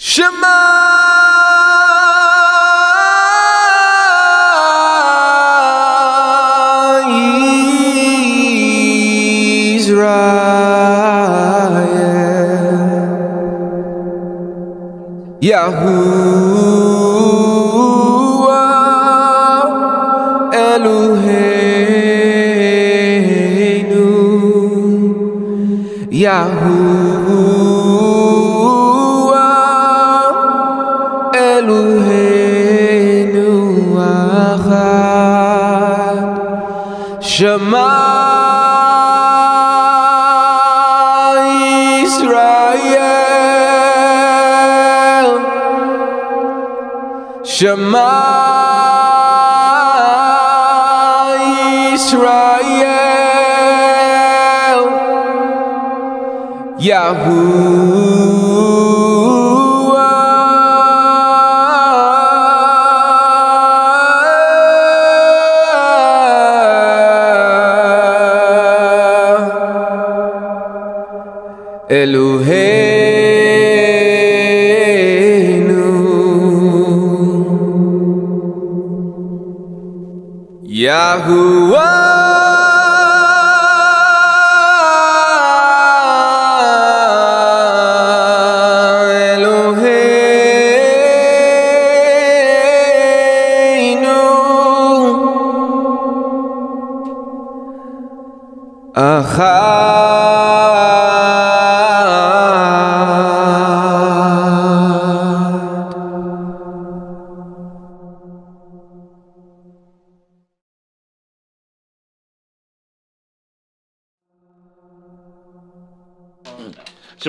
Shema. Israel Yahuwah Eloheinu. Yahuwah Shema Israel. Shema Israel. Yahuwah Yahuwah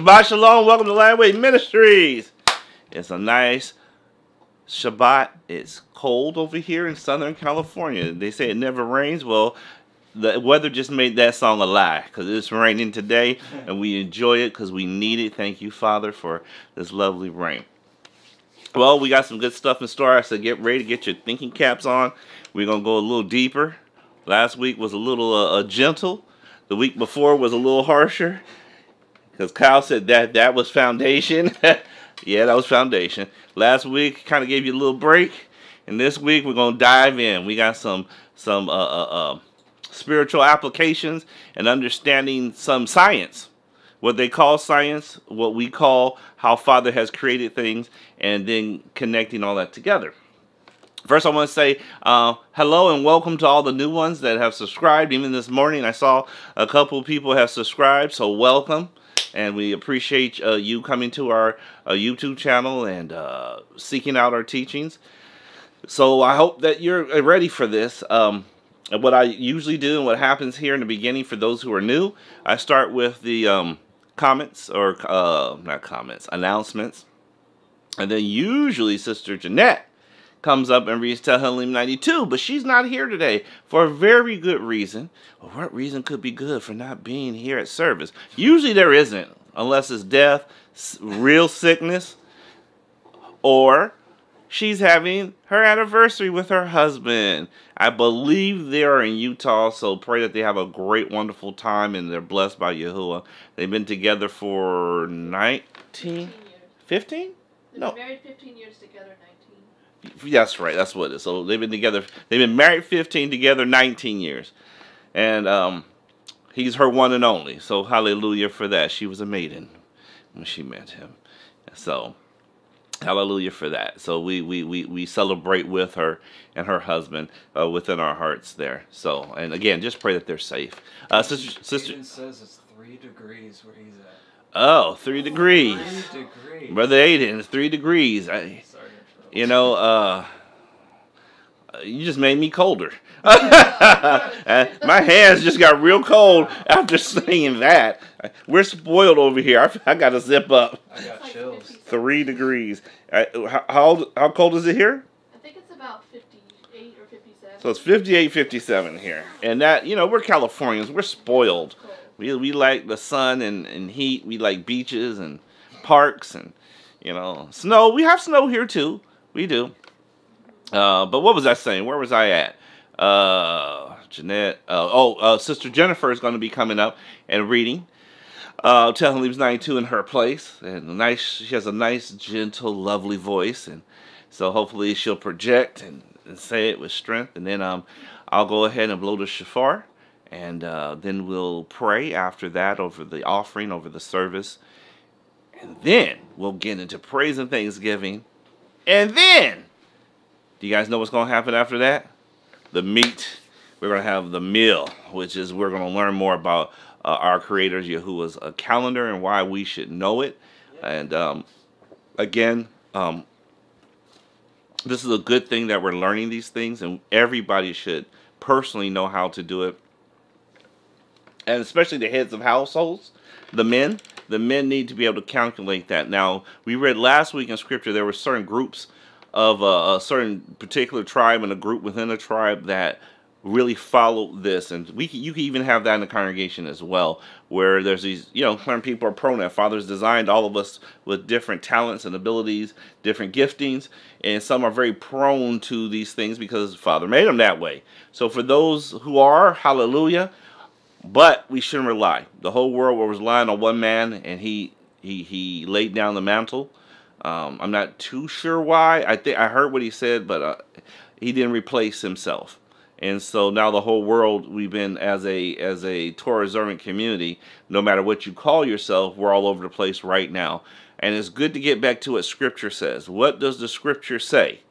Shabbat Shalom. Welcome to Landway Ministries. It's a nice Shabbat. It's cold over here in Southern California. They say it never rains. Well, the weather just made that song a lie because it's raining today and we enjoy it because we need it. Thank you, Father, for this lovely rain. Well, we got some good stuff in store. I So get ready to get your thinking caps on. We're going to go a little deeper. Last week was a little uh, uh, gentle. The week before was a little harsher. Because Kyle said that that was foundation. yeah, that was foundation. Last week kind of gave you a little break. And this week we're going to dive in. We got some some uh, uh, uh, spiritual applications and understanding some science. What they call science, what we call how Father has created things, and then connecting all that together. First, I want to say uh, hello and welcome to all the new ones that have subscribed. Even this morning, I saw a couple people have subscribed, so welcome. And we appreciate uh, you coming to our uh, YouTube channel and uh, seeking out our teachings. So I hope that you're ready for this. Um, what I usually do and what happens here in the beginning for those who are new, I start with the um, comments or uh, not comments, announcements. And then usually Sister Jeannette comes up and reads Tehillim 92, but she's not here today for a very good reason. Well, what reason could be good for not being here at service? Usually there isn't. unless it's death, real sickness, or she's having her anniversary with her husband. I believe they are in Utah, so pray that they have a great, wonderful time and they're blessed by Yahuwah. They've been together for 19, 15 years. 15? They've No. married 15 years together, 19. That's right. That's what it is. So they've been together. They've been married 15, together 19 years, and um, he's her one and only. So hallelujah for that. She was a maiden when she met him. So hallelujah for that. So we we we, we celebrate with her and her husband uh, within our hearts there. So and again, just pray that they're safe. Uh, sister, sister. Aiden says it's three degrees where he's at. Oh, three degrees. Three degrees. Brother Aiden, it's three degrees. I, Sorry. to interrupt. You know, uh, you just made me colder. My hands just got real cold after saying that. We're spoiled over here. I, I got to zip up. I got chills. Three degrees. Uh, how, how, how cold is it here? I think it's about 58 or 57. So it's 58, 57 here. And that, you know, we're Californians. We're spoiled. We, we like the sun and, and heat. We like beaches and parks and, you know, snow. We have snow here too. We do. Uh, but what was I saying? Where was I at? Uh, Jeannette. Uh, oh, uh, Sister Jennifer is going to be coming up and reading. Uh, Tehillim 92 in her place. And nice. She has a nice, gentle, lovely voice. And so hopefully she'll project and, and say it with strength. And then um, I'll go ahead and blow the shofar. And uh, then we'll pray after that over the offering, over the service. And then we'll get into praise and thanksgiving. And then, do you guys know what's going to happen after that? The meat. We're going to have the meal, which is we're going to learn more about uh, our Creator's Yahuwah's uh, calendar and why we should know it. And um, again, um, this is a good thing that we're learning these things, and everybody should personally know how to do it. And especially the heads of households, the men, the men need to be able to calculate that. Now, we read last week in scripture there were certain groups of uh, a certain particular tribe and a group within a tribe that really followed this, and we you can even have that in the congregation as well, where there's these you know certain people are prone that Father's designed all of us with different talents and abilities, different giftings, and some are very prone to these things because Father made them that way. So for those who are, Hallelujah. But we shouldn't rely. The whole world was relying on one man, and he he he laid down the mantle. Um, I'm not too sure why. I think I heard what he said, but uh, he didn't replace himself. And so now the whole world, we've been as a as a Torah observant community. No matter what you call yourself, we're all over the place right now. And it's good to get back to what Scripture says. What does the Scripture say?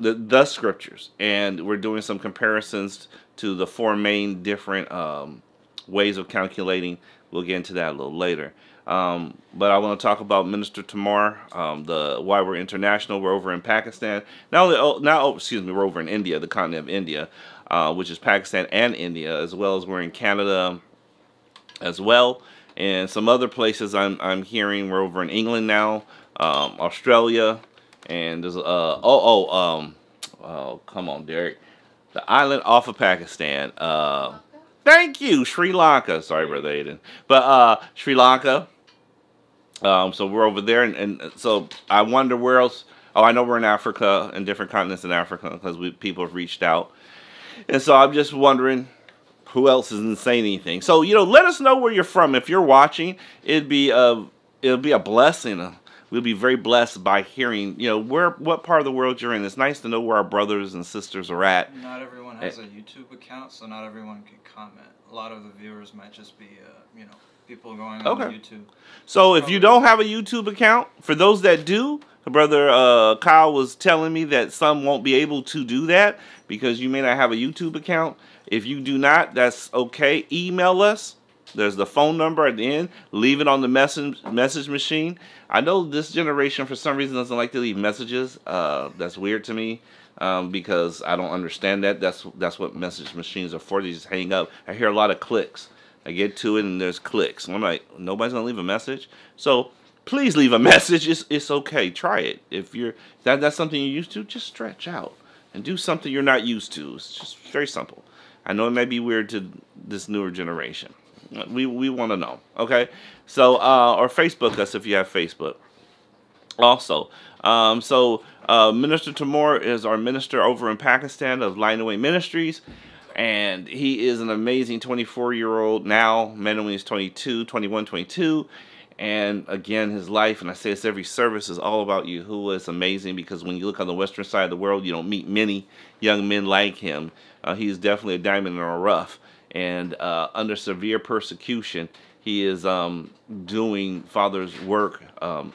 The the scriptures, and we're doing some comparisons to the four main different um, ways of calculating. We'll get into that a little later. Um, but I want to talk about Minister Tamar, um, the why we're international. We're over in Pakistan. Only oh, now, oh, excuse me, we're over in India, the continent of India, uh, which is Pakistan and India, as well as we're in Canada as well, and some other places. I'm I'm hearing we're over in England now, um, Australia, and there's uh oh oh um oh come on Derek, the island off of Pakistan. Uh, thank you Sri Lanka. Sorry, brother Aiden, but uh Sri Lanka. Um, so we're over there, and, and so I wonder where else. Oh, I know we're in Africa and different continents in Africa because we people have reached out, and so I'm just wondering who else isn't saying anything. So you know, let us know where you're from. If you're watching, it'd be a it'll be a blessing. We'll be very blessed by hearing you know where what part of the world you're in. It's nice to know where our brothers and sisters are at. Not everyone has a YouTube account, so not everyone can comment. A lot of the viewers might just be, uh, you know, people going on Okay. YouTube. So if you don't have a YouTube account, for those that do, brother uh, Kyle was telling me that some won't be able to do that because you may not have a YouTube account. If you do not, that's okay. Email us. There's the phone number at the end. Leave it on the message message machine. I know this generation for some reason doesn't like to leave messages. Uh, that's weird to me um, because I don't understand that. That's that's what message machines are for. They just hang up. I hear a lot of clicks. I get to it and there's clicks. I'm like, nobody's gonna leave a message. So please leave a message. It's it's okay. Try it. If you're that that's something you're used to, just stretch out and do something you're not used to. It's just very simple. I know it may be weird to this newer generation. We we want to know. Okay, so uh, or Facebook us if you have Facebook. Also, um, so uh, Minister Tamor is our minister over in Pakistan of Light Away Ministries. And he is an amazing 24 year old now, man when he's 22, 21, 22. And again, his life, and I say this every service, is all about Yahuwah. It's amazing because when you look on the western side of the world, you don't meet many young men like him. Uh, he's definitely a diamond in the rough. And uh, under severe persecution, he is um, doing Father's work um,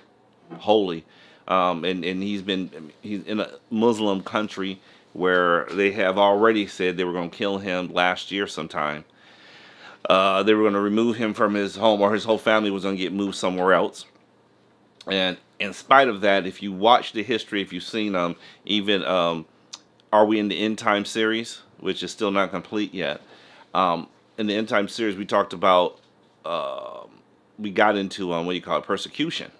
holy. Um, and, and he's been he's in a Muslim country where they have already said they were going to kill him last year sometime. Uh, they were going to remove him from his home, or his whole family was going to get moved somewhere else. And in spite of that, if you watch the history, if you've seen um, even um, Are We in the End Time series, which is still not complete yet, um, in the End Time series, we talked about, uh, we got into, um, what do you call it, persecution.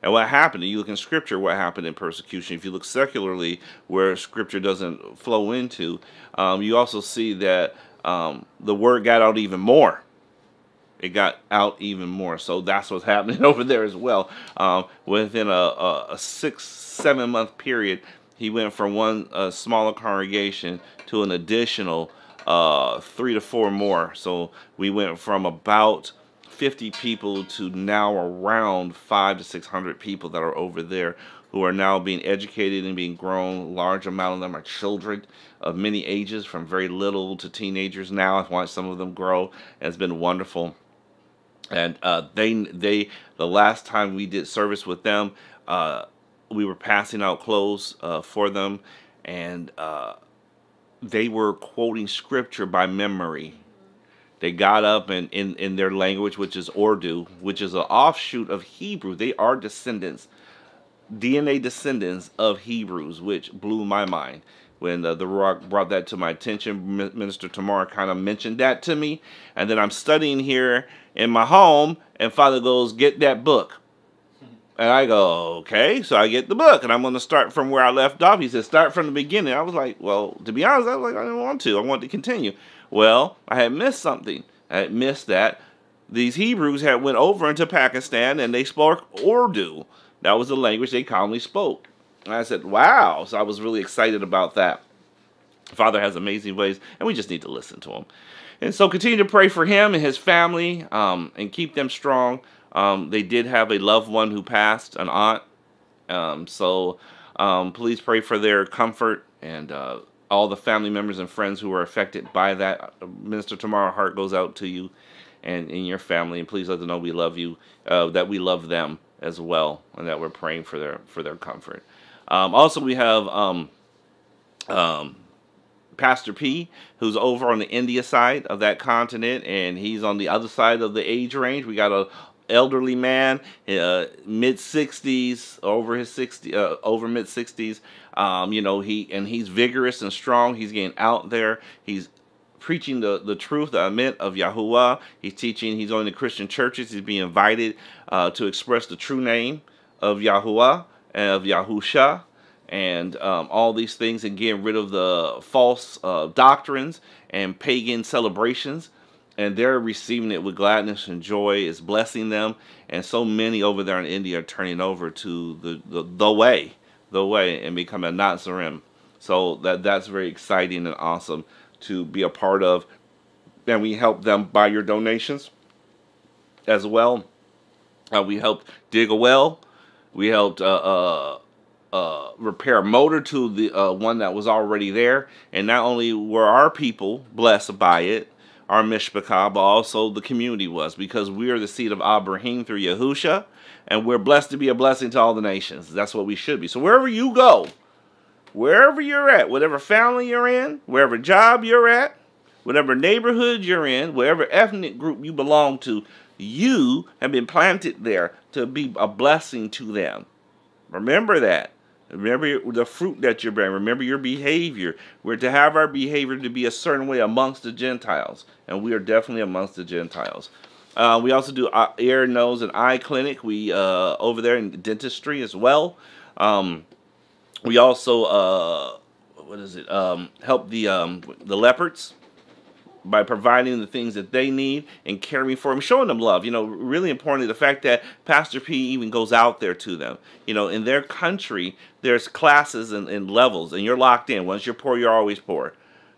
And what happened, you look in Scripture, what happened in persecution. If you look secularly, where Scripture doesn't flow into, um, you also see that um, the word got out even more. It got out even more. So that's what's happening over there as well. Um, within a, a, a, six, seven month period, he went from one uh, smaller congregation to an additional uh, three to four more. So we went from about 50 people to now around five to 600 people that are over there who are now being educated and being grown. Large amount of them are children of many ages, from very little to teenagers now. I've watched some of them grow, it's been wonderful. And uh, they, they, the last time we did service with them, uh, we were passing out clothes uh, for them, and uh, they were quoting scripture by memory. They got up and in, in their language, which is Urdu, which is an offshoot of Hebrew. They are descendants DNA descendants of Hebrews, which blew my mind. When uh, the Rock brought that to my attention, Minister Tamar kind of mentioned that to me. And then I'm studying here in my home, and Father goes, Get that book. And I go, okay. So I get the book, and I'm going to start from where I left off. He said, start from the beginning. I was like, well, to be honest, I was like, I didn't want to. I wanted to continue. Well, I had missed something. I had missed that these Hebrews had went over into Pakistan, and they spoke Urdu. That was the language they commonly spoke. And I said, wow. So I was really excited about that. Father has amazing ways, and we just need to listen to him. And so continue to pray for him and his family um, and keep them strong. Um, they did have a loved one who passed, an aunt. Um, so um, please pray for their comfort and uh, all the family members and friends who were affected by that. Minister Tomorrow Heart goes out to you and in your family. And please let them know we love you, uh, that we love them as well, and that we're praying for their for their comfort. Um, also, we have um, um, Pastor P, who's over on the India side of that continent, and he's on the other side of the age range. We got a elderly man, uh, mid 60s, over his 60, uh, over mid 60s. Um, you know, he and he's vigorous and strong. He's getting out there. He's preaching the, the truth, the Amen of Yahuwah. He's teaching, he's going to Christian churches. He's being invited uh, to express the true name of Yahuwah and of Yahusha and um, all these things and getting rid of the false uh, doctrines and pagan celebrations. And they're receiving it with gladness and joy. It's blessing them. And so many over there in India are turning over to the, the, the way, the way, and becoming a Nazarene. So that that's very exciting and awesome to be a part of. And we help them by your donations as well. Uh, we helped dig a well. We helped uh, uh, uh repair a motor to the uh, one that was already there. And not only were our people blessed by it, our mishpachah, but also the community was because we are the seed of Abraham through Yahusha, and we're blessed to be a blessing to all the nations. That's what we should be. So wherever you go, wherever you're at, whatever family you're in, wherever job you're at, whatever neighborhood you're in, whatever ethnic group you belong to, you have been planted there to be a blessing to them. Remember that. Remember the fruit that you're bearing. Remember your behavior. We're to have our behavior to be a certain way amongst the Gentiles. And we are definitely amongst the Gentiles. Uh, we also do ear, nose, and eye clinic. We uh, over there in dentistry as well. Um, we also, uh, what is it? Um, help the um, the leopards by providing the things that they need and caring for them, showing them love. You know, really importantly, the fact that Pastor P even goes out there to them. You know, in their country, there's classes and, and levels, and you're locked in. Once you're poor, you're always poor.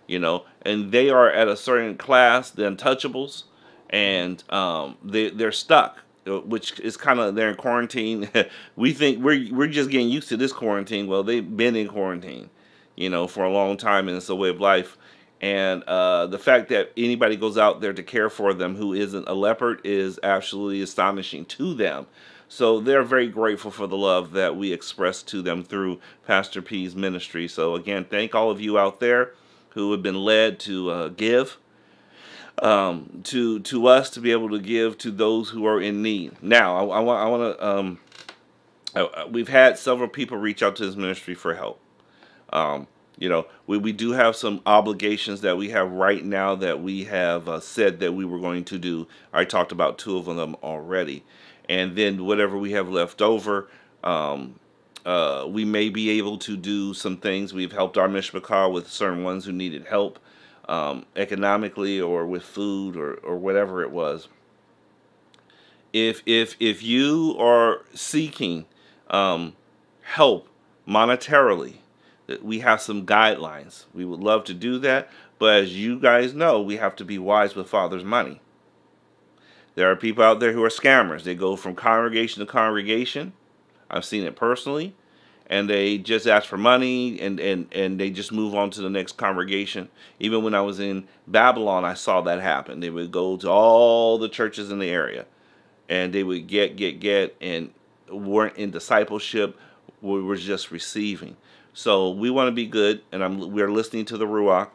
You know, and they are at a certain class, the untouchables, and um, they they're stuck uh, which is kind of they're in quarantine. we think we're we're just getting used to this quarantine. Well, they've been in quarantine, you know, for a long time, and it's a way of life. And uh, the fact that anybody goes out there to care for them who isn't a leopard is absolutely astonishing to them. So they're very grateful for the love that we express to them through Pastor P's ministry. So again, thank all of you out there who have been led to uh, give um, to to us to be able to give to those who are in need. Now, I, I want I want to. Um, we've had several people reach out to this ministry for help. Um, you know, we, we do have some obligations that we have right now that we have uh, said that we were going to do. I talked about two of them already. And then whatever we have left over, um, uh, we may be able to do some things. We've helped our Mishpachah with certain ones who needed help um, economically or with food or, or whatever it was. If, if, if you are seeking um, help monetarily, we have some guidelines. We would love to do that, but as you guys know, we have to be wise with Father's money. There are people out there who are scammers. They go from congregation to congregation. I've seen it personally. And they just ask for money and, and, and they just move on to the next congregation. Even when I was in Babylon, I saw that happen. They would go to all the churches in the area and they would get, get, get, and weren't in discipleship. We were just receiving. So we want to be good, and I'm we're listening to the Ruach.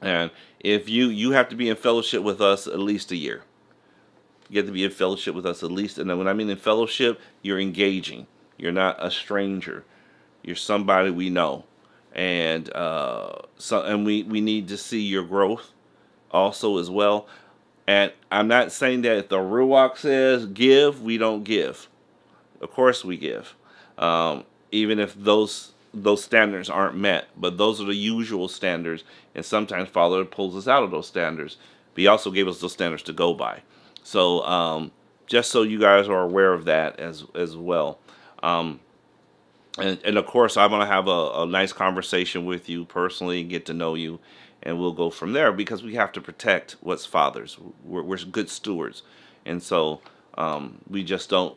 And if you you have to be in fellowship with us at least a year. You have to be in fellowship with us at least, and when I mean in fellowship, you're engaging. You're not a stranger. You're somebody we know, and uh, so and we we need to see your growth also as well. And I'm not saying that if the Ruach says give, we don't give. Of course we give, um, even if those those standards aren't met, but those are the usual standards, and sometimes Father pulls us out of those standards. But He also gave us those standards to go by. So um, just so you guys are aware of that as as well. Um, and, and of course, I'm going to have a, a nice conversation with you personally, get to know you, and we'll go from there because we have to protect what's Father's. We're, we're good stewards. And so um, we just don't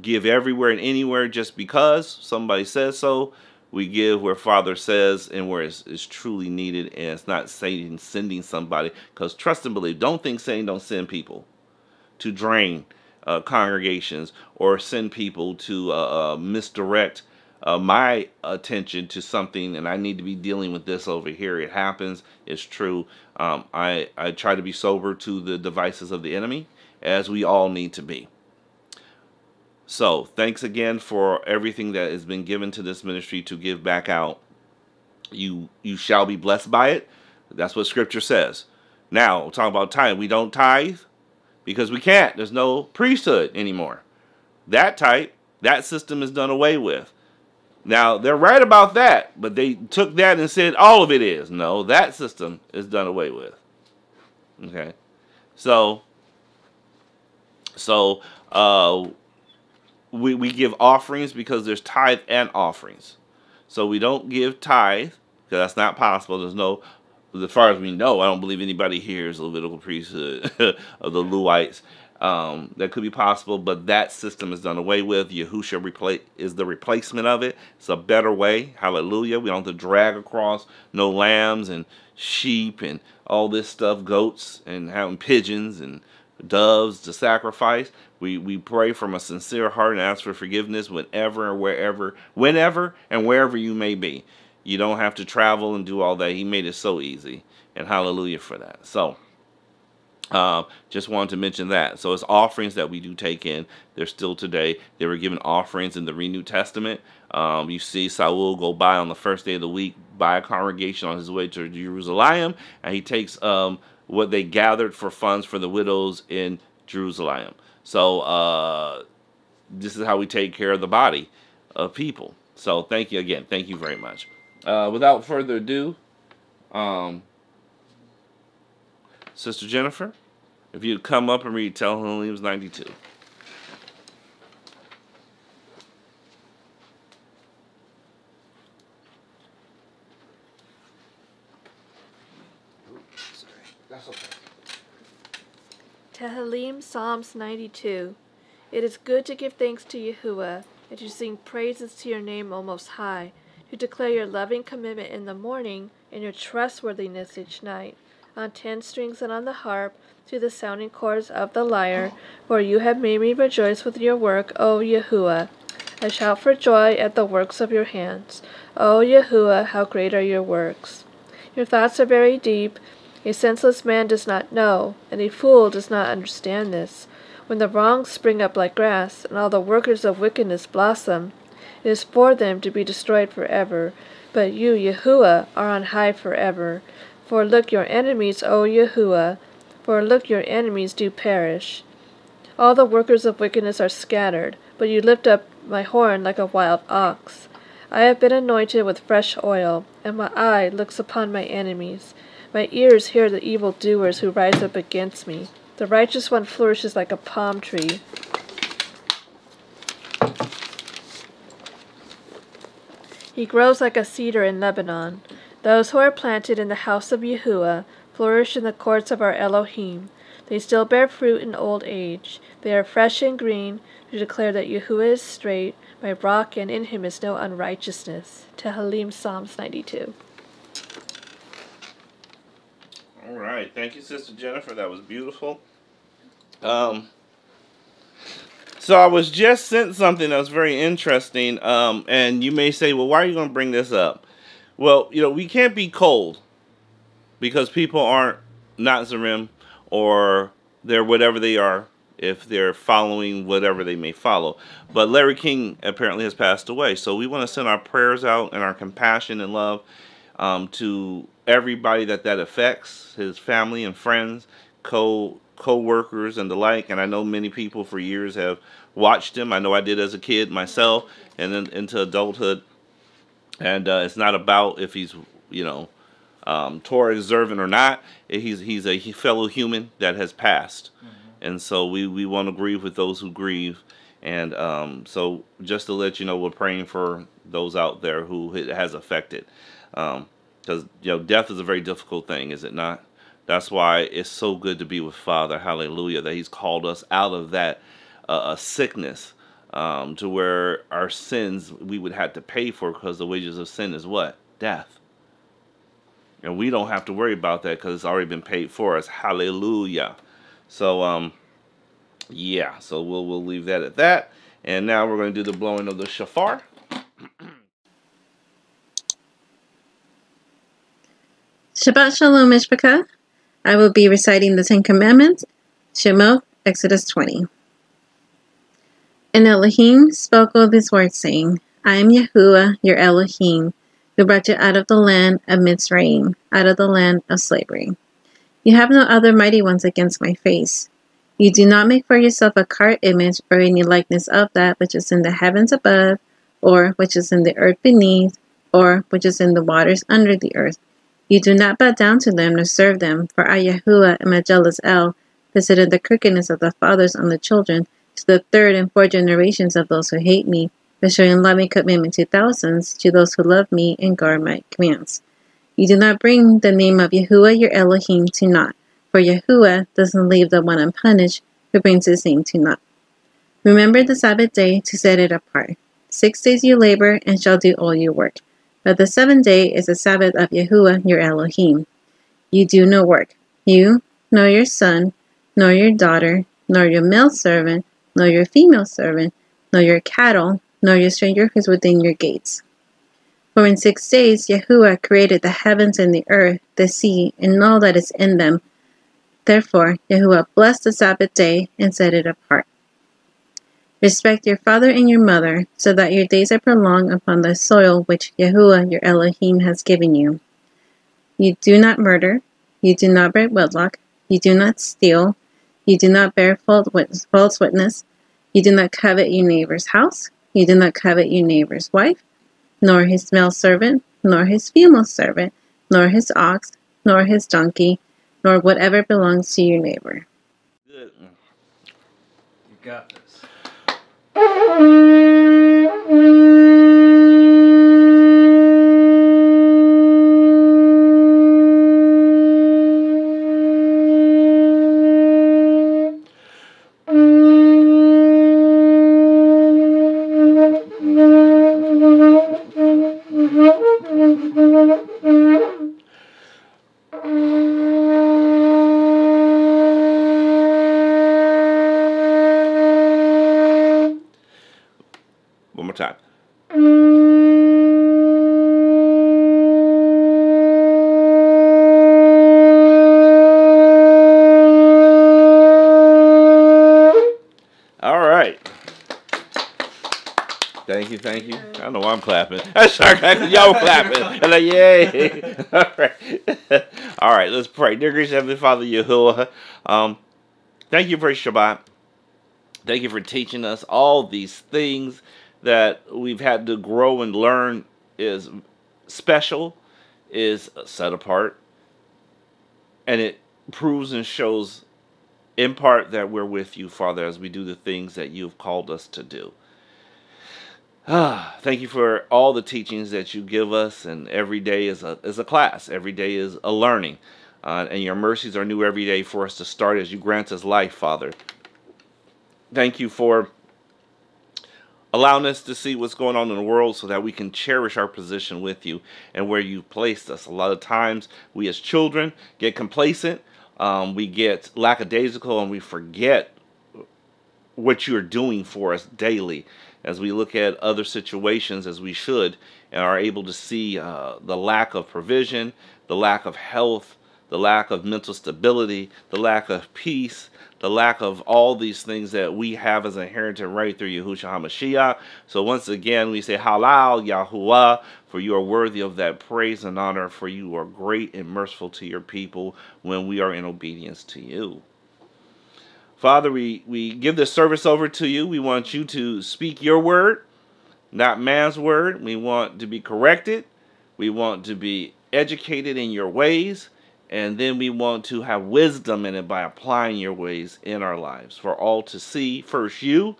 give everywhere and anywhere just because somebody says so. We give where Father says and where it's, it's truly needed, and it's not Satan sending somebody. Because trust and believe. Don't think Satan don't send people to drain uh, congregations or send people to uh, uh, misdirect uh, my attention to something, and I need to be dealing with this over here. It happens. It's true. Um, I I try to be sober to the devices of the enemy, as we all need to be. So, thanks again for everything that has been given to this ministry to give back out. You you shall be blessed by it. That's what scripture says. Now, talking about tithe, we don't tithe because we can't. There's no priesthood anymore. That type, that system is done away with. Now, they're right about that, but they took that and said all of it is. No, that system is done away with. Okay. So, so, uh, we, we give offerings because there's tithe and offerings. So we don't give tithe because that's not possible. There's no, as far as we know, I don't believe anybody here is a Levitical priesthood of the Lewites. Um, that could be possible, but that system is done away with. Yahusha replace is the replacement of it. It's a better way. Hallelujah. We don't have to drag across no lambs and sheep and all this stuff, goats and having pigeons and doves to sacrifice. We we pray from a sincere heart and ask for forgiveness whenever and wherever, whenever and wherever you may be. You don't have to travel and do all that. He made it so easy, and hallelujah for that. So. Uh, just wanted to mention that. So it's offerings that we do take in. They're still today. They were given offerings in the Renewed Testament. Um, you see Saul go by on the first day of the week by a congregation on his way to Jerusalem, and he takes um, what they gathered for funds for the widows in Jerusalem. So uh, this is how we take care of the body of people. So thank you again. Thank you very much. Uh, without further ado, um, Sister Jennifer, if you'd come up and read Tehillim's 92. Tehillim Psalms 92. It is good to give thanks to Yahuwah and to sing praises to your name, O Most High, to declare your loving commitment in the morning and your trustworthiness each night, on ten strings and on the harp, to the sounding chords of the lyre, for you have made me rejoice with your work, O Yahuwah. I shout for joy at the works of your hands. O Yahuwah, how great are your works! Your thoughts are very deep. A senseless man does not know, and a fool does not understand this. When the wrongs spring up like grass, and all the workers of wickedness blossom, it is for them to be destroyed forever. But you, Yahuwah, are on high forever. For look your enemies, O Yahuwah, for look your enemies do perish. All the workers of wickedness are scattered, but you lift up my horn like a wild ox. I have been anointed with fresh oil, and my eye looks upon my enemies. My ears hear the evil doers who rise up against me. The righteous one flourishes like a palm tree. He grows like a cedar in Lebanon. Those who are planted in the house of Yahuwah flourish in the courts of our Elohim. They still bear fruit in old age. They are fresh and green to declare that Yahuwah is straight, my rock, and in him is no unrighteousness. Tehillim Psalms 92. All right. Thank you, Sister Jennifer. That was beautiful. Um, so I was just sent something that was very interesting. Um, and you may say, well, why are you going to bring this up? Well, you know, we can't be cold because people aren't Nazarene or they're whatever they are if they're following whatever they may follow. But Larry King apparently has passed away. So we want to send our prayers out and our compassion and love um, to everybody that that affects, his family and friends, co co-workers and the like. And I know many people for years have watched him. I know I did as a kid myself and then into adulthood. And uh, it's not about if he's, you know, um, Torah observant or not. He's he's a fellow human that has passed, mm-hmm. and so we we want to grieve with those who grieve. And um, so, just to let you know, we're praying for those out there who it has affected, because you know, death is a very difficult thing, is it not? That's why it's so good to be with Father. Hallelujah! That He's called us out of that uh, sickness um, to where our sins we would have to pay for because the wages of sin is what death. And we don't have to worry about that because it's already been paid for us. Hallelujah. So, um, yeah, so we'll, we'll leave that at that. And now we're going to do the blowing of the shofar. Shabbat Shalom, Mishpachah. I will be reciting the Ten Commandments, Shemot, Exodus 20. And Elohim spoke all these words, saying, I am Yahuah, your Elohim, who brought you out of the land of Mitzrayim, out of the land of slavery. You have no other mighty ones against my face. You do not make for yourself a carved image or any likeness of that which is in the heavens above, or which is in the earth beneath, or which is in the waters under the earth. You do not bow down to them nor serve them, for I, Yahuah, am a jealous El, visited the crookedness of the fathers on the children, to the third and fourth generations of those who hate me, but showing loving commitment to thousands, to those who love me and guard my commands. You do not bring the name of Yahuah your Elohim to naught, for Yahuah doesn't leave the one unpunished who brings his name to naught. Remember the Sabbath day to set it apart. Six days you labor and shall do all your work. But the seventh day is the Sabbath of Yahuah your Elohim. You do no work, you, nor your son, nor your daughter, nor your male servant, nor your female servant, nor your cattle, nor your stranger who is within your gates. For in six days Yahuah created the heavens and the earth, the sea, and all that is in them. Therefore Yahuwah blessed the Sabbath day and set it apart. Respect your father and your mother, so that your days are prolonged upon the soil which Yahuah your Elohim has given you. You do not murder, you do not break wedlock, you do not steal, you do not bear false witness, you do not covet your neighbor's house, you do not covet your neighbor's wife, nor his male servant, nor his female servant, nor his ox, nor his donkey, nor whatever belongs to your neighbor. Good. Mm. You got this. One more Thank you, thank you. I don't know why I'm clapping. I start clapping, y'all clapping. And like, yay. All right. All right, let's pray. Dear gracious Heavenly Father, Yahuah, um, thank you for Shabbat. Thank you for teaching us all these things that we've had to grow and learn is special, is set apart, and it proves and shows in part that we're with you, Father, as we do the things that you've called us to do. Ah, thank you for all the teachings that you give us, and every day is a is a class. Every day is a learning, uh, and your mercies are new every day for us to start as you grant us life, Father. Thank you for allowing us to see what's going on in the world so that we can cherish our position with you and where you placed us. A lot of times we as children get complacent, um, we get lackadaisical, and we forget what you're doing for us daily as we look at other situations as we should and are able to see uh, the lack of provision, the lack of health, the lack of mental stability, the lack of peace, the lack of all these things that we have as an inheritance right through Yahushua HaMashiach. So once again, we say, Halal, Yahuah, for you are worthy of that praise and honor, for you are great and merciful to your people when we are in obedience to you. Father, we, we give this service over to you. We want you to speak your word, not man's word. We want to be corrected. We want to be educated in your ways. And then we want to have wisdom in it by applying your ways in our lives for all to see first you,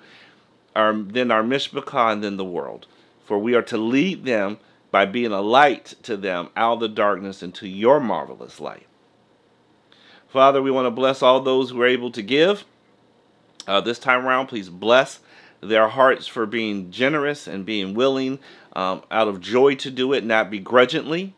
our, then our Mishpachah, and then the world. For we are to lead them by being a light to them out of the darkness into your marvelous light. Father, we want to bless all those who are able to give. Uh, this time around, please bless their hearts for being generous and being willing um, out of joy to do it, not begrudgingly,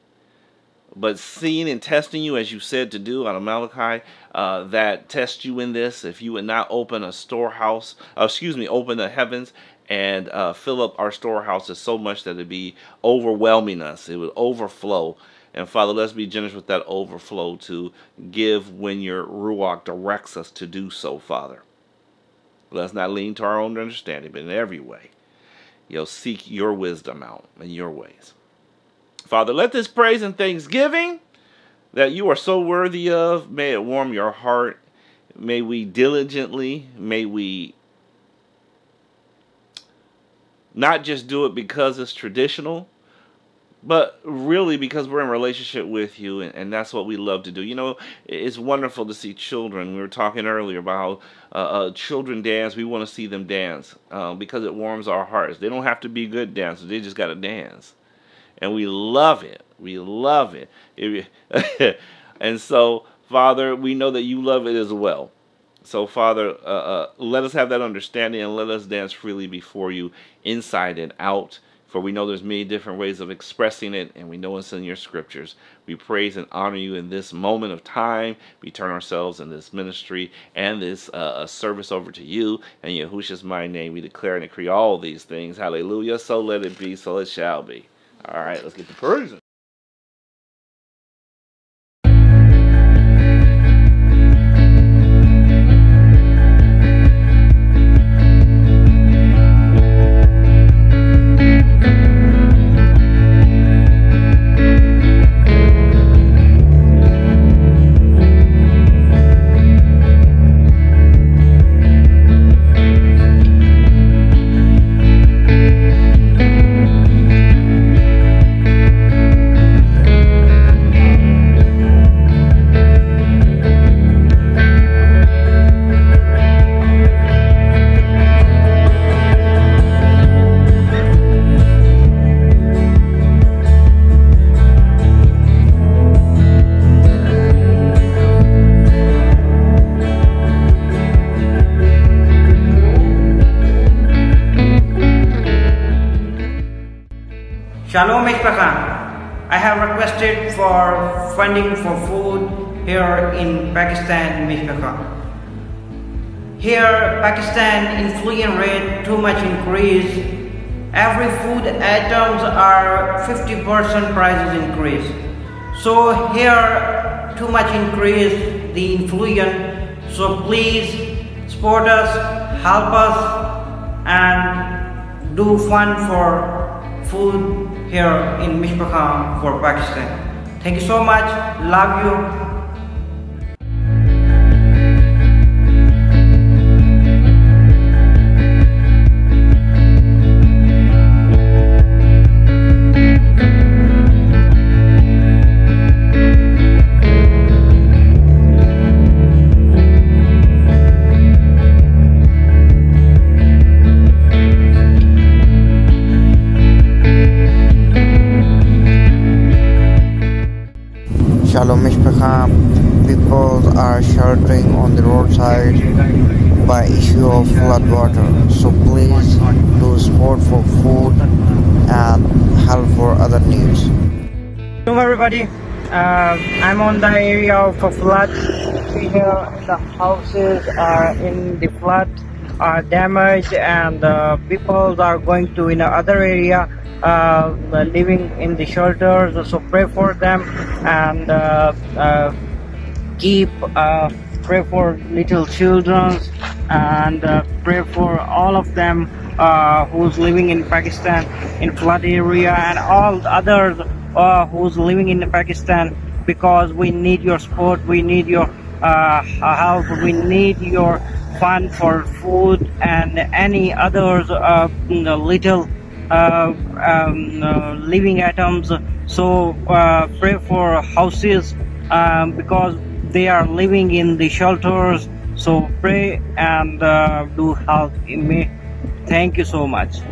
but seeing and testing you as you said to do out of Malachi, uh, that test you in this. If you would not open a storehouse, uh, excuse me, open the heavens and uh, fill up our storehouses so much that it would be overwhelming us, it would overflow. And Father, let's be generous with that overflow to give when your Ruach directs us to do so, Father. Let's not lean to our own understanding, but in every way, you'll seek your wisdom out in your ways. Father, let this praise and thanksgiving that you are so worthy of, may it warm your heart. May we diligently, may we not just do it because it's traditional, but really because we're in relationship with you and, and, that's what we love to do. You know it's wonderful to see children. We were talking earlier about how uh, uh, children dance. We want to see them dance uh, because it warms our hearts. They don't have to be good dancers. They just got to dance. And we love it. We love it. And so father we know that you love it as well. So father uh, uh, let us have that understanding and let us dance freely before you inside and out for we know there's many different ways of expressing it, and we know it's in your scriptures. We praise and honor you in this moment of time. We turn ourselves in this ministry and this uh, service over to you. And Yahushua's my name, we declare and decree all these things. Hallelujah. So let it be, so it shall be. All right, let's get to praising. Funding for food here in Pakistan, Mishpacha. Here, Pakistan inflation rate too much increase. Every food items are 50% prices increase. So here, too much increase the inflation. So please support us, help us, and do fund for food here in Mishpacha for Pakistan. Thank you so much. Love you. Shalom Mishpacha. People are sheltering on the roadside by issue of flood water. So please do support for food and help for other needs. Hello everybody. Uh, I'm on the area of a flood. Here the houses are in the flood are damaged and uh, people are going to in other area uh, living in the shelters so pray for them and uh, uh, keep uh, pray for little children and uh, pray for all of them uh, who's living in Pakistan in flood area and all others uh, who's living in Pakistan because we need your support we need your uh, help we need your fund for food and any others uh, little uh, um, uh, living atoms. so uh, pray for houses um, because they are living in the shelters. So pray and uh, do help in me. Thank you so much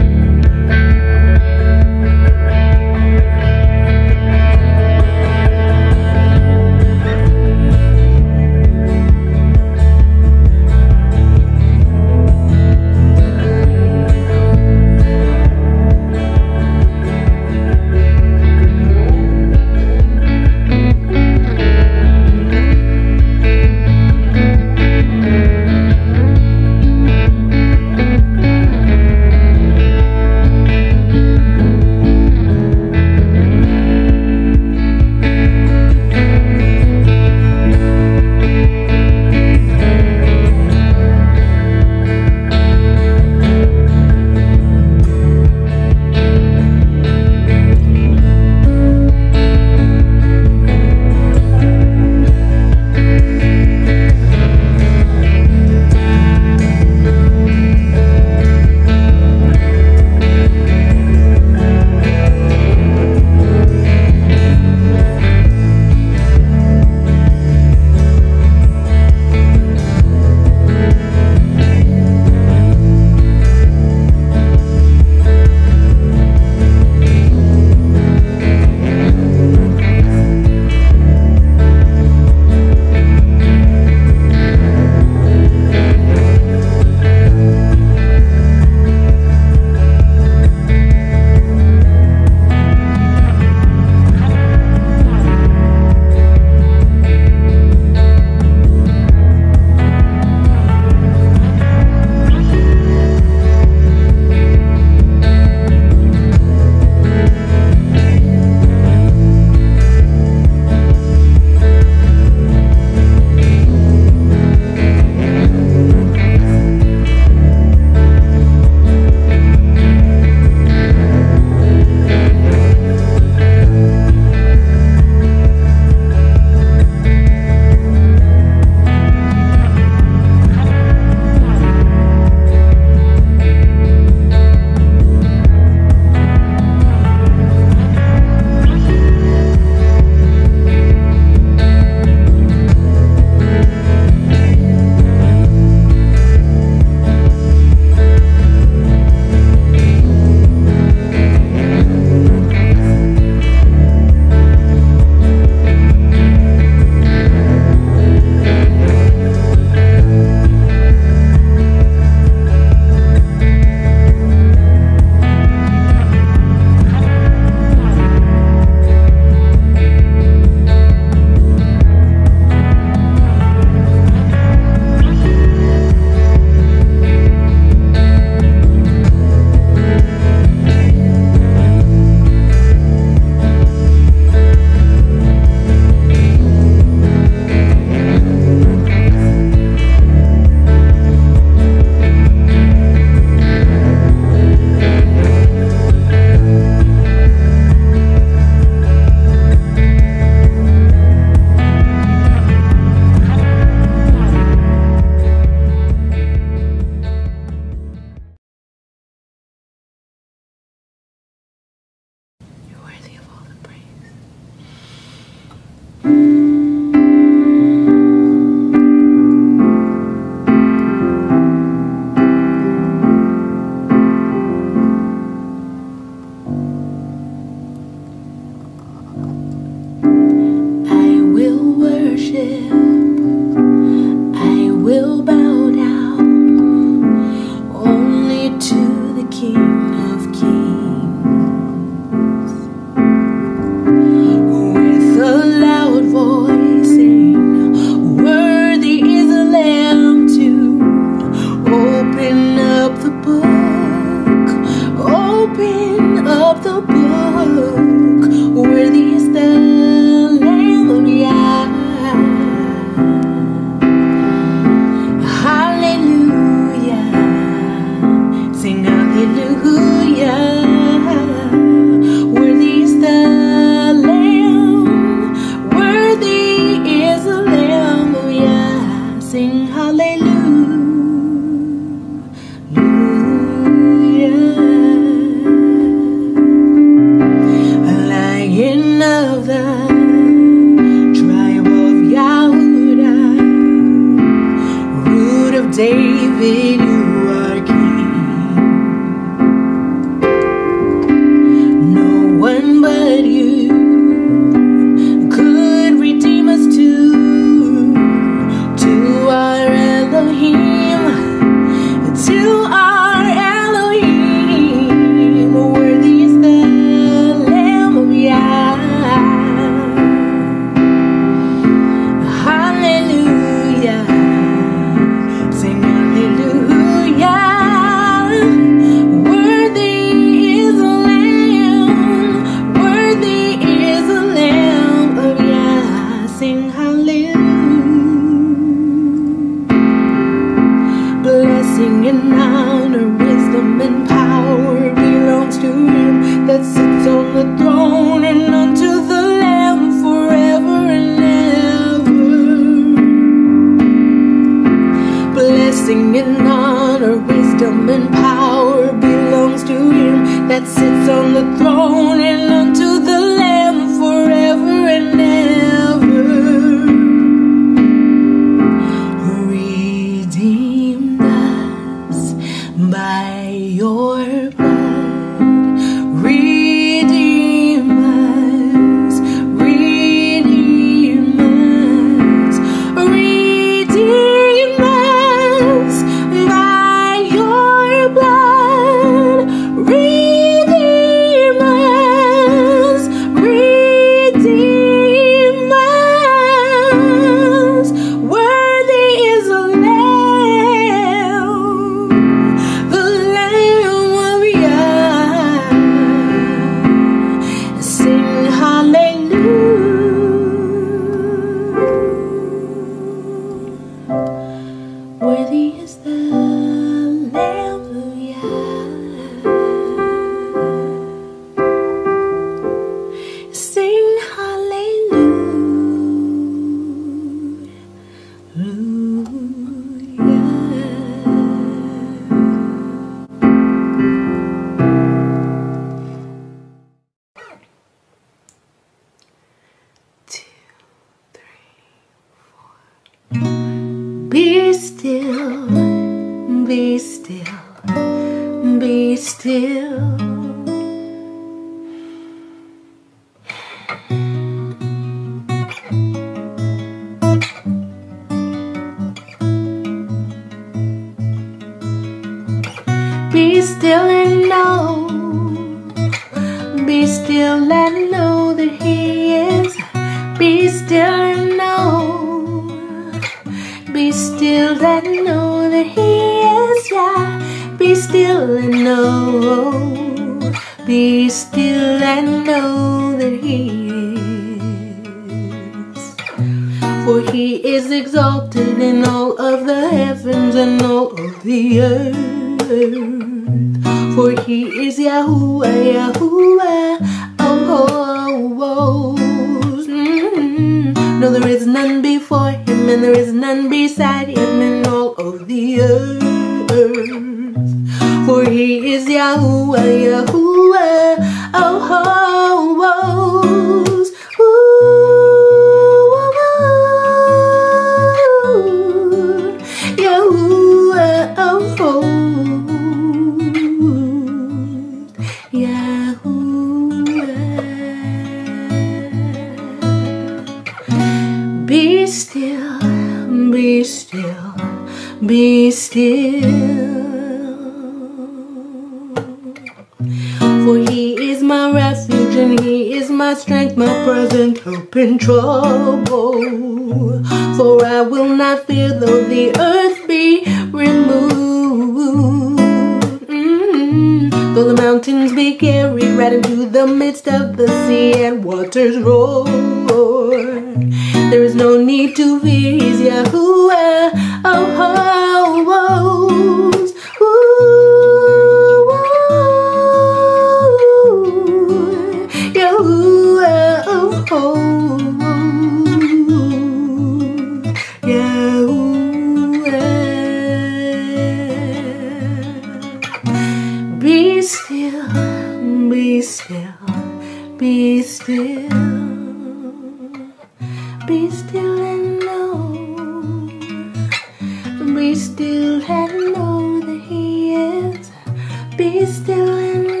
Be still and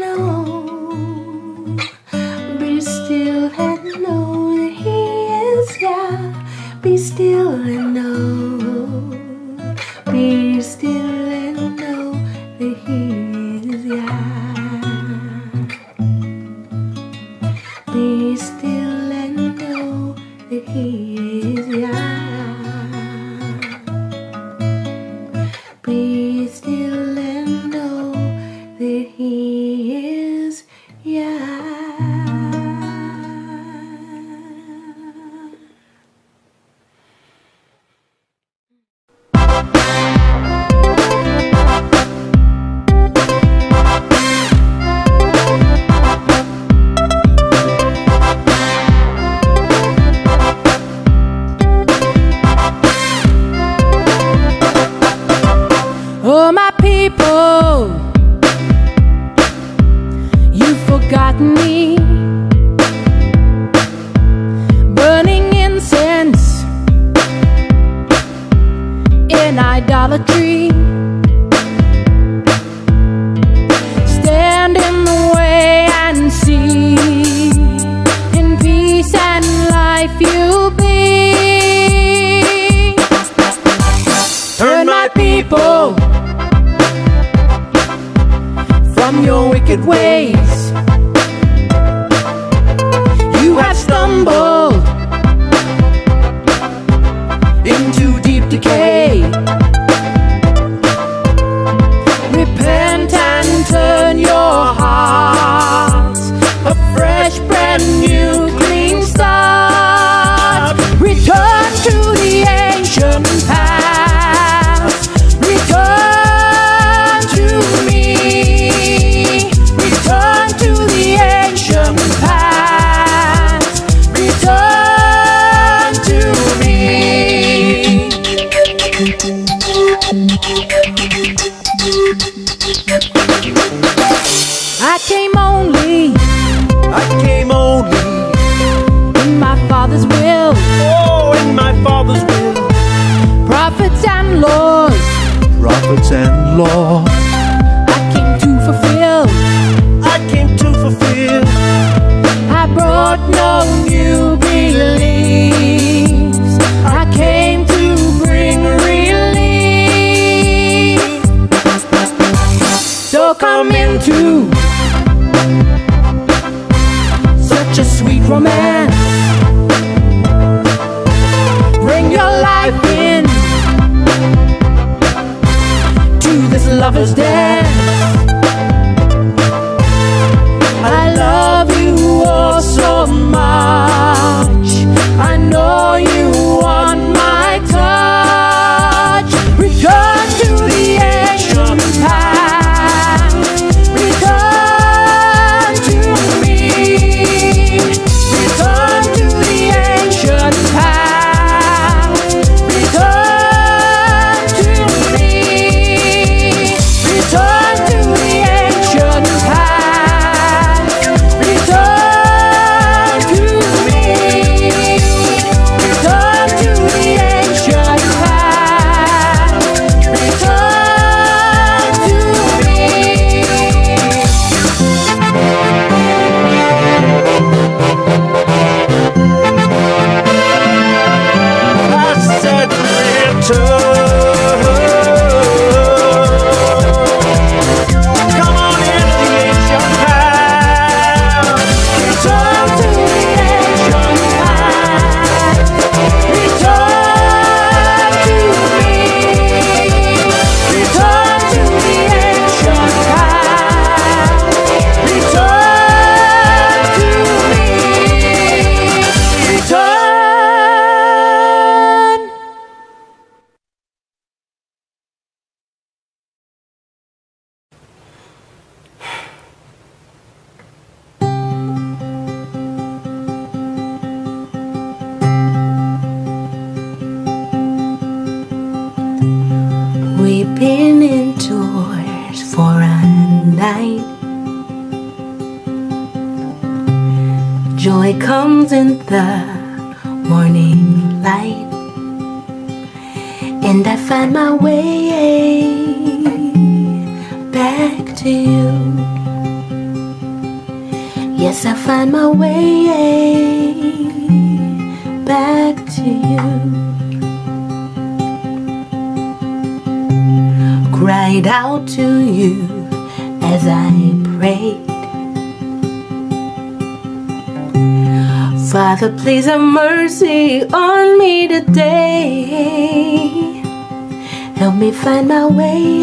find my way.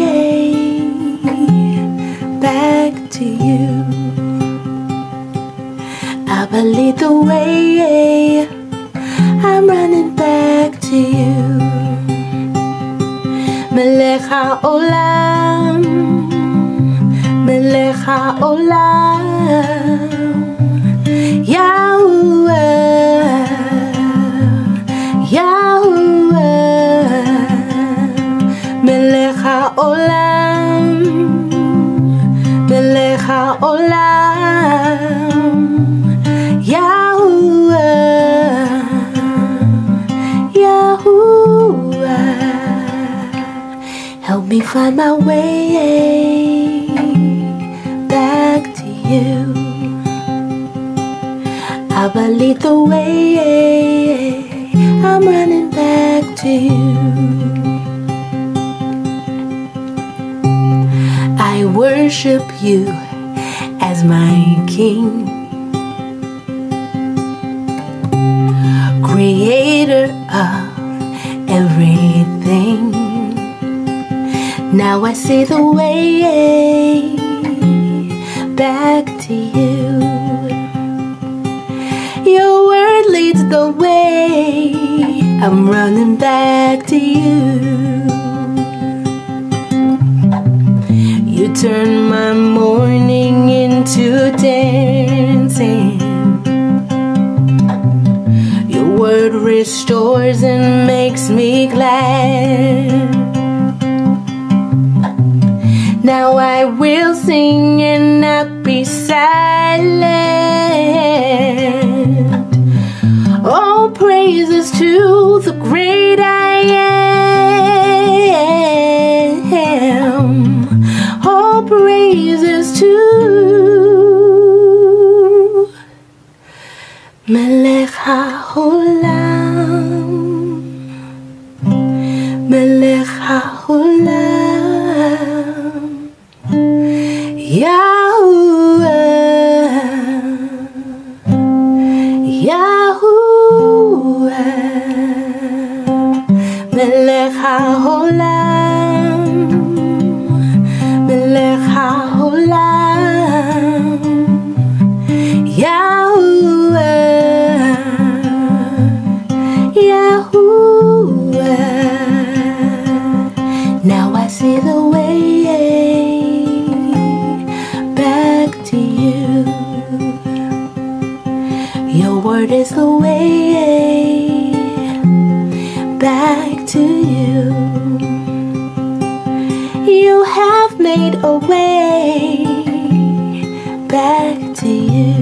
to you.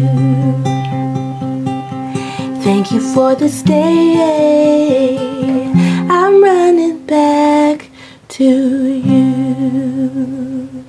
Thank you for this day. I'm running back to you.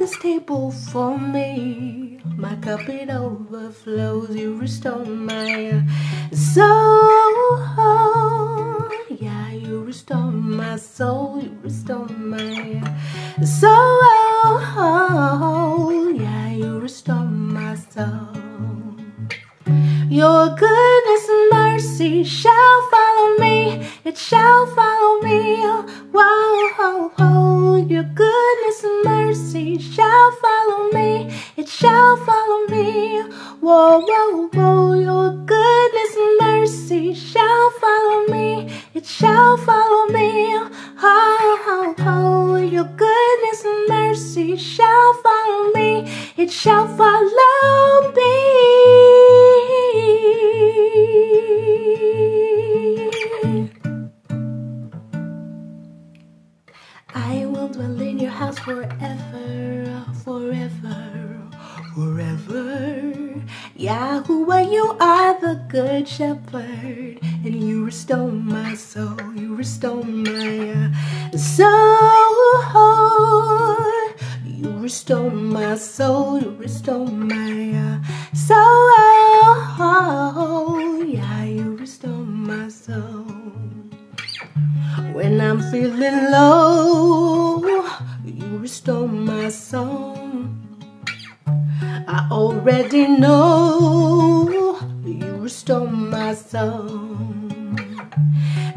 this table for me. My cup it overflows, you restore my soul. Yeah, you restore my soul, you restore my soul. Yeah, you restore my soul. Your goodness and mercy shall follow me. It shall follow me. Whoa, whoa, whoa. Your goodness and mercy shall follow me. It shall follow me. Whoa, whoa, whoa. Your goodness and mercy shall follow me. It shall follow me. Ho, ho, ho. Your goodness and mercy shall follow me. It shall follow me. I will dwell in your house forever, forever, forever. Yahuah, you are the good shepherd, and you restore my soul, you restore my uh, soul. You restore my soul, you restore my uh, soul. Yeah, you restore my soul. When I'm feeling low, you restore my soul. I already know you restore my soul.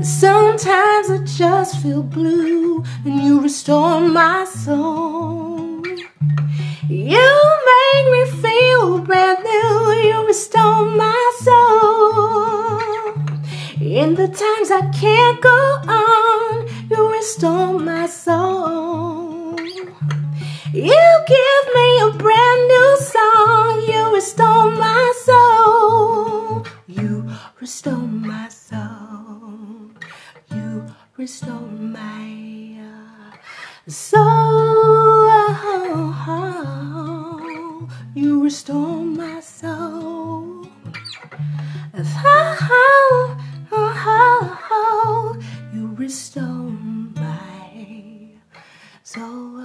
Sometimes I just feel blue and you restore my soul. You make me feel brand new, you restore my soul. In the times I can't go on, you restore my soul. You give me a brand new song, you restore my soul. You restore my soul. You restore my uh, soul. You restore my soul. You restore my soul.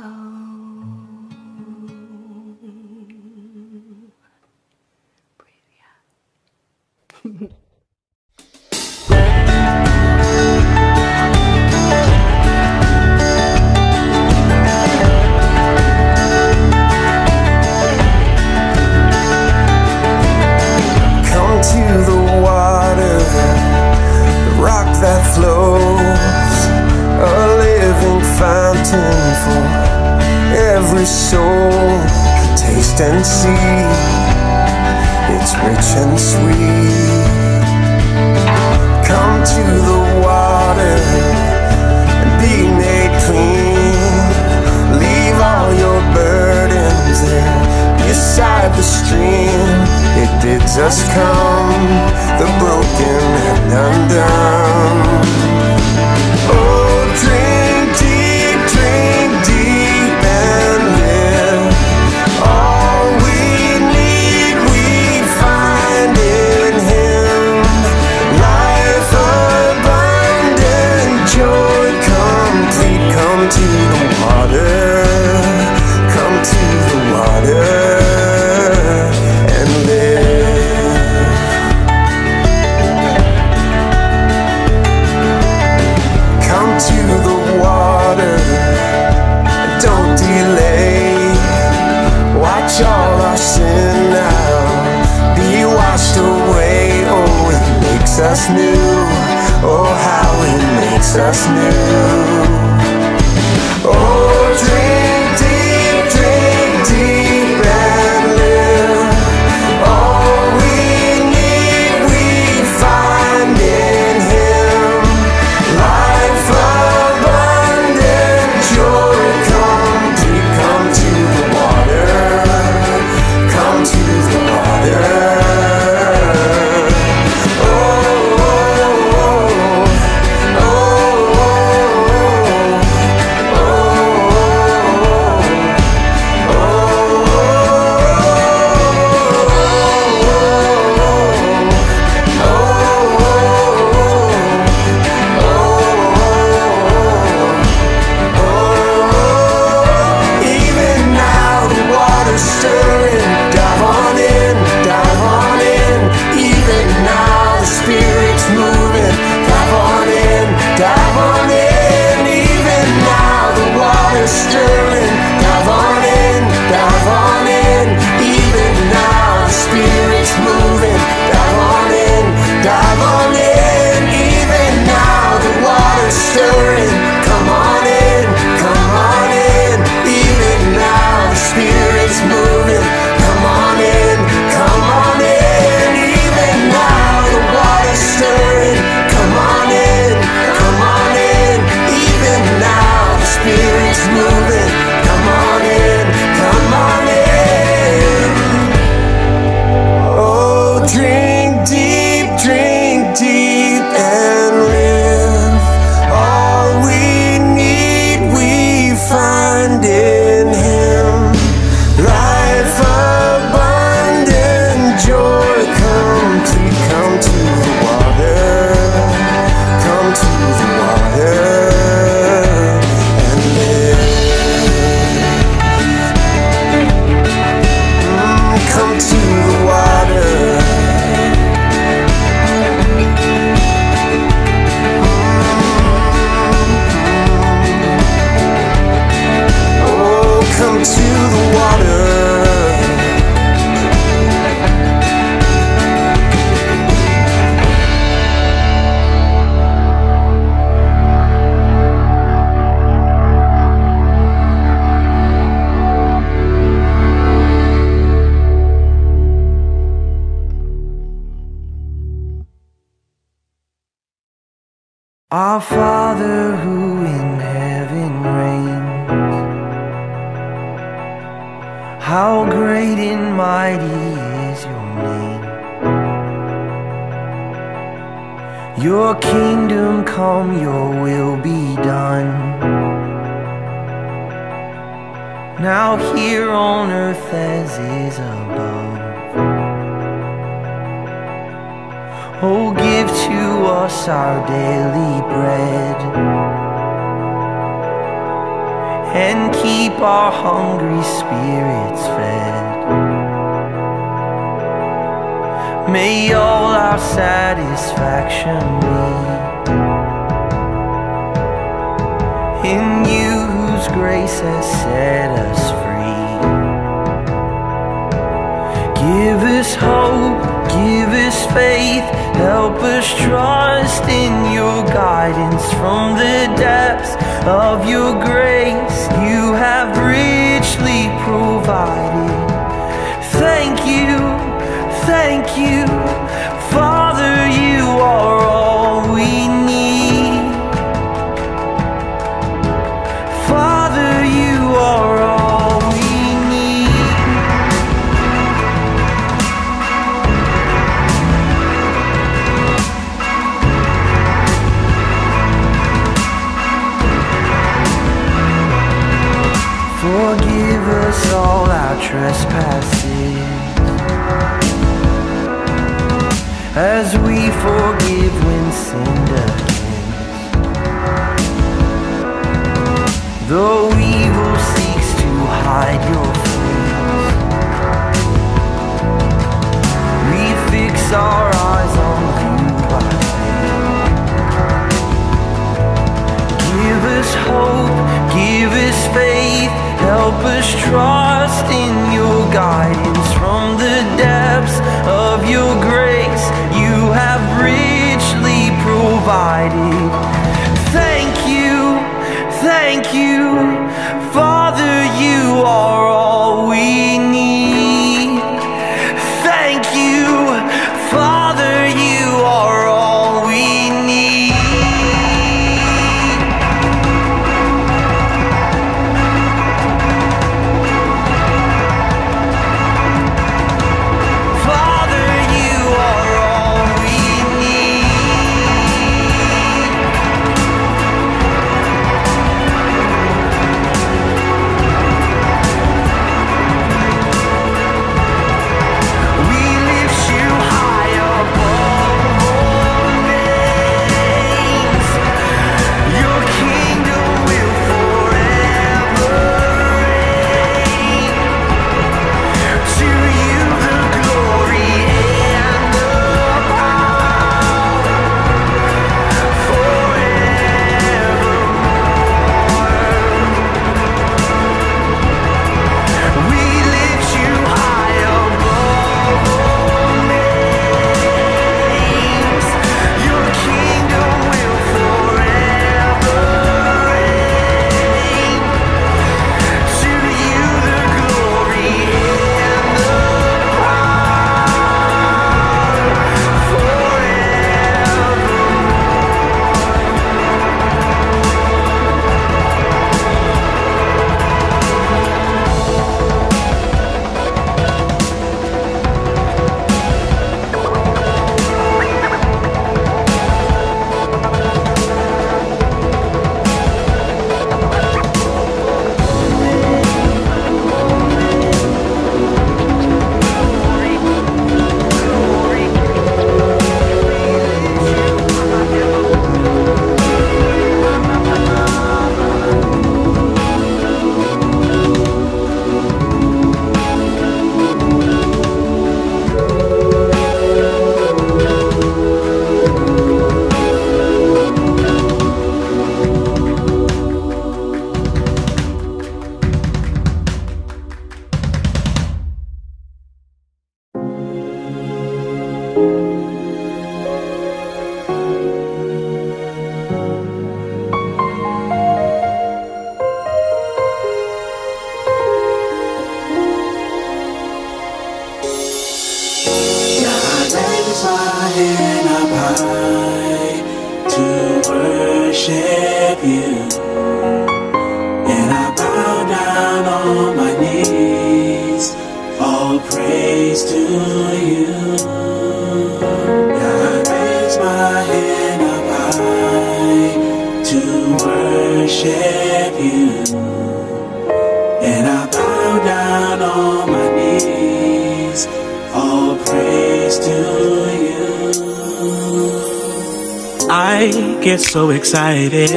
Come soul. Taste and see, it's rich and sweet. Come to the water and be made clean. Leave all your burdens there beside the stream. It bids us come, the broken and undone. Us new. Oh, how it makes us new. Oh, and keep our hungry spirits fed. May all our satisfaction be in you whose grace has set us free. Give us hope, give us faith, help us trust in your guidance from the depths of your grace. You have richly provided. Thank you, thank you, trespasses as we forgive when sinned against. Though evil seeks to hide your face, we fix our eyes on you by faith. Give us hope, give us faith, help us trust in your guidance from the depths of your grace. You have richly provided. Thank you, thank you, Father, you are all excited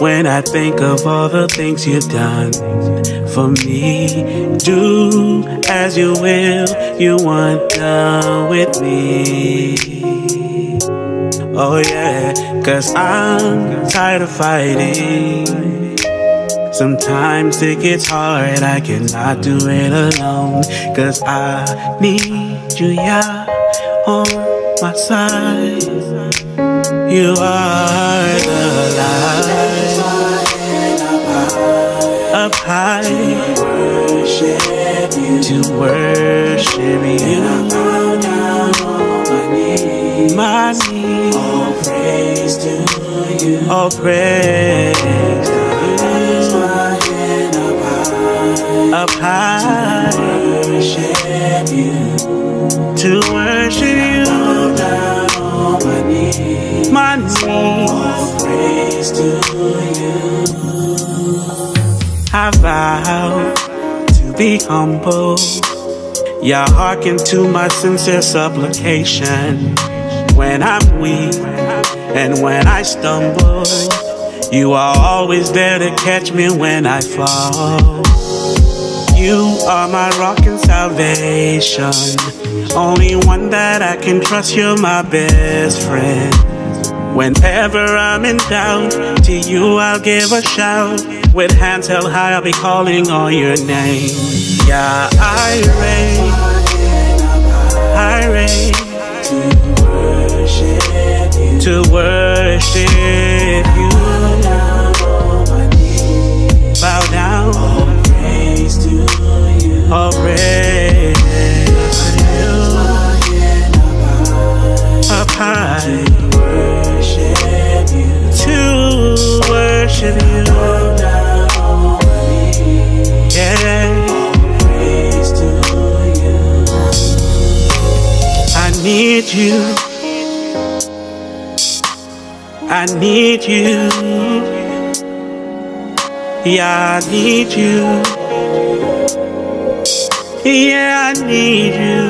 when I think of all the things you've done for me. Do as you will, you want done with me. Oh yeah, cause I'm tired of fighting. Sometimes it gets hard, I cannot do it alone. Cause I need you, yeah, on my side. You are the light up high to worship you. To worship you. I bow down on my knees, all praise to you. All praise. Up high to worship, you to worship you. My knees, all praise to you. I vow to be humble. Yeah, hearken to my sincere supplication. When I'm weak and when I stumble, you are always there to catch me when I fall. You are my rock and salvation. Only one that I can trust, you're my best friend. Whenever I'm in doubt, to you I'll give a shout. With hands held high, I'll be calling on your name. Yeah, I reign, I reign to worship you. Bow down, all praise to you, all praise Up high, to worship you. Yeah. I need you. I need you. Yeah, I need you. Yeah, I need you.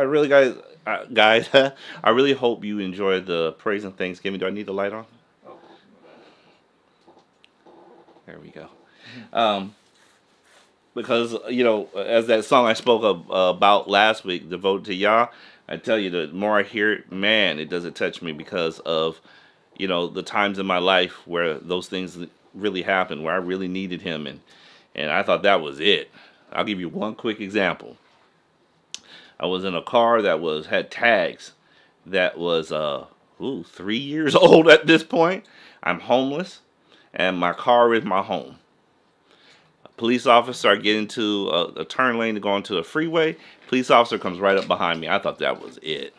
I, really guys uh, guys I really hope you enjoyed the praise and thanksgiving. Do I need the light on? There we go. Um, because you know, as that song I spoke of, uh, about last week, devoted to Yah, I tell you, the more I hear it, man, it doesn't touch me because of you know the times in my life where those things really happened, where I really needed Him, and and I thought that was it. I'll give you one quick example. I was in a car that was had tags that was uh ooh, three years old at this point. I'm homeless, and my car is my home. A police officer I get into a, a turn lane to go onto the freeway. Police officer comes right up behind me. I thought that was it.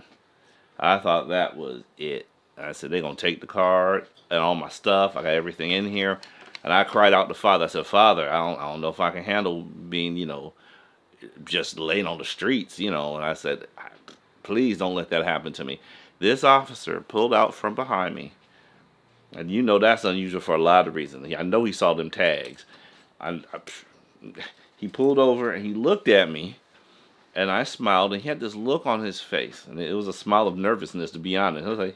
I thought that was it. I said they're gonna take the car and all my stuff. I got everything in here, and I cried out to Father. I said, Father, I don't, I don't know if I can handle being, you know, just laying on the streets, you know. And I said, please don't let that happen to me. This officer pulled out from behind me, and you know that's unusual for a lot of reasons. I know he saw them tags. I, I, uh, he pulled over and he looked at me, and I smiled, and he had this look on his face, and it was a smile of nervousness, to be honest. I was like,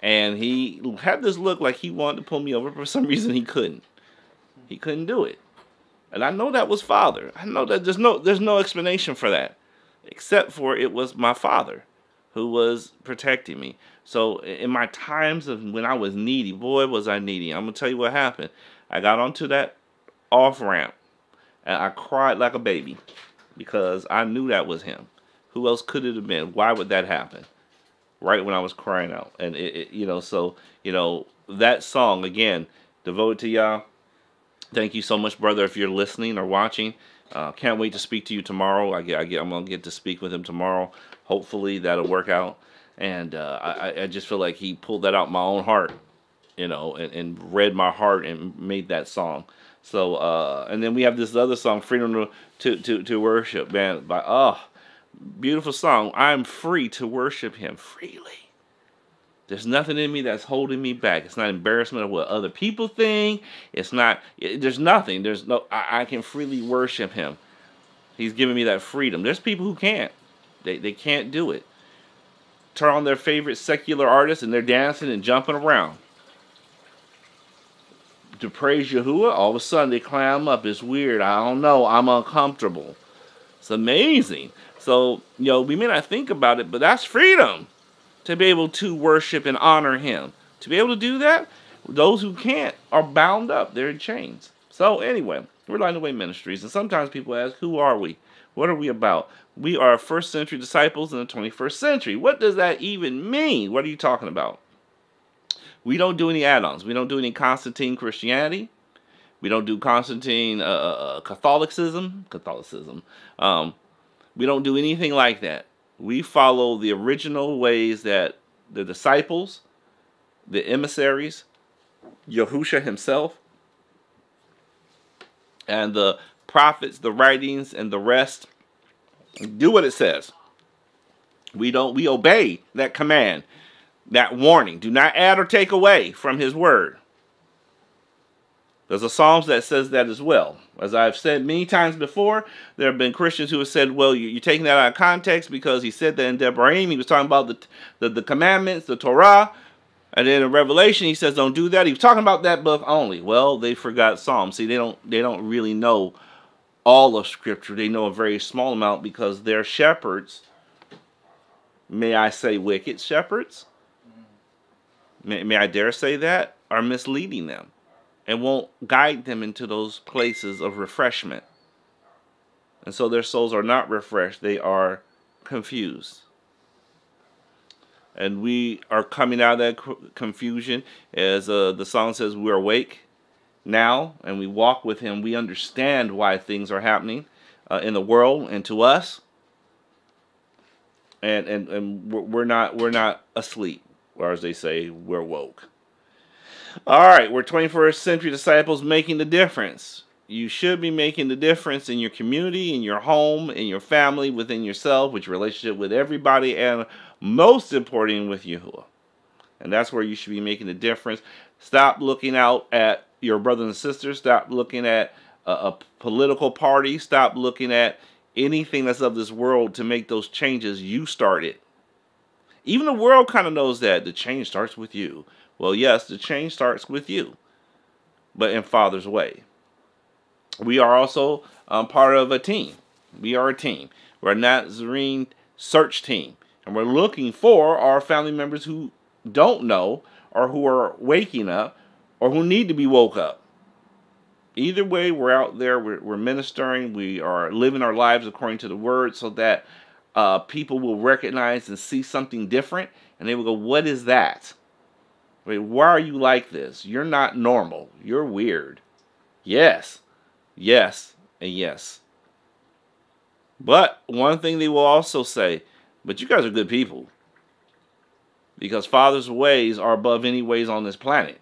and he had this look like he wanted to pull me over. For some reason, he couldn't. He couldn't do it. And I know that was father. I know that there's no there's no explanation for that. Except for it was my father. who was protecting me. So in my times of when I was needy, boy, was I needy. I'm gonna tell you what happened. I got onto that off ramp and I cried like a baby because I knew that was him. Who else could it have been? Why would that happen? Right when I was crying out, and it, it you know, so you know that song again, devoted to Yah. Thank you so much, brother, if you're listening or watching. Uh, can't wait to speak to you tomorrow. I get, I get, I'm gonna get to speak with him tomorrow. Hopefully that'll work out. And uh, I, I just feel like he pulled that out my own heart, you know, and, and read my heart and made that song. So, uh, and then we have this other song, Freedom to, to, to, Worship, man, by, oh, beautiful song. I'm free to worship him freely. There's nothing in me that's holding me back. It's not embarrassment of what other people think. It's not, it, there's nothing. There's no, I, I can freely worship him. He's giving me that freedom. There's people who can't. They, they can't do it. Turn on their favorite secular artist and they're dancing and jumping around. To praise Yahuah, all of a sudden they climb up. It's weird. I don't know. I'm uncomfortable. It's amazing. So, you know, we may not think about it, but that's freedom to be able to worship and honor Him. To be able to do that, those who can't are bound up. They're in chains. So, anyway, we're Light Way Ministries. And sometimes people ask, who are we? What are we about? We are first century disciples in the 21st century. What does that even mean? What are you talking about? We don't do any add-ons. We don't do any Constantine Christianity. We don't do Constantine uh, uh, Catholicism. Catholicism. Um, we don't do anything like that. We follow the original ways that the disciples, the emissaries, Yahusha himself, and the prophets, the writings, and the rest do what it says. We don't we obey that command, that warning. Do not add or take away from his word. There's a Psalms that says that as well. As I've said many times before, there have been Christians who have said, well, you're taking that out of context because he said that in Devarim. He was talking about the, the, the commandments, the Torah. And then in Revelation, he says, don't do that. He was talking about that book only. Well, they forgot Psalms. See, they don't, they don't really know all of Scripture. They know a very small amount because they're shepherds. May I say wicked shepherds? May, may I dare say that? Are misleading them and won't guide them into those places of refreshment. And so their souls are not refreshed, they are confused. And we are coming out of that confusion as uh, the song says, we're awake now and we walk with Him. We understand why things are happening uh, in the world and to us. And, and, and we're not we're not asleep, or as they say, we're woke. All right, we're 21st century disciples making the difference. You should be making the difference in your community, in your home, in your family, within yourself, with your relationship with everybody, and most important, with Yahuah. And that's where you should be making the difference. Stop looking out at your brothers and sisters. Stop looking at a, a political party. Stop looking at anything that's of this world to make those changes you started. Even the world kind of knows that the change starts with you. Well, yes, the change starts with you, but in Father's way. We are also um, part of a team. We are a team. We're a Nazarene search team, and we're looking for our family members who don't know or who are waking up or who need to be woke up. Either way, we're out there, we're, we're ministering, we are living our lives according to the word so that uh, people will recognize and see something different and they will go, What is that? Wait, why are you like this? You're not normal. You're weird. Yes, yes, and yes. But one thing they will also say, but you guys are good people. Because Father's ways are above any ways on this planet.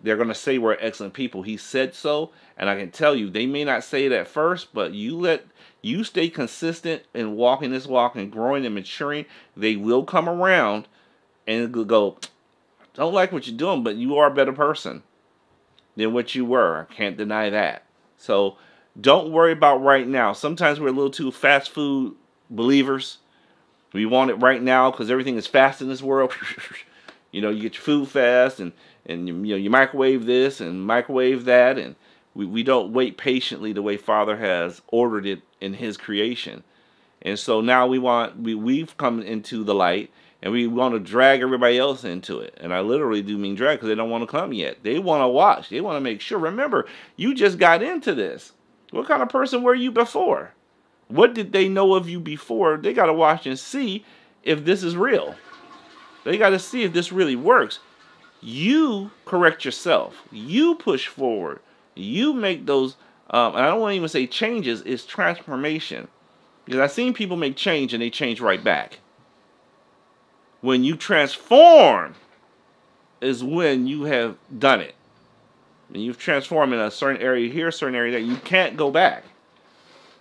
They're going to say we're excellent people. He said so, and I can tell you, they may not say it at first, but you let you stay consistent in walking this walk and growing and maturing, they will come around and go, don't like what you're doing, but you are a better person than what you were. I can't deny that. So don't worry about right now. Sometimes we're a little too fast food believers. We want it right now because everything is fast in this world. you know, you get your food fast and, and you, know, you microwave this and microwave that. And we, we don't wait patiently the way Father has ordered it in his creation. And so now we want we we've come into the light and we want to drag everybody else into it. And I literally do mean drag because they don't want to come yet. They want to watch. They want to make sure. Remember, you just got into this. What kind of person were you before? What did they know of you before? They got to watch and see if this is real. They got to see if this really works. You correct yourself. You push forward. You make those, um, and I don't want to even say changes, it's transformation. Because I've seen people make change and they change right back. When you transform is when you have done it. And you've transformed in a certain area here, a certain area there. You can't go back.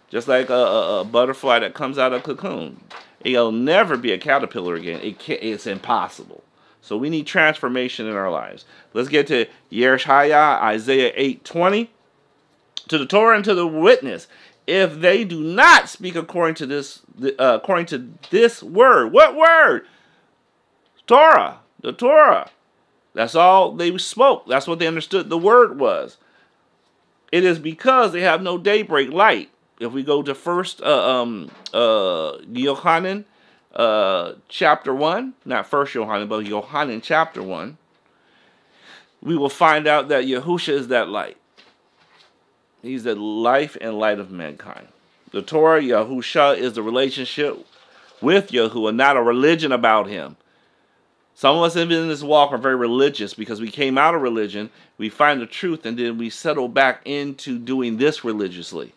Just like a, a, a butterfly that comes out of a cocoon. It'll never be a caterpillar again. It it's impossible. So we need transformation in our lives. Let's get to Yershaya, Isaiah 8:20. To the Torah and to the witness, if they do not speak according to this, uh, according to this word, what word? Torah, the Torah. That's all they spoke. That's what they understood the word was. It is because they have no daybreak light. If we go to first uh, um, uh, Yohanan uh, chapter 1, not first Yohanan, but Yohanan chapter 1, we will find out that Yahusha is that light. He's the life and light of mankind. The Torah, Yahusha, is the relationship with Yahuwah, not a religion about him. Some of us in this walk are very religious because we came out of religion, we find the truth, and then we settle back into doing this religiously.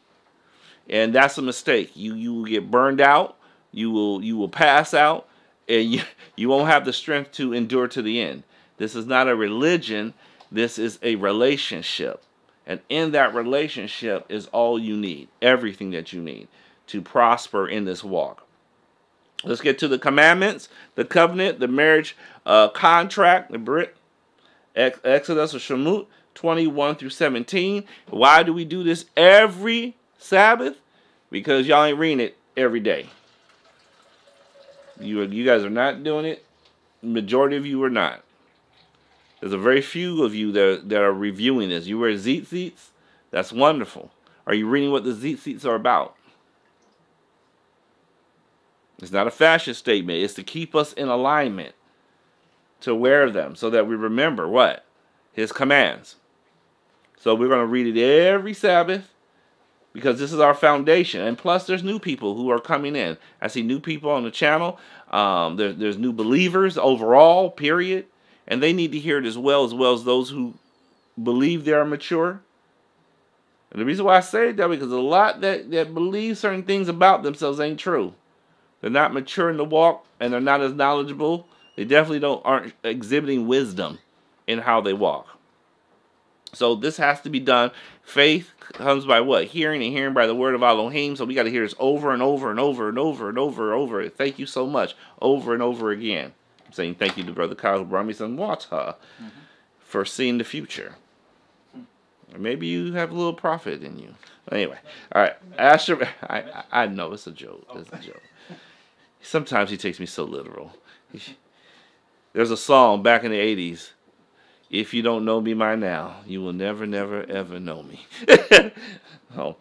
And that's a mistake. You you will get burned out, you will you will pass out, and you, you won't have the strength to endure to the end. This is not a religion, this is a relationship. And in that relationship is all you need, everything that you need to prosper in this walk. Let's get to the commandments, the covenant, the marriage uh, contract, the Brit, Exodus or Shemot 21 through 17. Why do we do this every Sabbath? Because y'all ain't reading it every day. You, you guys are not doing it. Majority of you are not. There's a very few of you that, that are reviewing this. You wear tzitzits? That's wonderful. Are you reading what the tzitzits are about? It's not a fashion statement. It's to keep us in alignment to wear them so that we remember what? His commands. So we're going to read it every Sabbath because this is our foundation. And plus, there's new people who are coming in. I see new people on the channel. Um, there, there's new believers overall, period. And they need to hear it as well, as well as those who believe they are mature. And the reason why I say that because a lot that, that believe certain things about themselves ain't true. They're not mature in the walk and they're not as knowledgeable. They definitely don't aren't exhibiting wisdom in how they walk. So this has to be done. Faith comes by what? Hearing and hearing by the word of Elohim. So we got to hear this over and over and over and over and over and over. Thank you so much. Over and over again. I'm saying thank you to Brother Kyle who brought me some water mm-hmm. for seeing the future. Or maybe you have a little prophet in you. Anyway, all right. Asher, I, I know it's a joke. It's a joke. Sometimes he takes me so literal. There's a song back in the 80s. If you don't know me by now, you will never, never, ever know me. oh.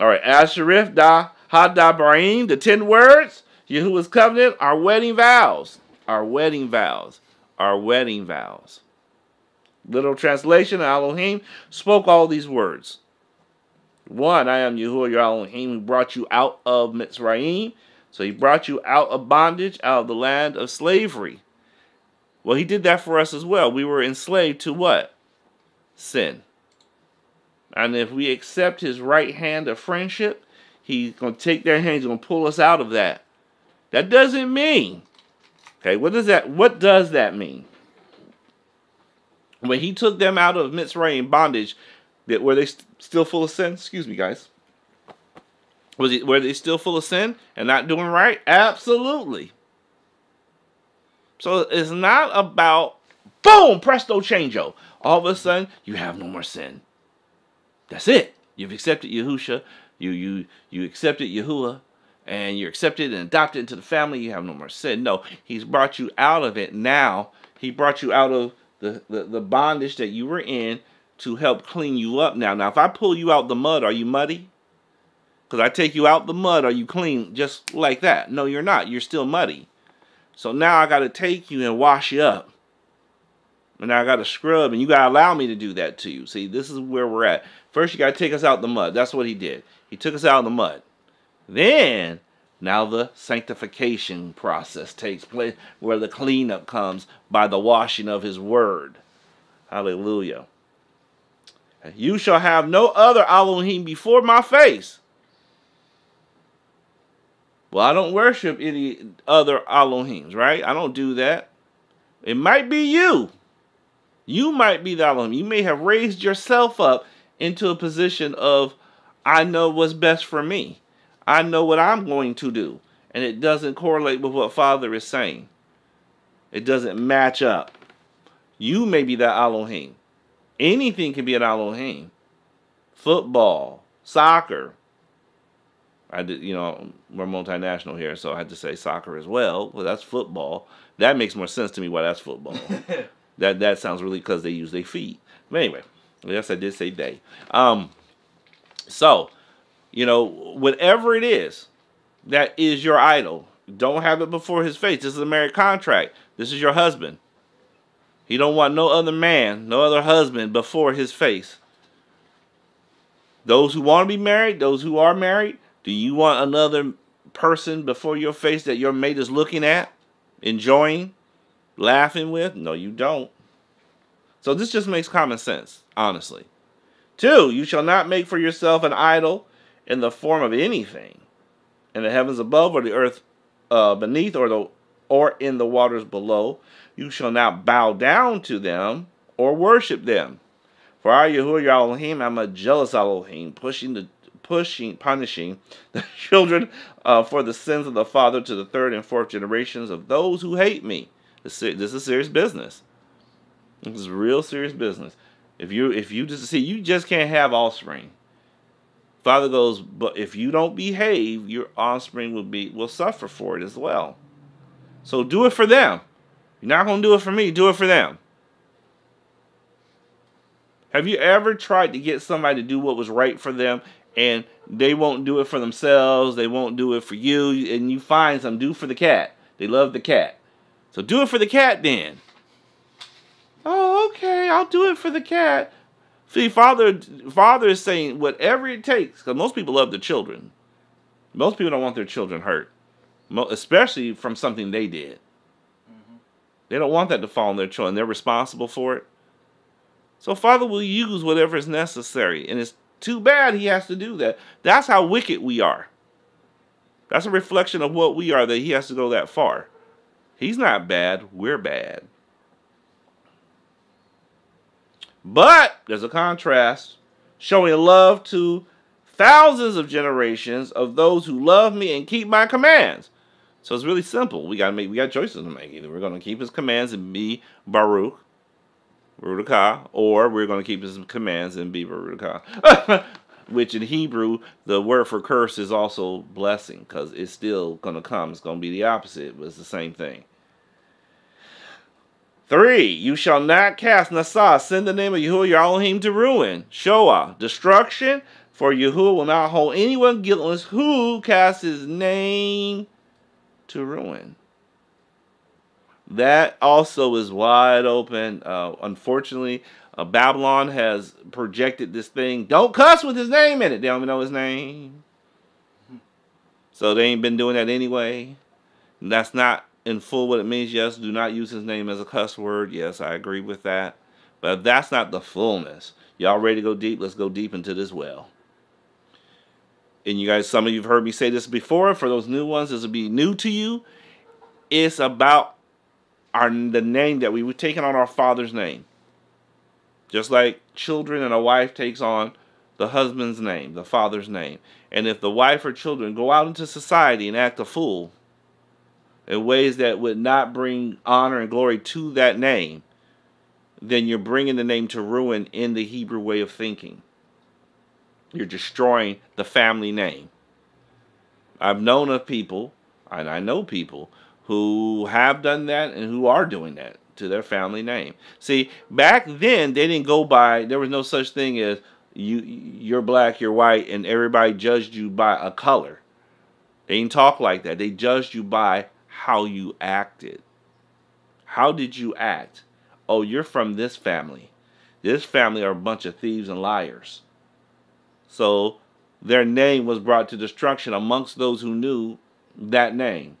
All right. Asherif da Hadabarim, the ten words. Yahuah's covenant, our wedding vows. Our wedding vows. Our wedding vows. Literal translation, Elohim spoke all these words. One, I am Yahuah your Elohim who brought you out of Mitzrayim so he brought you out of bondage, out of the land of slavery. Well, he did that for us as well. We were enslaved to what? Sin. And if we accept his right hand of friendship, he's going to take their hands, he's going to pull us out of that. That doesn't mean, okay, what does that, what does that mean? When he took them out of Mitzrayim bondage, that were they st still full of sin? Excuse me, guys. Was he, were they still full of sin and not doing right? Absolutely. So it's not about boom, presto changeo. All of a sudden, you have no more sin. That's it. You've accepted Yahusha. You you you accepted Yahuah, and you're accepted and adopted into the family. You have no more sin. No, He's brought you out of it. Now He brought you out of the the, the bondage that you were in to help clean you up. Now, now if I pull you out the mud, are you muddy? Because I take you out the mud, are you clean just like that? No, you're not. You're still muddy. So now I got to take you and wash you up. And I got to scrub, and you got to allow me to do that to you. See, this is where we're at. First, you got to take us out the mud. That's what he did. He took us out of the mud. Then, now the sanctification process takes place where the cleanup comes by the washing of his word. Hallelujah. You shall have no other Elohim before my face. Well, I don't worship any other Elohims, right? I don't do that. It might be you. You might be the Elohim. You may have raised yourself up into a position of, I know what's best for me. I know what I'm going to do. And it doesn't correlate with what Father is saying. It doesn't match up. You may be that Elohim. Anything can be an Elohim. Football, soccer. I did, you know, we're multinational here, so I had to say soccer as well. Well, that's football. That makes more sense to me why that's football. that that sounds really because they use their feet. But anyway, yes, I did say they. Um, so, you know, whatever it is that is your idol, don't have it before his face. This is a married contract. This is your husband. He don't want no other man, no other husband before his face. Those who want to be married, those who are married, do you want another person before your face that your mate is looking at, enjoying, laughing with? No, you don't. So this just makes common sense, honestly. Two, you shall not make for yourself an idol in the form of anything in the heavens above or the earth uh, beneath or the or in the waters below. You shall not bow down to them or worship them. For I, Yahuah your Elohim, I'm a jealous Elohim, pushing the pushing, punishing the children uh, for the sins of the father to the third and fourth generations of those who hate me. This, this is serious business. This is real serious business. If you if you just see you just can't have offspring. Father goes, but if you don't behave, your offspring will be will suffer for it as well. So do it for them. You're not gonna do it for me. Do it for them. Have you ever tried to get somebody to do what was right for them and they won't do it for themselves, they won't do it for you, and you find some do for the cat. They love the cat. So do it for the cat then. Oh, okay, I'll do it for the cat. See, father, father is saying whatever it takes, because most people love their children. Most people don't want their children hurt, especially from something they did. Mm-hmm. They don't want that to fall on their children. They're responsible for it. So father will use whatever is necessary, and it's too bad he has to do that. That's how wicked we are. That's a reflection of what we are that he has to go that far. He's not bad, we're bad. But there's a contrast showing love to thousands of generations of those who love me and keep my commands. So it's really simple. We gotta make we got choices to make. Either we're gonna keep his commands and be Baruch, Rudaka, or we're gonna keep his commands and be Barudaka. Which in Hebrew, the word for curse is also blessing, because it's still gonna come. It's gonna be the opposite, but it's the same thing. Three, you shall not cast Nasa, send the name of Yahuah your Elohim to ruin. Shoah, destruction, for Yahuah will not hold anyone guiltless who casts his name to ruin. That also is wide open. Uh, unfortunately, uh, Babylon has projected this thing. Don't cuss with his name in it. They don't even know his name. So they ain't been doing that anyway. That's not in full what it means. Yes, do not use his name as a cuss word. Yes, I agree with that. But that's not the fullness. Y'all ready to go deep? Let's go deep into this well. And you guys, some of you have heard me say this before. For those new ones, this will be new to you. It's about our the name that we were taking on our father's name. Just like children and a wife takes on the husband's name, the father's name. And if the wife or children go out into society and act a fool, in ways that would not bring honor and glory to that name, then you're bringing the name to ruin in the Hebrew way of thinking. You're destroying the family name. I've known of people, and I know people, who have done that and who are doing that to their family name. See, back then, they didn't go by, there was no such thing as you you're black, you're white, and everybody judged you by a color. They didn't talk like that. They judged you by how you acted. How did you act? Oh, you're from this family. This family are a bunch of thieves and liars. So their name was brought to destruction amongst those who knew that name.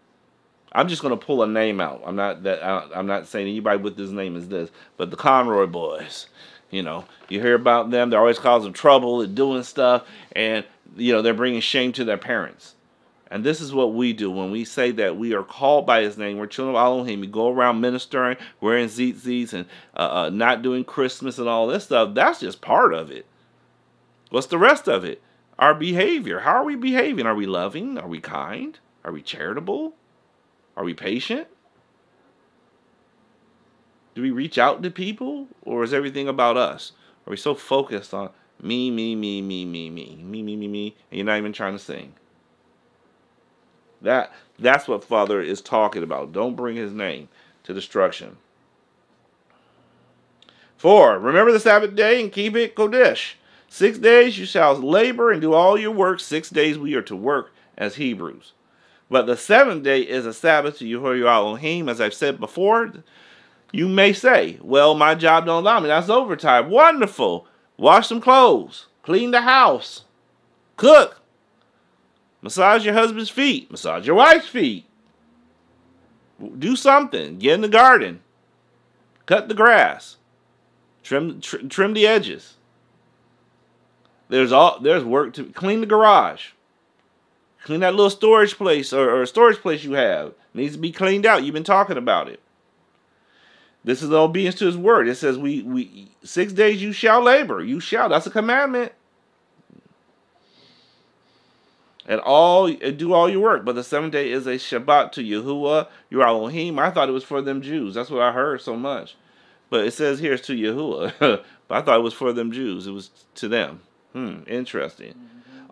I'm just going to pull a name out. I'm not that I'm not saying anybody with this name is this, but the Conroy boys. You know, you hear about them. They're always causing trouble and doing stuff, and you know they're bringing shame to their parents. And this is what we do when we say that we are called by His name. We're children of Elohim. We go around ministering, wearing tzitzits, and uh, uh, not doing Christmas and all this stuff. That's just part of it. What's the rest of it? Our behavior. How are we behaving? Are we loving? Are we kind? Are we charitable? Are we patient? Do we reach out to people? Or is everything about us? Are we so focused on me, me, me, me, me, me, me, me, me, me, and you're not even trying to sing? That that's what Father is talking about. Don't bring his name to destruction. Four, remember the Sabbath day and keep it Kodesh. Six days you shall labor and do all your work. Six days we are to work as Hebrews. But the seventh day is a Sabbath to Yehovah Elohim, as I've said before. You may say, well, my job don't allow me. That's overtime. Wonderful. Wash some clothes. Clean the house. Cook. Massage your husband's feet. Massage your wife's feet. Do something. Get in the garden. Cut the grass. Trim, tr trim the edges. There's all there's work to clean the garage. Clean that little storage place or, or storage place you have. It needs to be cleaned out. You've been talking about it. This is obedience to his word. It says we we six days you shall labor. You shall. That's a commandment. And all do all your work. But the seventh day is a Shabbat to Yahuah, your Elohim. I thought it was for them Jews. That's what I heard so much. But it says here it's to Yahuah. but I thought it was for them Jews. It was to them. Hmm, interesting.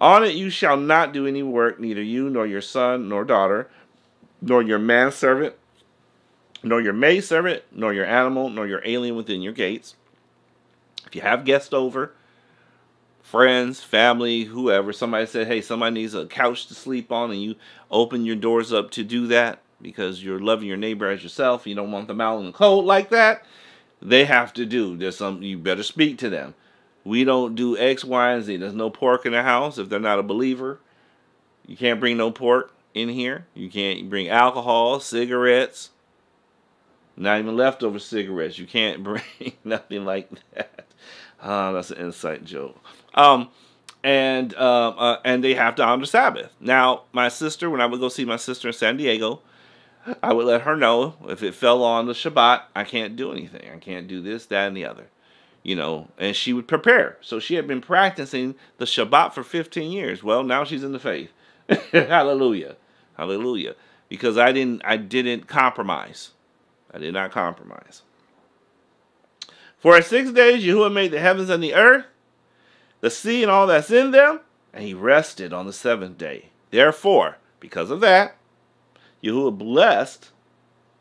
On it you shall not do any work, neither you nor your son nor daughter, nor your manservant, nor your maidservant, nor your animal, nor your alien within your gates. If you have guests over, friends, family, whoever, somebody said, hey, somebody needs a couch to sleep on, and you open your doors up to do that because you're loving your neighbor as yourself, you don't want them out in the cold like that, they have to do. There's some you better speak to them. We don't do X, Y, and Z. There's no pork in the house if they're not a believer. You can't bring no pork in here. You can't bring alcohol, cigarettes, not even leftover cigarettes. You can't bring nothing like that. Uh, that's an inside joke. Um, and uh, uh, and they have to honor Sabbath. Now, my sister, when I would go see my sister in San Diego, I would let her know if it fell on the Shabbat, I can't do anything. I can't do this, that, and the other. You know, and she would prepare. So she had been practicing the Shabbat for 15 years. Well, now she's in the faith. Hallelujah. Hallelujah. Because I didn't I didn't compromise. I did not compromise. For six days Yahuah made the heavens and the earth, the sea and all that's in them, and he rested on the seventh day. Therefore, because of that, Yahuah blessed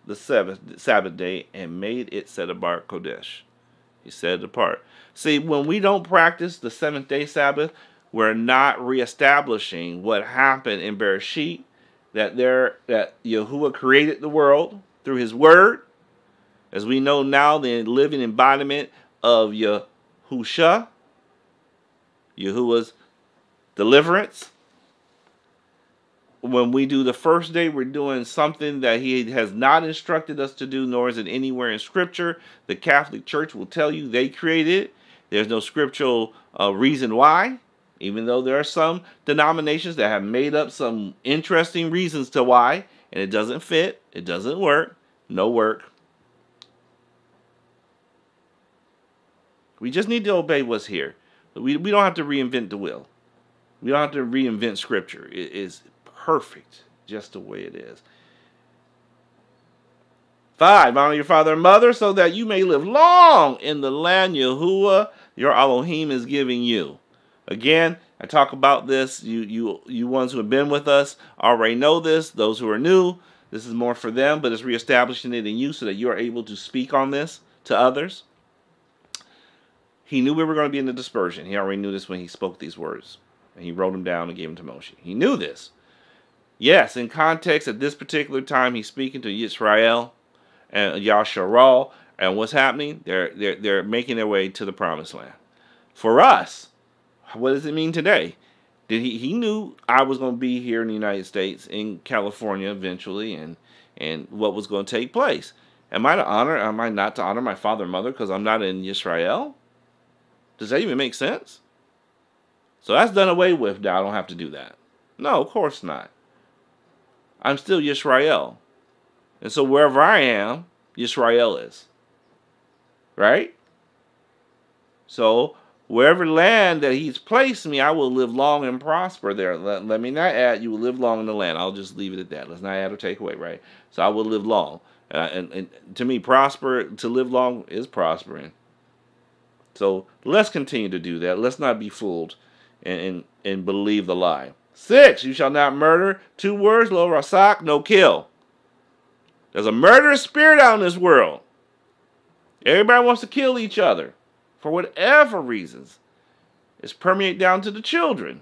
the seventh Sabbath day and made it set apart Kodesh. He set it apart. See, when we don't practice the seventh day Sabbath, we're not reestablishing what happened in Bereshit, that there that Yahuah created the world through his word. As we know now, the living embodiment of Yahusha, Yahuah's deliverance. When we do the first day, we're doing something that he has not instructed us to do, nor is it anywhere in Scripture. The Catholic Church will tell you they created it. There's no scriptural uh, reason why, even though there are some denominations that have made up some interesting reasons to why, and it doesn't fit, it doesn't work, no work. We just need to obey what's here. We, we don't have to reinvent the will. We don't have to reinvent scripture. It is perfect just the way it is. Five, honor your father and mother so that you may live long in the land Yahuah, your Elohim, is giving you. Again, I talk about this. You, you, you ones who have been with us already know this. Those who are new, this is more for them, but it's reestablishing it in you so that you are able to speak on this to others. He knew we were going to be in the dispersion. He already knew this when he spoke these words. And he wrote them down and gave them to Moshe. He knew this. Yes, in context, at this particular time, he's speaking to Yisrael and Yasharal. And what's happening? They're, they're, they're making their way to the promised land. For us, what does it mean today? Did he, he knew I was going to be here in the United States, in California eventually, and, and what was going to take place. Am I to honor, am I not to honor my father and mother because I'm not in Israel? Does that even make sense? So that's done away with now. I don't have to do that. No, of course not. I'm still Yisrael. And so wherever I am, Yisrael is. Right? So wherever land that he's placed me, I will live long and prosper there. Let, let me not add, you will live long in the land. I'll just leave it at that. Let's not add or take away, right? So I will live long. Uh, and, and to me, prosper, to live long is prospering. So let's continue to do that. Let's not be fooled and, and, and believe the lie. Six, you shall not murder. Two words, lo rasak, no kill. There's a murderous spirit out in this world. Everybody wants to kill each other for whatever reasons. It's permeate down to the children.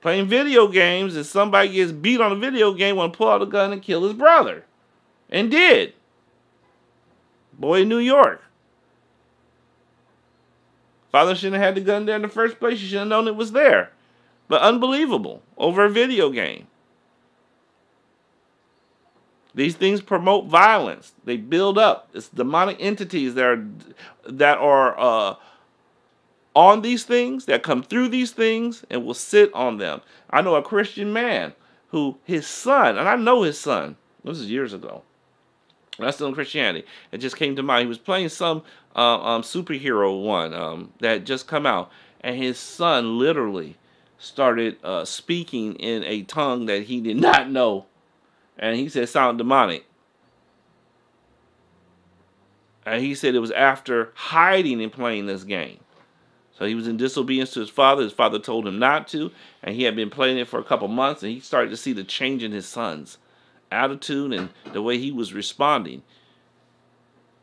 Playing video games and somebody gets beat on a video game, want to pull out a gun and kill his brother. And did. Boy in New York. Father shouldn't have had the gun there in the first place. You should have known it was there. But unbelievable. Over a video game. These things promote violence. They build up. It's demonic entities that are that are uh, on these things, that come through these things, and will sit on them. I know a Christian man who his son, and I know his son. This is years ago. That's still in Christianity. It just came to mind. He was playing some uh, um, superhero one um, that just come out, and his son literally started uh, speaking in a tongue that he did not know and he said sound demonic. And he said it was after hiding and playing this game. So he was in disobedience to his father. His father told him not to, and he had been playing it for a couple months, and he started to see the change in his son's attitude and the way he was responding.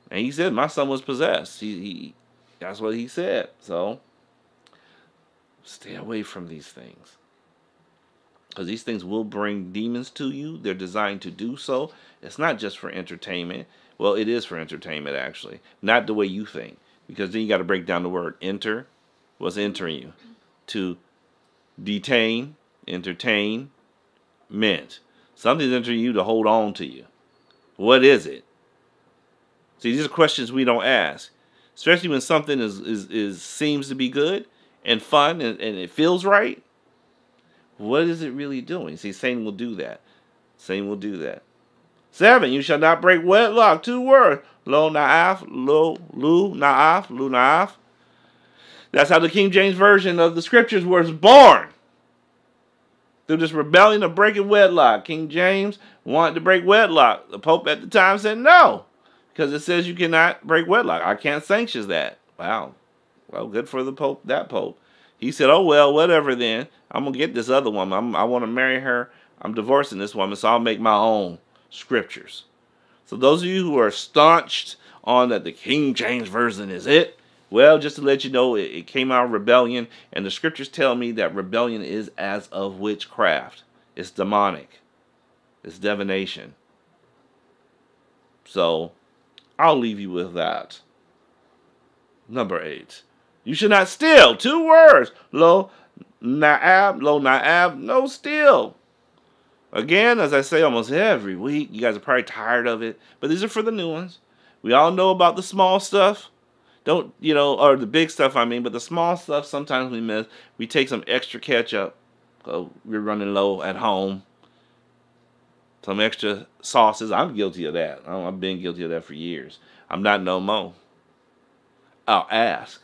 And he said, "My son was possessed." He, he that's what he said. So stay away from these things because these things will bring demons to you. They're designed to do so. It's not just for entertainment. Well, it is for entertainment, actually. Not the way you think. Because then you got to break down the word enter. What's entering you? To detain, entertain, meant. Something's entering you to hold on to you. What is it? See, these are questions we don't ask. Especially when something is, is, is seems to be good and fun and, and it feels right what is it really doing? See, Satan will do that. Satan will do that. Seven, you shall not break wedlock. Two words. Lo naaf, lo lu naaf, lu naaf. That's how the King James Version of the scriptures was born. Through this rebellion of breaking wedlock. King James wanted to break wedlock. The Pope at the time said no. Because it says you cannot break wedlock. I can't sanction that. Wow. Well, good for the Pope, that Pope. He said, oh, well, whatever then. I'm going to get this other woman. I'm, I want to marry her. I'm divorcing this woman, so I'll make my own scriptures. So those of you who are staunched on that the King James Version is it, well, just to let you know, it, it came out of rebellion, and the scriptures tell me that rebellion is as of witchcraft. It's demonic. It's divination. So, I'll leave you with that. Number eight. You should not steal. Two words. Lo naab, lo naab, no steal. Again, as I say almost every week, you guys are probably tired of it, but these are for the new ones. We all know about the small stuff. Don't, you know, or the big stuff, I mean, but the small stuff sometimes we miss. We take some extra ketchup. So we're running low at home. Some extra sauces. I'm guilty of that. I've been guilty of that for years. I'm not no more. I'll ask.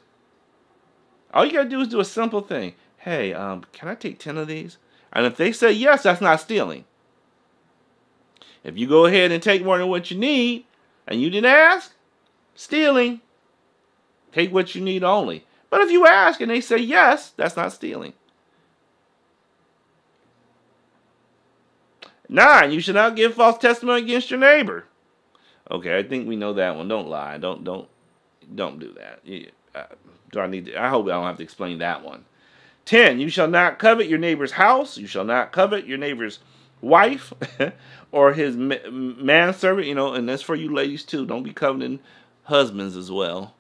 All you gotta do is do a simple thing. Hey, um, can I take 10 of these? And if they say yes, that's not stealing. If you go ahead and take more than what you need, and you didn't ask, stealing. Take what you need only. But if you ask and they say yes, that's not stealing. Nine, you should not give false testimony against your neighbor. Okay, I think we know that one. Don't lie. Don't don't don't do that. You- uh, do I need to? I hope I don't have to explain that one. 10. You shall not covet your neighbor's house. You shall not covet your neighbor's wife or his ma- manservant. You know, and that's for you ladies too. Don't be coveting husbands as well.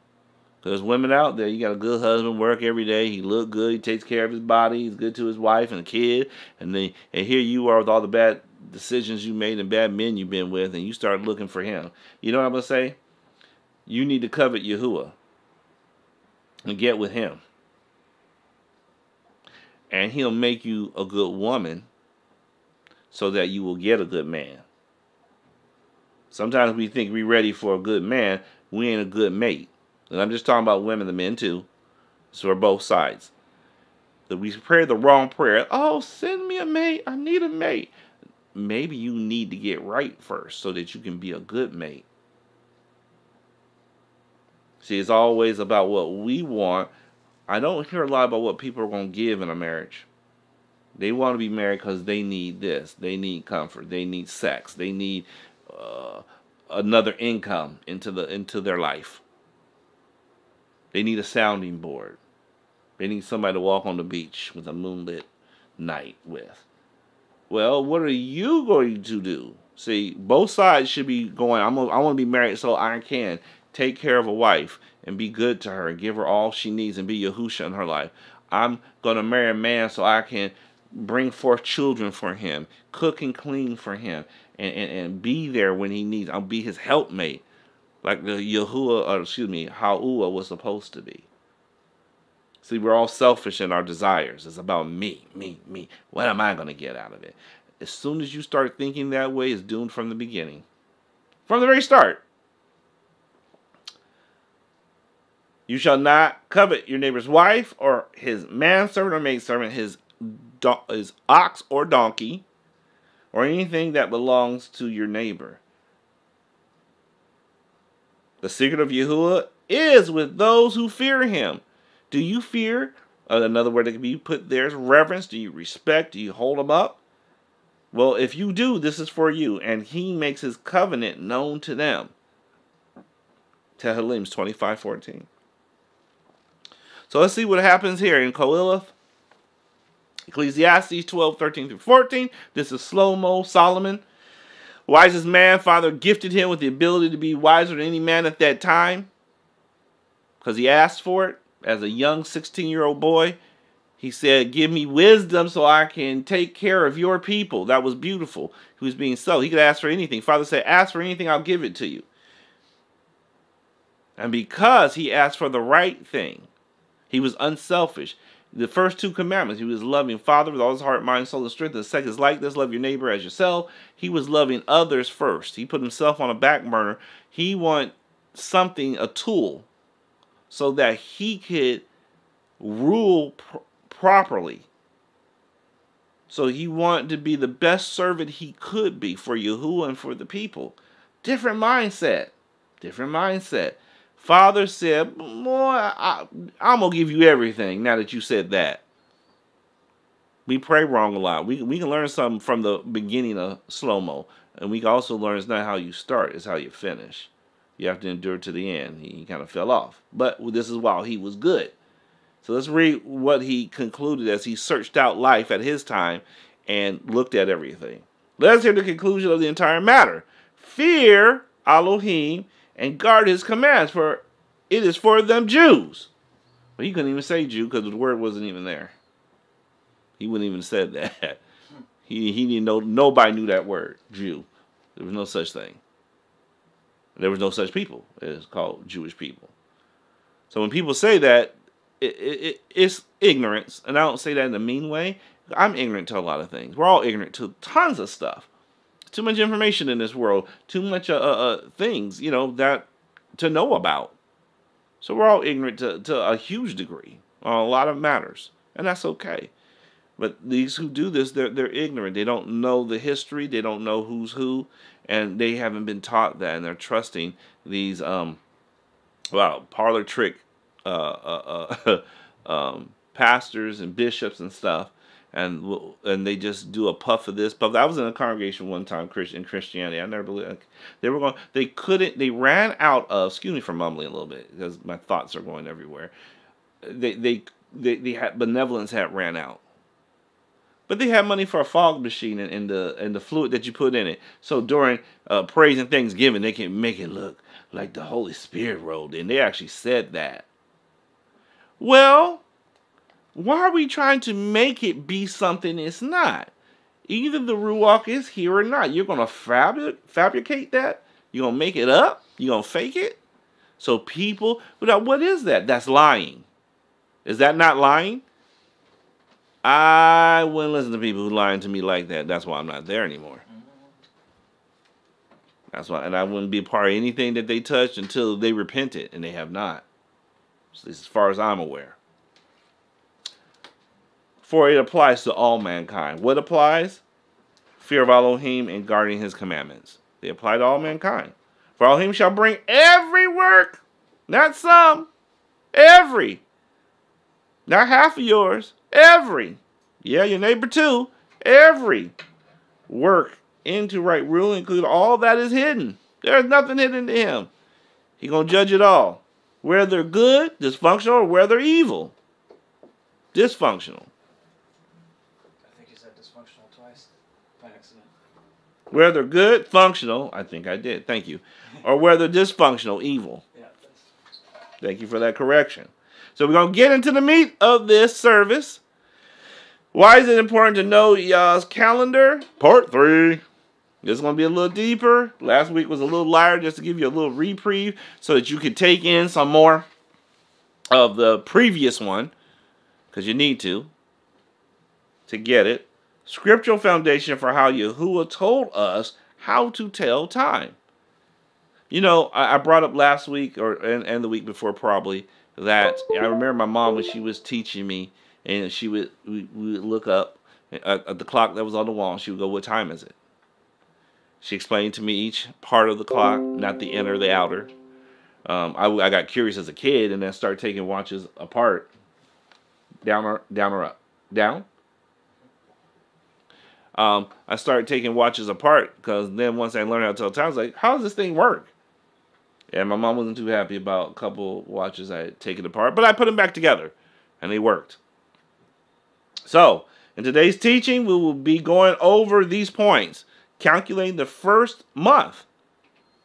There's women out there. You got a good husband, work every day. He look good. He takes care of his body. He's good to his wife and the kid. And then, and here you are with all the bad decisions you made and bad men you've been with, and you start looking for him. You know what I'm gonna say? You need to covet Yahuah and get with him, and he'll make you a good woman, so that you will get a good man. Sometimes we think we're ready for a good man. We ain't a good mate. And I'm just talking about women and men too. So we're both sides. That we pray the wrong prayer. Oh, send me a mate. I need a mate. Maybe you need to get right first so that you can be a good mate. See, it's always about what we want. I don't hear a lot about what people are going to give in a marriage. They want to be married because they need this. They need comfort. They need sex. They need uh, another income into the into their life. They need a sounding board. They need somebody to walk on the beach with a moonlit night with. Well, what are you going to do? See, both sides should be going. I'm. A, I want to be married so I can take care of a wife and be good to her and give her all she needs and be Yahusha in her life. I'm gonna marry a man so I can bring forth children for him, cook and clean for him, and, and, and be there when he needs. I'll be his helpmate, like the Yahuah, or excuse me, Hauah was supposed to be. See, we're all selfish in our desires. It's about me, me, me. What am I going to get out of it? As soon as you start thinking that way, it's doomed from the beginning. From the very start. You shall not covet your neighbor's wife or his manservant or maidservant, his, his ox or donkey, or anything that belongs to your neighbor. The secret of Yahuah is with those who fear him. Do you fear? Uh, another word that can be put there is reverence. Do you respect? Do you hold him up? Well, if you do, this is for you. And he makes his covenant known to them. Tehillim 25 14. So let's see what happens here in Koheleth. Ecclesiastes 12 13 through 14. This is Shlomo Solomon. Wisest man, father gifted him with the ability to be wiser than any man at that time because he asked for it as a young 16 year old boy. He said, Give me wisdom so I can take care of your people. That was beautiful. He was being so. He could ask for anything. Father said, Ask for anything, I'll give it to you. And because he asked for the right thing, he was unselfish. The first two commandments, he was loving Father with all his heart, mind, soul, and strength. The second is like this love your neighbor as yourself. He was loving others first. He put himself on a back burner. He wanted something, a tool, so that he could rule pr- properly. So he wanted to be the best servant he could be for Yahuah and for the people. Different mindset. Different mindset. Father said, Boy, I, I'm going to give you everything now that you said that. We pray wrong a lot. We, we can learn something from the beginning of Shlomo. And we can also learn it's not how you start, it's how you finish. You have to endure to the end. He, he kind of fell off. But this is while he was good. So let's read what he concluded as he searched out life at his time and looked at everything. Let's hear the conclusion of the entire matter. Fear Elohim and guard his commands, for it is for them Jews. Well, he couldn't even say Jew because the word wasn't even there. He wouldn't even said that. He he didn't know nobody knew that word, Jew. There was no such thing. There was no such people. It's called Jewish people. So when people say that, it, it, it's ignorance, and I don't say that in a mean way. I'm ignorant to a lot of things. We're all ignorant to tons of stuff. Too much information in this world. Too much uh, uh, things, you know, that to know about. So we're all ignorant to, to a huge degree on a lot of matters, and that's okay. But these who do this, they're they're ignorant. They don't know the history. They don't know who's who, and they haven't been taught that, and they're trusting these um, well, parlor trick uh, uh, uh, um, pastors and bishops and stuff, and and they just do a puff of this puff. I was in a congregation one time, Christian Christianity. I never believed they were going. They couldn't. They ran out of. Excuse me for mumbling a little bit because my thoughts are going everywhere. They they they, they had benevolence had ran out. But they had money for a fog machine and, and the and the fluid that you put in it. So during uh, praise and Thanksgiving, they can make it look like the Holy Spirit rolled in. They actually said that. Well, why are we trying to make it be something it's not? Either the Ruach is here or not. You're going to fabric, fabricate that? You're going to make it up? You're going to fake it? So people, without uh, what is that? That's lying. Is that not lying? I wouldn't listen to people who lying to me like that. That's why I'm not there anymore. That's why, and I wouldn't be a part of anything that they touch until they repented, and they have not. At least as far as I'm aware. For it applies to all mankind. What applies? Fear of Elohim and guarding his commandments. They apply to all mankind. For Elohim shall bring every work, not some, every, not half of yours, every, yeah, your neighbor too, every work into right rule, include all that is hidden. There's nothing hidden to him. He gonna judge it all, whether good, dysfunctional, or whether evil, dysfunctional. I think you said dysfunctional twice by accident. Whether good, functional, I think I did, thank you, or whether dysfunctional, evil. Thank you for that correction. So we're going to get into the meat of this service. Why is it important to know Yah's calendar? Part three. This is going to be a little deeper. Last week was a little lighter just to give you a little reprieve so that you could take in some more of the previous one because you need to to get it. Scriptural foundation for how Yahuah told us how to tell time. You know, I, brought up last week or and, and the week before probably that I remember my mom when she was teaching me and she would we, we would look up at, at the clock that was on the wall and she would go, "What time is it?" She explained to me each part of the clock, not the inner, the outer. Um, I, I got curious as a kid and then started taking watches apart, down or down or up, down. Um, I started taking watches apart because then once I learned how to tell time, I was like, "How does this thing work?" And my mom wasn't too happy about a couple watches I had taken apart, but I put them back together, and they worked. So, in today's teaching, we will be going over these points, calculating the first month,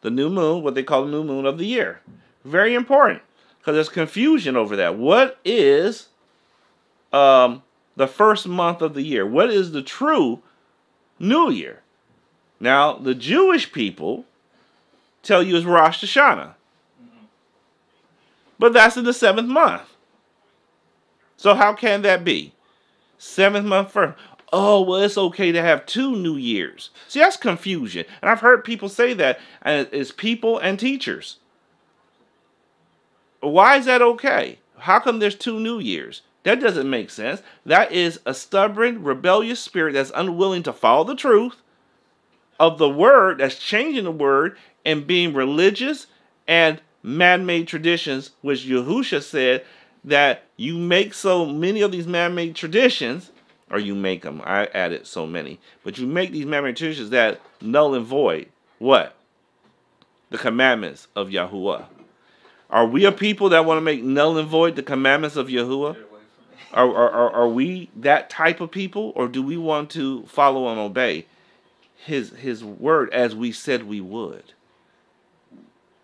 the new moon, what they call the new moon of the year. Very important because there's confusion over that. What is um, the first month of the year? What is the true new year? Now, the Jewish people tell you it's Rosh Hashanah. But that's in the seventh month. So how can that be? Seventh month first. Oh, well, it's okay to have two New Years. See, that's confusion. And I've heard people say that as people and teachers. Why is that okay? How come there's two New Years? That doesn't make sense. That is a stubborn, rebellious spirit that's unwilling to follow the truth of the word, that's changing the word and being religious and man-made traditions, which Yahusha said that you make so many of these man-made traditions, or you make them. I added so many, but you make these man-made traditions that null and void what the commandments of Yahuah. Are we a people that want to make null and void the commandments of Yahuah? Are, are, are, we that type of people, or do we want to follow and obey his his word as we said we would?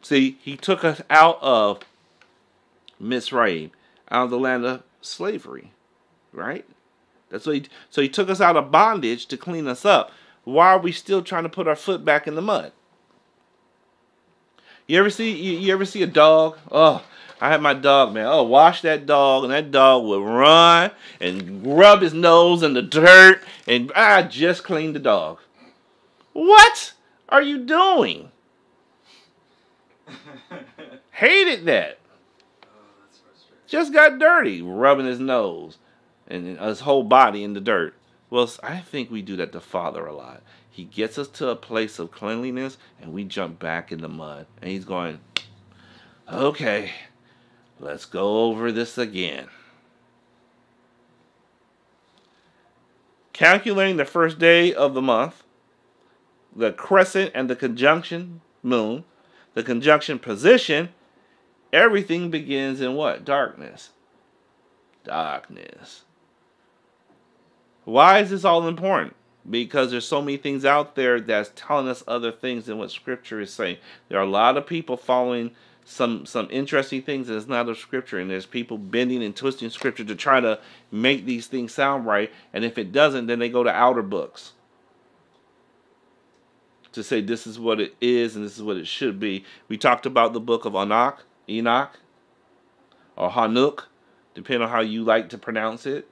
See, he took us out of Mizraim, out of the land of slavery, right? That's what he, so he took us out of bondage to clean us up. Why are we still trying to put our foot back in the mud? You ever see you, you ever see a dog? Oh, I had my dog, man. Oh, wash that dog, and that dog would run and rub his nose in the dirt, and I just cleaned the dog. What are you doing? Hated that. Oh, just got dirty, rubbing his nose and his whole body in the dirt. Well, I think we do that to Father a lot. He gets us to a place of cleanliness and we jump back in the mud. And he's going, okay, let's go over this again. calculating the first day of the month, the crescent and the conjunction moon, the conjunction position, everything begins in what? Darkness. Darkness. Why is this all important? Because there's so many things out there that's telling us other things than what Scripture is saying. There are a lot of people following some some interesting things that's not of Scripture, and there's people bending and twisting Scripture to try to make these things sound right. And if it doesn't, then they go to outer books to say this is what it is and this is what it should be. We talked about the book of Enoch, Enoch, or Hanuk, depending on how you like to pronounce it.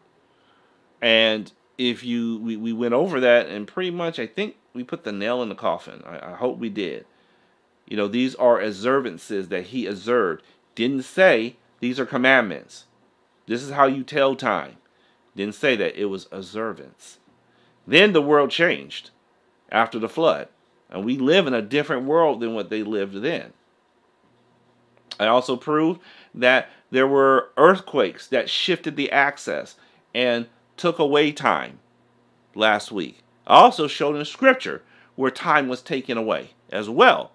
And if you we, we went over that and pretty much I think we put the nail in the coffin. I, I hope we did. You know, these are observances that he observed. Didn't say these are commandments. This is how you tell time. Didn't say that it was observance. Then the world changed after the flood. And we live in a different world than what they lived then. I also proved that there were earthquakes that shifted the axis and took away time last week. I also showed in scripture where time was taken away as well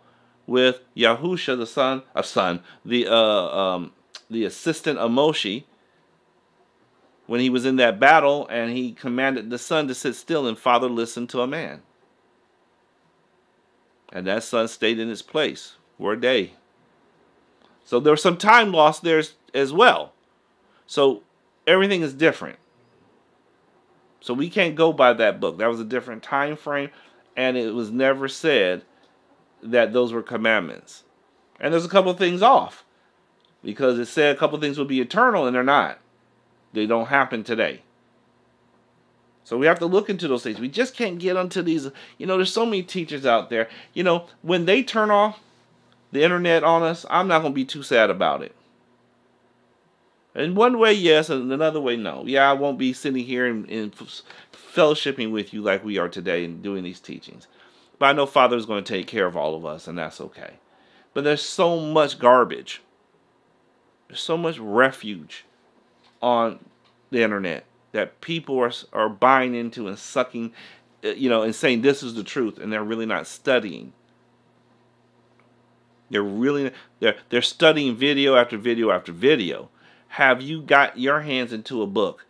with Yahusha, the son of son, the uh, um, the assistant of Moshe, when he was in that battle and he commanded the sun to sit still and father listened to a man. And that sun stayed in his place for a day. So there was some time lost there as well. So everything is different. So we can't go by that book. That was a different time frame, and it was never said that those were commandments. And there's a couple of things off because it said a couple things will be eternal, and they're not. They don't happen today. So we have to look into those things. We just can't get onto these. You know, there's so many teachers out there. You know, when they turn off the internet on us, I'm not going to be too sad about it. In one way, yes, and another way, no. Yeah, I won't be sitting here and, and fellowshipping with you like we are today and doing these teachings. But I know Father is going to take care of all of us, and that's okay. But there's so much garbage. There's so much refuge on the internet that people are are buying into and sucking, uh, you know, and saying this is the truth, and they're really not studying. They're really they're they're studying video after video after video. Have you got your hands into a book,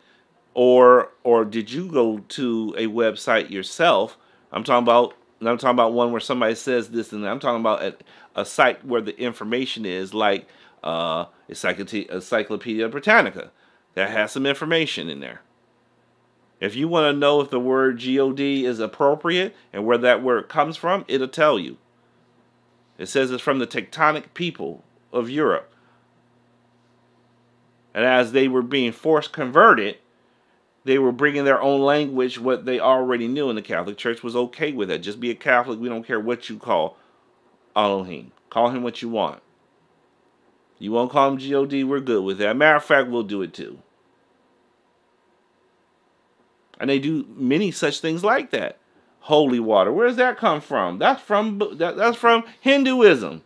or or did you go to a website yourself? I'm talking about. I'm talking about one where somebody says this, and I'm talking about a, a site where the information is like uh, Encyclopedia Britannica that has some information in there. If you want to know if the word God is appropriate and where that word comes from, it'll tell you. It says it's from the Teutonic people of Europe. And as they were being forced converted, they were bringing their own language, what they already knew, and the Catholic Church was okay with that. Just be a Catholic. We don't care what you call Elohim. Call him what you want. You won't call him God, we're good with that. Matter of fact, we'll do it too. And they do many such things like that. Holy water. Where does that come from? That's from that, that's from Hinduism.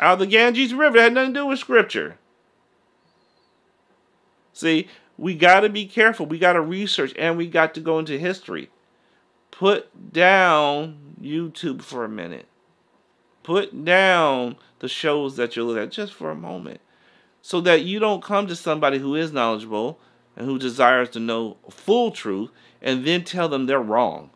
Out of the Ganges River. It had nothing to do with scripture. See, we got to be careful. We got to research and we got to go into history. Put down YouTube for a minute. Put down the shows that you're looking at just for a moment. So that you don't come to somebody who is knowledgeable and who desires to know full truth and then tell them they're wrong.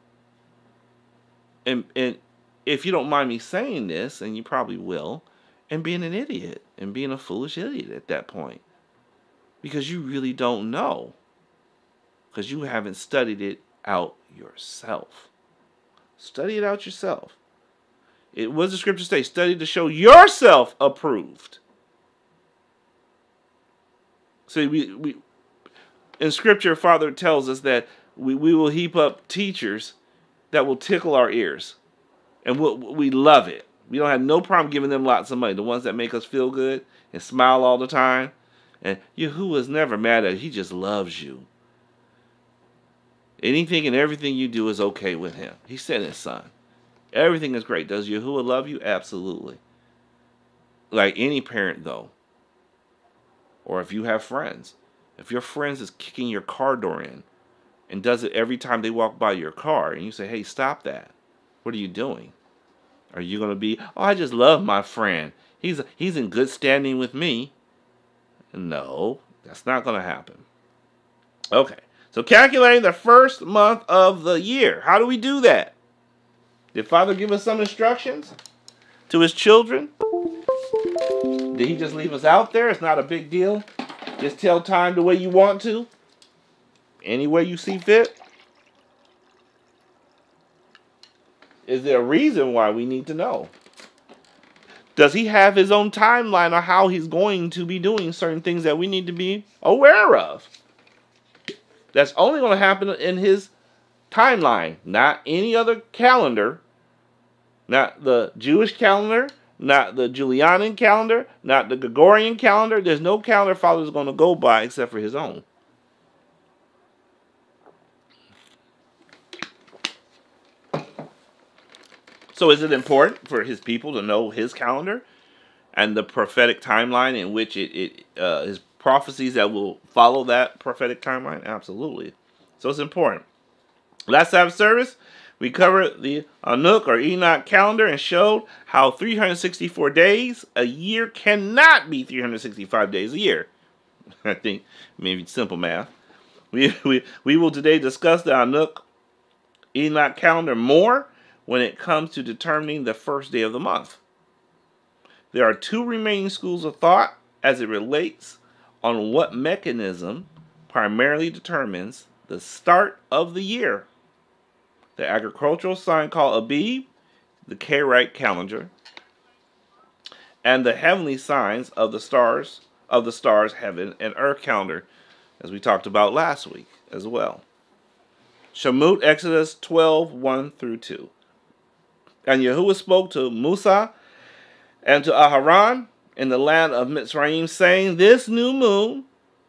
And and if you don't mind me saying this, and you probably will, and being an idiot and being a foolish idiot at that point. Because you really don't know. Because you haven't studied it out yourself. Study it out yourself. It was the scripture say, study to show yourself approved. See, we, we in scripture, Father tells us that we, we will heap up teachers that will tickle our ears. And we'll, we love it. We don't have no problem giving them lots of money. The ones that make us feel good and smile all the time. And Yahuah is never mad at you. He just loves you. Anything and everything you do is okay with him. He sent his son. Everything is great. Does Yahuah love you? Absolutely. Like any parent, though. Or if you have friends. If your friends is kicking your car door in, and does it every time they walk by your car, and you say, hey, stop that. What are you doing? Are you going to be, oh, I just love my friend. He's, he's in good standing with me. No, that's not going to happen. Okay, so calculating the first month of the year. How do we do that? Did Father give us some instructions to his children? Did he just leave us out there? It's not a big deal. Just tell time the way you want to. Any way you see fit. Is there a reason why we need to know? Does he have his own timeline on how he's going to be doing certain things that we need to be aware of? That's only going to happen in his timeline, not any other calendar, not the Jewish calendar, not the Julianian calendar, not the Gregorian calendar. There's no calendar Father is going to go by except for his own. So is it important for his people to know his calendar and the prophetic timeline in which it, it uh, his prophecies that will follow that prophetic timeline? Absolutely. So it's important. Last Sabbath service, we covered the Anuk or Enoch calendar and showed how 364 days a year cannot be 365 days a year. I think maybe simple math. We, we, we will today discuss the Anuk Enoch calendar more when it comes to determining the first day of the month. There are two remaining schools of thought as it relates on what mechanism primarily determines the start of the year. The agricultural sign called Abib, the Karaite calendar, and the heavenly signs of the stars of the stars, heaven and earth calendar, as we talked about last week as well. Shemot, Exodus 12, 1 through 2. And Yahuah spoke to Musa and to Aharon in the land of Mitzrayim, saying, This new moon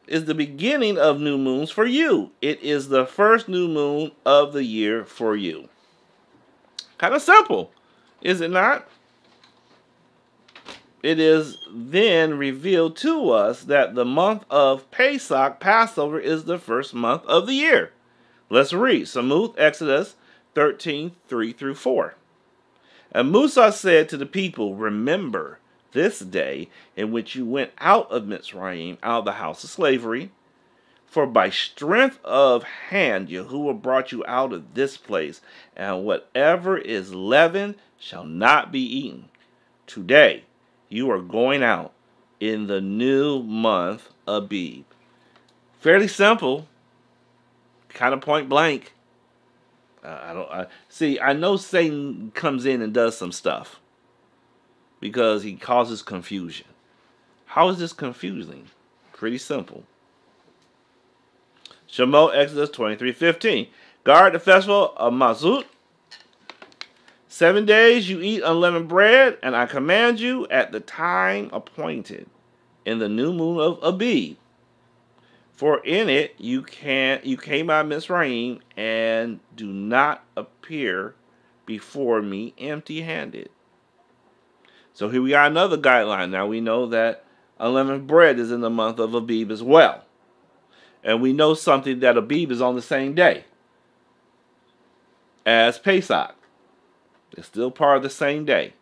is the beginning of new moons for you. It is the first new moon of the year for you. Kind of simple, is it not? It is then revealed to us that the month of Pesach, Passover, is the first month of the year. Let's read Shemot, Exodus 13, 3 through 4. And Musa said to the people, Remember this day in which you went out of Mitzrayim, out of the house of slavery. For by strength of hand Yahuah brought you out of this place, and whatever is leavened shall not be eaten. Today you are going out in the new month of Abib. Fairly simple, kind of point blank. Uh, I don't I, see. I know Satan comes in and does some stuff because he causes confusion. How is this confusing? Pretty simple. Shemot Exodus twenty three fifteen. Guard the festival of Mazut. Seven days you eat unleavened bread, and I command you at the time appointed in the new moon of Abib for in it you can you came by Mizraim and do not appear before me empty handed. So here we got another guideline. Now we know that unleavened bread is in the month of Abib as well. And we know something that Abib is on the same day as Pesach. It's still part of the same day.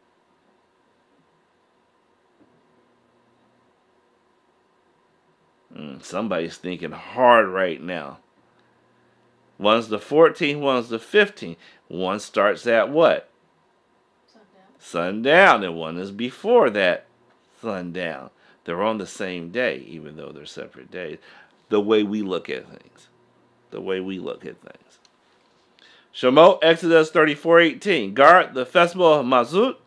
Mm, somebody's thinking hard right now. One's the 14th, one's the 15th. One starts at what? Sundown. Sundown, and one is before that sundown. They're on the same day, even though they're separate days. The way we look at things. The way we look at things. Shemot, Exodus 34 18. Guard the festival of Mazut.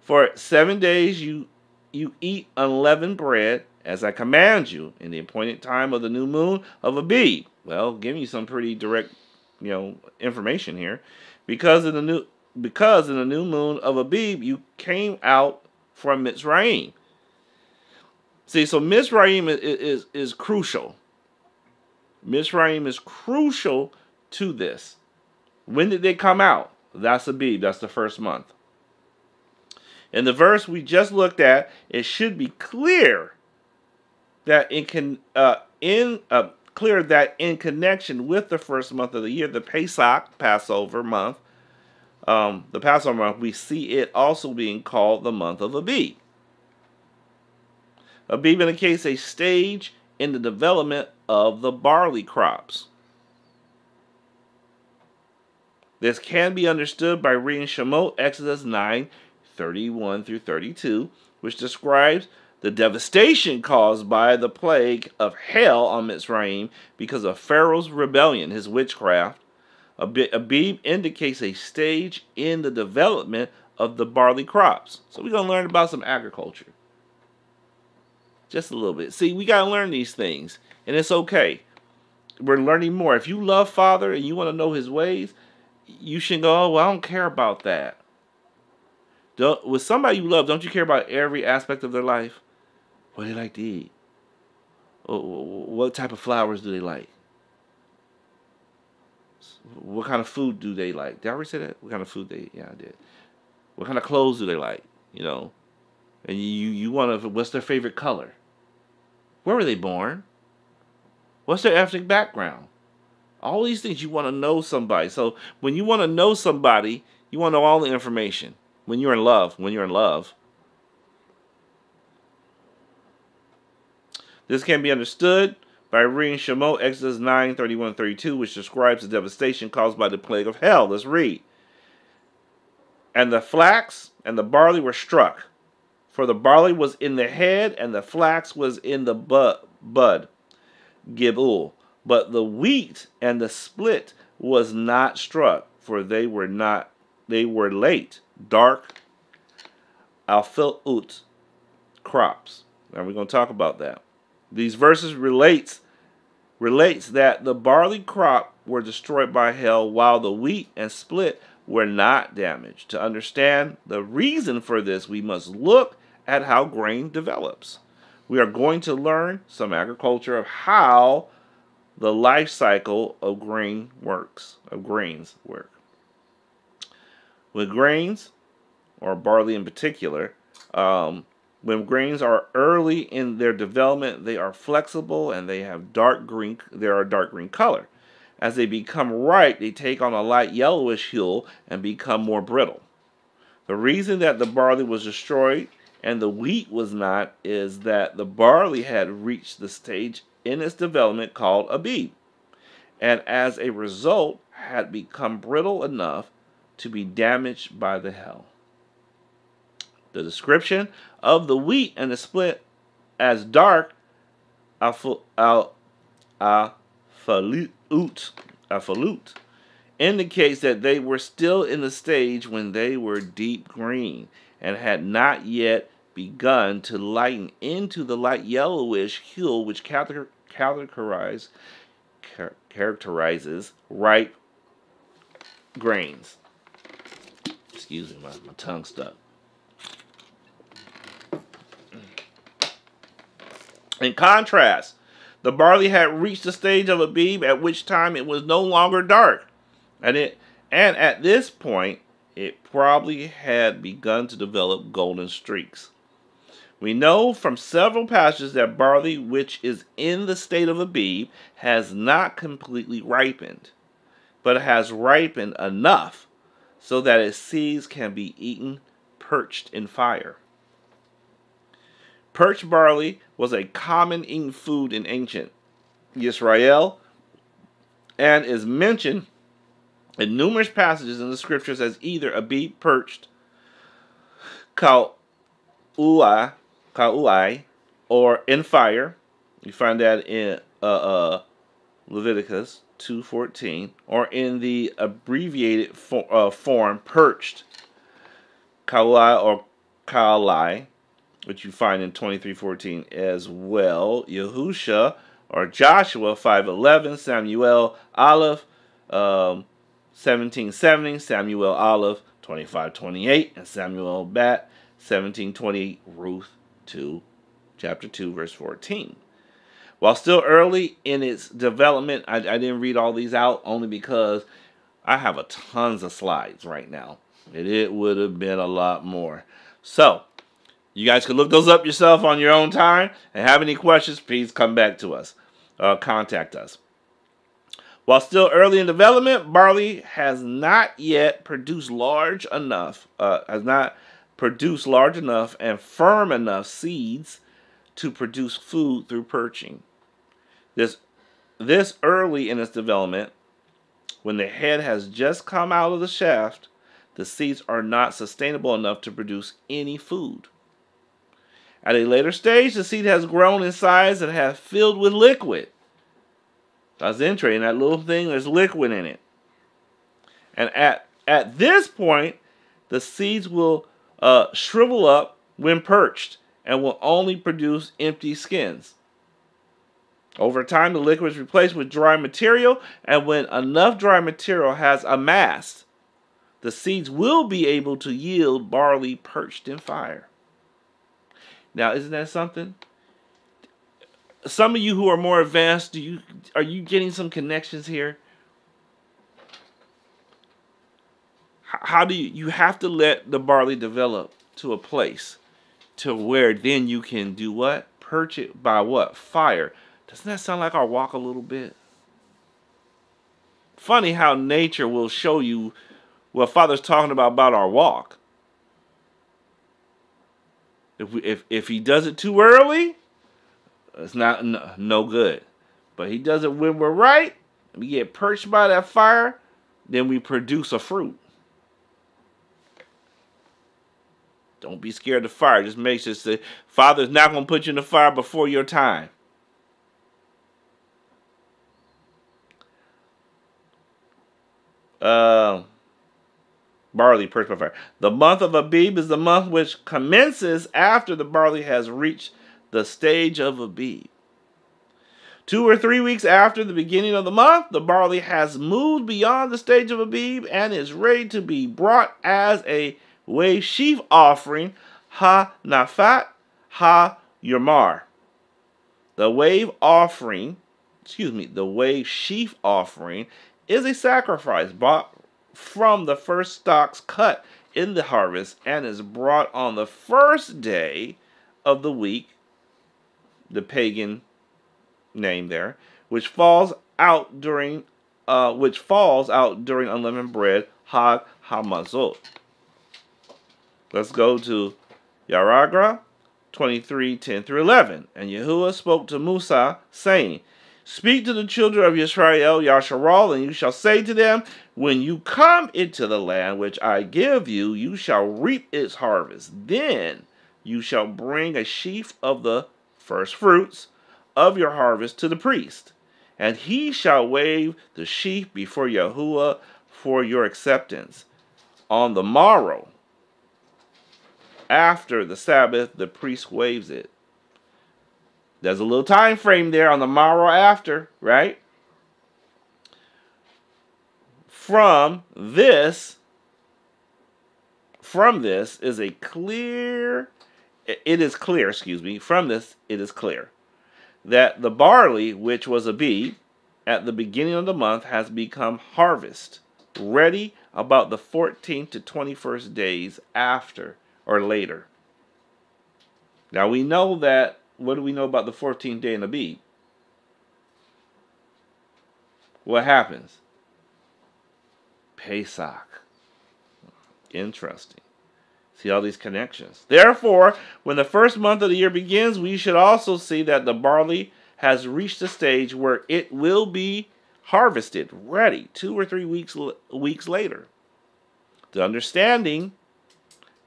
For seven days you you eat unleavened bread as I command you in the appointed time of the new moon of Abib. Well, giving you some pretty direct, you know, information here. Because in the new because in the new moon of Abib you came out from Mitzrayim. See, so Mitzrayim is, is, is crucial. Mitzrayim is crucial to this. When did they come out? That's Abib. That's the first month. In the verse we just looked at, it should be clear that it can uh, in uh, clear that in connection with the first month of the year, the Pesach, Passover month, um, the Passover month, we see it also being called the month of Abib. Abib indicates a stage in the development of the barley crops. This can be understood by reading Shemot Exodus 9 31 through 32, which describes the devastation caused by the plague of hail on Mitzrayim because of Pharaoh's rebellion, his witchcraft. Abib indicates a stage in the development of the barley crops. So we're going to learn about some agriculture. Just a little bit. See, we got to learn these things, and it's okay. We're learning more. If you love Father and you want to know his ways, you shouldn't go, oh, well, I don't care about that. Don't, with somebody you love, don't you care about every aspect of their life? What do they like to eat? What type of flowers do they like? What kind of food do they like? Did I already say that? What kind of food they? Yeah, I did. What kind of clothes do they like? You know, and you you want to. What's their favorite color? Where were they born? What's their ethnic background? All these things you want to know somebody. So when you want to know somebody, you want to know all the information. When you're in love, when you're in love, This can be understood by reading Shemot Exodus 9 31 32, which describes the devastation caused by the plague of hail. Let's read. And the flax and the barley were struck, for the barley was in the head, and the flax was in the bud, Gibul. But the wheat and the split was not struck, for they were not they were late, dark, alfilut crops. Now we're going to talk about that. These verses relates relates that the barley crop were destroyed by hail while the wheat and split were not damaged. To understand the reason for this, we must look at how grain develops. We are going to learn some agriculture of how the life cycle of grain works, of grains work. With grains, or barley in particular, um, when grains are early in their development, they are flexible and they have dark green. They are a dark green color. As they become ripe, they take on a light yellowish hue and become more brittle. The reason that the barley was destroyed and the wheat was not is that the barley had reached the stage in its development called Abib, and as a result had become brittle enough to be damaged by the hail. The description of the wheat and the split as dark afalut indicates that they were still in the stage when they were deep green and had not yet begun to lighten into the light yellowish hue which characterize, characterizes ripe grains. Excuse me, my, my tongue stuck. In contrast, the barley had reached the stage of Abib at which time it was no longer dark. And it and at this point it probably had begun to develop golden streaks. We know from several passages that barley which is in the state of Abib has not completely ripened, but has ripened enough so that its seeds can be eaten perched in fire. Perch barley was a common eaten food in ancient Israel and is mentioned in numerous passages in the scriptures as either Abib perched, kau'ai, or in fire. You find that in uh, uh, Leviticus 2.14, or in the abbreviated for, uh, form perched, kau'ai or kaulai, which you find in 23:14 as well. Yahusha or Joshua 5:11, Samuel Aleph um, 17:70, Samuel Aleph 25:28, and Samuel Bat 17:20, Ruth 2, chapter 2, verse 14. While still early in its development, I, I didn't read all these out only because I have a tons of slides right now. And it would have been a lot more. So, you guys can look those up yourself on your own time and have any questions, please come back to us. uh, contact us. While still early in development, barley has not yet produced large enough, uh, has not produced large enough and firm enough seeds to produce food through perching. This, this early in its development, when the head has just come out of the shaft, the seeds are not sustainable enough to produce any food. At a later stage, the seed has grown in size and has filled with liquid. That's interesting. That little thing, there's liquid in it. And at, at this point, the seeds will uh, shrivel up when perched and will only produce empty skins. Over time, the liquid is replaced with dry material, and when enough dry material has amassed, the seeds will be able to yield barley perched in fire. Now, isn't that something? Some of you who are more advanced, do you are you getting some connections here? How do you you have to let the barley develop to a place to where then you can do what? Perch it by what? Fire. Doesn't that sound like our walk a little bit? Funny how nature will show you what Father's talking about about our walk. If we, if if he does it too early, it's not no, no good. But he does it when we're right. We get perched by that fire, then we produce a fruit. Don't be scared of fire. Just make sure the Father's not going to put you in the fire before your time. Uh, barley perched by fire. The month of Abib is the month which commences after the barley has reached the stage of Abib. Two or three weeks after the beginning of the month, the barley has moved beyond the stage of Abib and is ready to be brought as a wave sheaf offering, ha nafat, ha yomar. The wave offering, excuse me, the wave sheaf offering is a sacrifice bought from the first stalks cut in the harvest and is brought on the first day of the week, the pagan name there, which falls out during uh, which falls out during unleavened bread, Hag Hamazot. Let's go to Yaragra 23, 10 through 11. And Yahuah spoke to Musa, saying, Speak to the children of Israel, Yasharal, and you shall say to them, When you come into the land which I give you, you shall reap its harvest. Then you shall bring a sheaf of the first fruits of your harvest to the priest, and he shall wave the sheaf before Yahuah for your acceptance. On the morrow, after the Sabbath, the priest waves it. There's a little time frame there on the morrow after, right? From this, from this is a clear, it is clear, excuse me, from this it is clear that the barley, which was Abib, at the beginning of the month has become harvest, ready about the 14th to 21st days after or later. Now we know that what do we know about the 14th day in Abib? What happens? Pesach. Interesting. See all these connections. Therefore, when the first month of the year begins, we should also see that the barley has reached a stage where it will be harvested, ready, two or three weeks weeks later. The understanding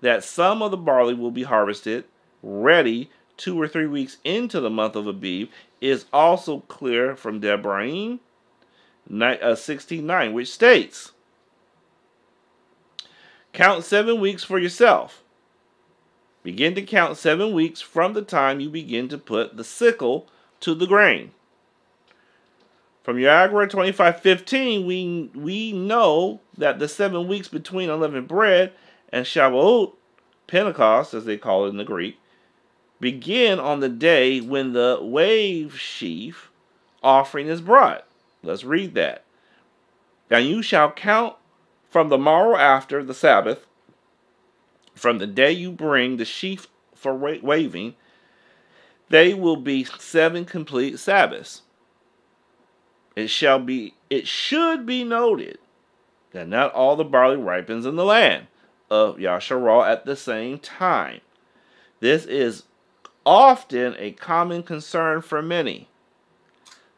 that some of the barley will be harvested, ready two or three weeks into the month of Abib is also clear from Debarim 16.9, uh, which states, Count seven weeks for yourself. Begin to count seven weeks from the time you begin to put the sickle to the grain. From your Agora 25.15, we, we know that the seven weeks between unleavened bread and Shavuot, Pentecost, as they call it in the Greek, begin on the day when the wave sheaf offering is brought. Let's read that. And you shall count from the morrow after the Sabbath, from the day you bring the sheaf for waving, they will be seven complete Sabbaths. It shall be it should be noted that not all the barley ripens in the land of Yasharal at the same time. This is often a common concern for many.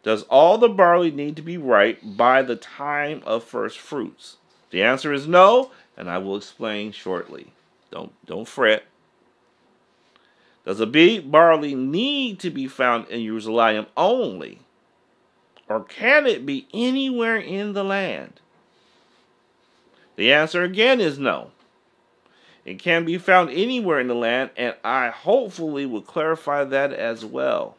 Does all the barley need to be ripe by the time of first fruits? The answer is no, and I will explain shortly. Don't don't fret. Does a big barley need to be found in Jerusalem only? Or can it be anywhere in the land? The answer again is no. It can be found anywhere in the land, and I hopefully will clarify that as well.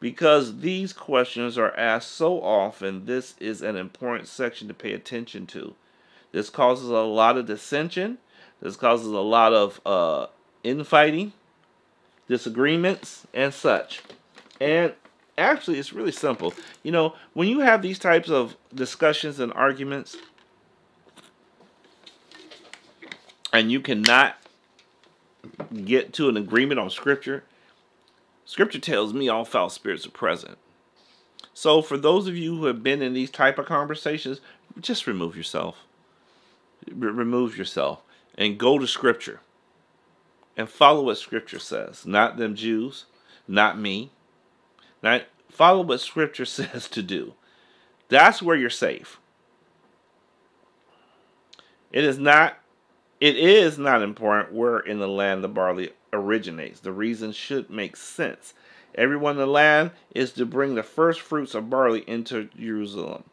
Because these questions are asked so often, this is an important section to pay attention to. This causes a lot of dissension. This causes a lot of uh, infighting, disagreements, and such. And actually, it's really simple. You know, when you have these types of discussions and arguments, and you cannot get to an agreement on Scripture, Scripture tells me all foul spirits are present. So, for those of you who have been in these type of conversations, just remove yourself. R remove yourself and go to Scripture and follow what Scripture says. Not them Jews, not me. Not follow what Scripture says to do. That's where you're safe. It is not. It is not important where in the land the barley originates. The reason should make sense. Everyone in the land is to bring the first fruits of barley into Jerusalem.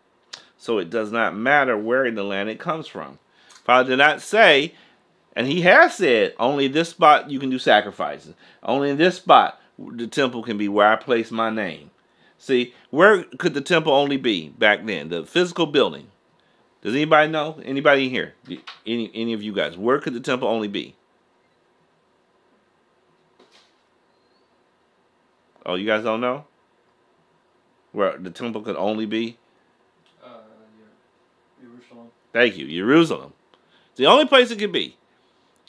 So it does not matter where in the land it comes from. Father did not say, and he has said, only this spot you can do sacrifices. Only in this spot the temple can be where I place my name. See, where could the temple only be back then? The physical building. Does anybody know? Anybody here? Any any of you guys? Where could the temple only be? Oh, you guys don't know? Where the temple could only be? Uh, Jerusalem. Thank you, Jerusalem. It's the only place it could be.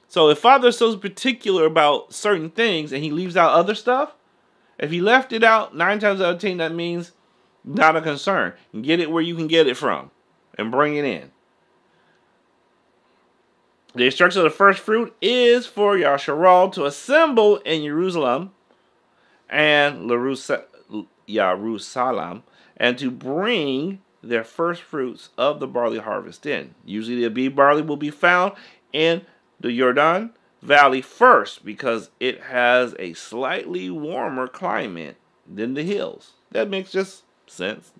So if Father's so particular about certain things and he leaves out other stuff, if he left it out, nine times out of ten, that means not a concern. Get it where you can get it from and bring it in. The instruction of the first fruit is for Yasharal to assemble in Jerusalem and Jerusalem and to bring their first fruits of the barley harvest in. Usually the Abib barley will be found in the Jordan Valley first because it has a slightly warmer climate than the hills. That makes just sense.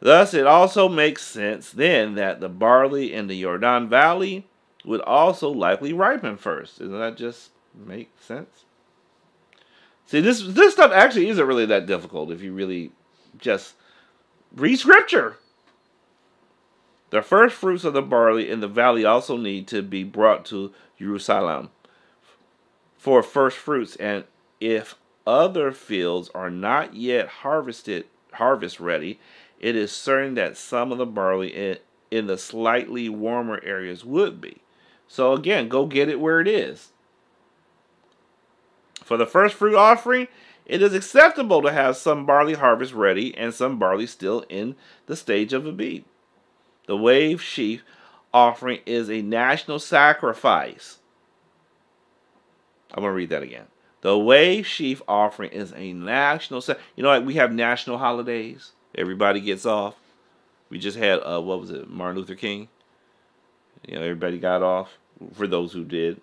Thus, it also makes sense then that the barley in the Jordan Valley would also likely ripen first. Doesn't that just make sense? See, this this stuff actually isn't really that difficult if you really just read scripture. The first fruits of the barley in the valley also need to be brought to Jerusalem for first fruits, and if other fields are not yet harvested, harvest ready, it is certain that some of the barley in, in the slightly warmer areas would be. So again, go get it where it is. For the first fruit offering, it is acceptable to have some barley harvest ready and some barley still in the stage of a Abib. The wave sheaf offering is a national sacrifice. I'm going to read that again. The wave sheaf offering is a national You know, like we have national holidays. Everybody gets off. We just had uh, what was it, Martin Luther King? You know, everybody got off for those who did.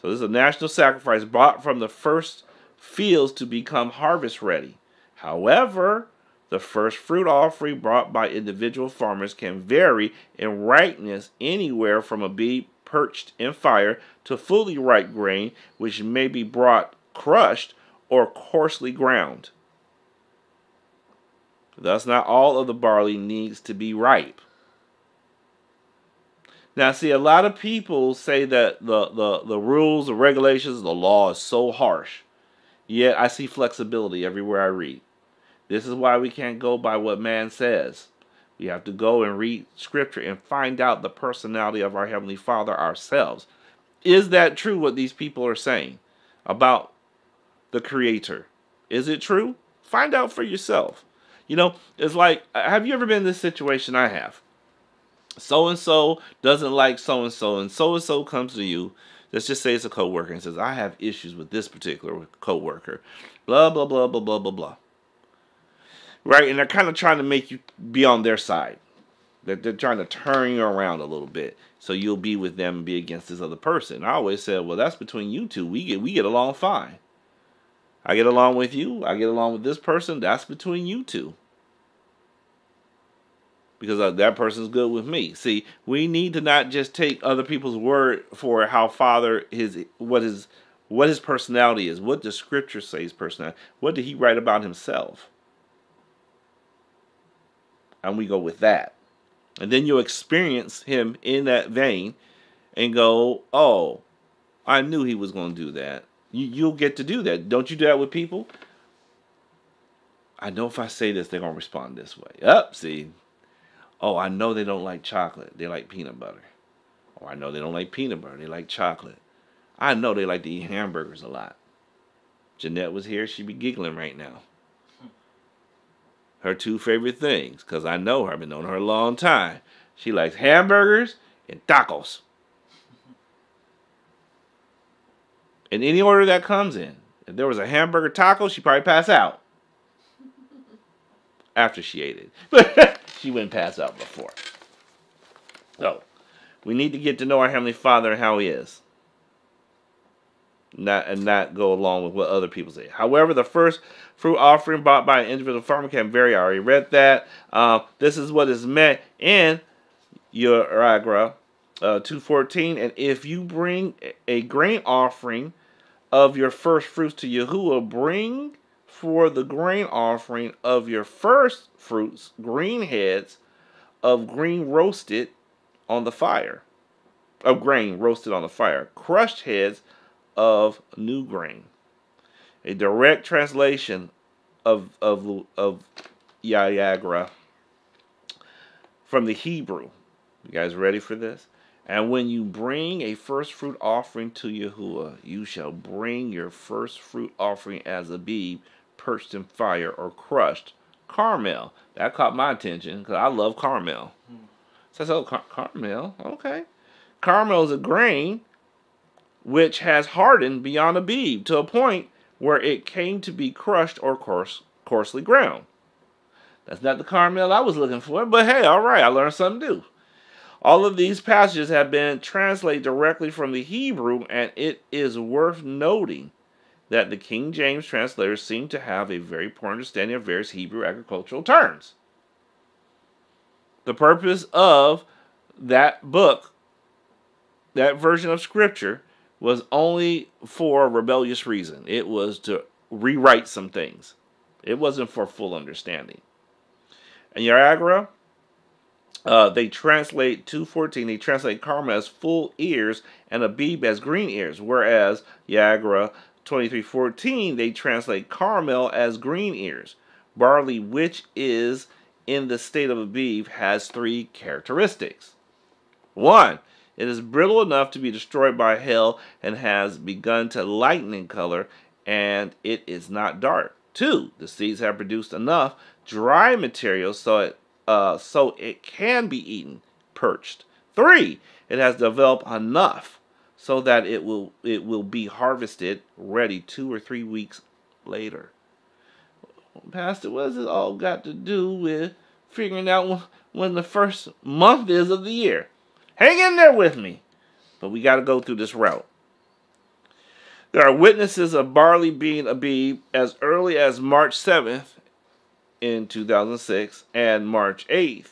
So this is a national sacrifice brought from the first fields to become harvest ready. However, the first fruit offering brought by individual farmers can vary in ripeness anywhere from Abib perched in fire to fully ripe grain, which may be brought crushed or coarsely ground. Thus, not all of the barley needs to be ripe. Now, see, a lot of people say that the, the, the rules, the regulations, the law is so harsh. Yet I see flexibility everywhere I read. This is why we can't go by what man says. We have to go and read scripture and find out the personality of our Heavenly Father ourselves. Is that true what these people are saying about the Creator? Is it true? Find out for yourself. You know, it's like, uh, have you ever been in this situation I have? So and so doesn't like so and so, and so and so comes to you. Let's just say it's a coworker and says, I have issues with this particular coworker. Blah, blah, blah, blah, blah, blah, blah. Right? And they're kind of trying to make you be on their side. They're, they're trying to turn you around a little bit. So you'll be with them and be against this other person. I always said, well, that's between you two. We get we get along fine. I get along with you. I get along with this person. That's between you two. Because uh, that person's good with me. See, we need to not just take other people's word for how Father his what his what his personality is. What does Scripture say his personality? What did he write about himself? And we go with that. And then you'll experience him in that vein and go, oh, I knew he was going to do that. You, you'll get to do that. Don't you do that with people? I know if I say this, they're to respond this way. Up, see. Oh, I know they don't like chocolate. They like peanut butter. Or I know they don't like peanut butter. They like chocolate. I know they like to eat hamburgers a lot. Jeannette was here. She'd be giggling right now. Her two favorite things, because I know her. I've been knowing her a long time. She likes hamburgers and tacos. In any order that comes in. If there was a hamburger taco, she'd probably pass out. After she ate it. But she wouldn't pass out before. So, we need to get to know our Heavenly Father and how He is. Not, and not go along with what other people say. However, the first fruit offering bought by an individual farmer can vary. I already read that. Uh, this is what is meant in your Agra uh, 214. And if you bring a grain offering of your first fruits to Yahuah, bring for the grain offering of your first fruits green heads of green roasted on the fire. Of grain roasted on the fire. Crushed heads of new grain. A direct translation of of of Yayagra from the Hebrew. You guys ready for this? And when you bring a first fruit offering to Yahuah, you shall bring your first fruit offering as Abib perched in fire or crushed caramel. That caught my attention because I love caramel. So I said, oh, car- caramel, okay. Caramel is a grain which has hardened beyond Abib to a point where it came to be crushed or coarse, coarsely ground. That's not the caramel I was looking for, but hey, all right, I learned something new. All of these passages have been translated directly from the Hebrew, and it is worth noting that the King James translators seem to have a very poor understanding of various Hebrew agricultural terms. The purpose of that book, that version of Scripture, was only for a rebellious reason. It was to rewrite some things. It wasn't for full understanding. And Yaragra, uh, they translate 214, they translate karma as full ears and Abib as green ears, whereas Yagra 2314, they translate Carmel as green ears. Barley, which is in the state of Abib, has three characteristics. One, it is brittle enough to be destroyed by hell and has begun to lighten in color, and it is not dark. Two, the seeds have produced enough dry material so it uh, so it can be eaten perched. Three, it has developed enough so that it will it will be harvested ready two or three weeks later. Pastor, what has it all got to do with figuring out when the first month is of the year? Hang in there with me. But we got to go through this route. There are witnesses of barley being Abib as early as March 7th in 2006 and March 8th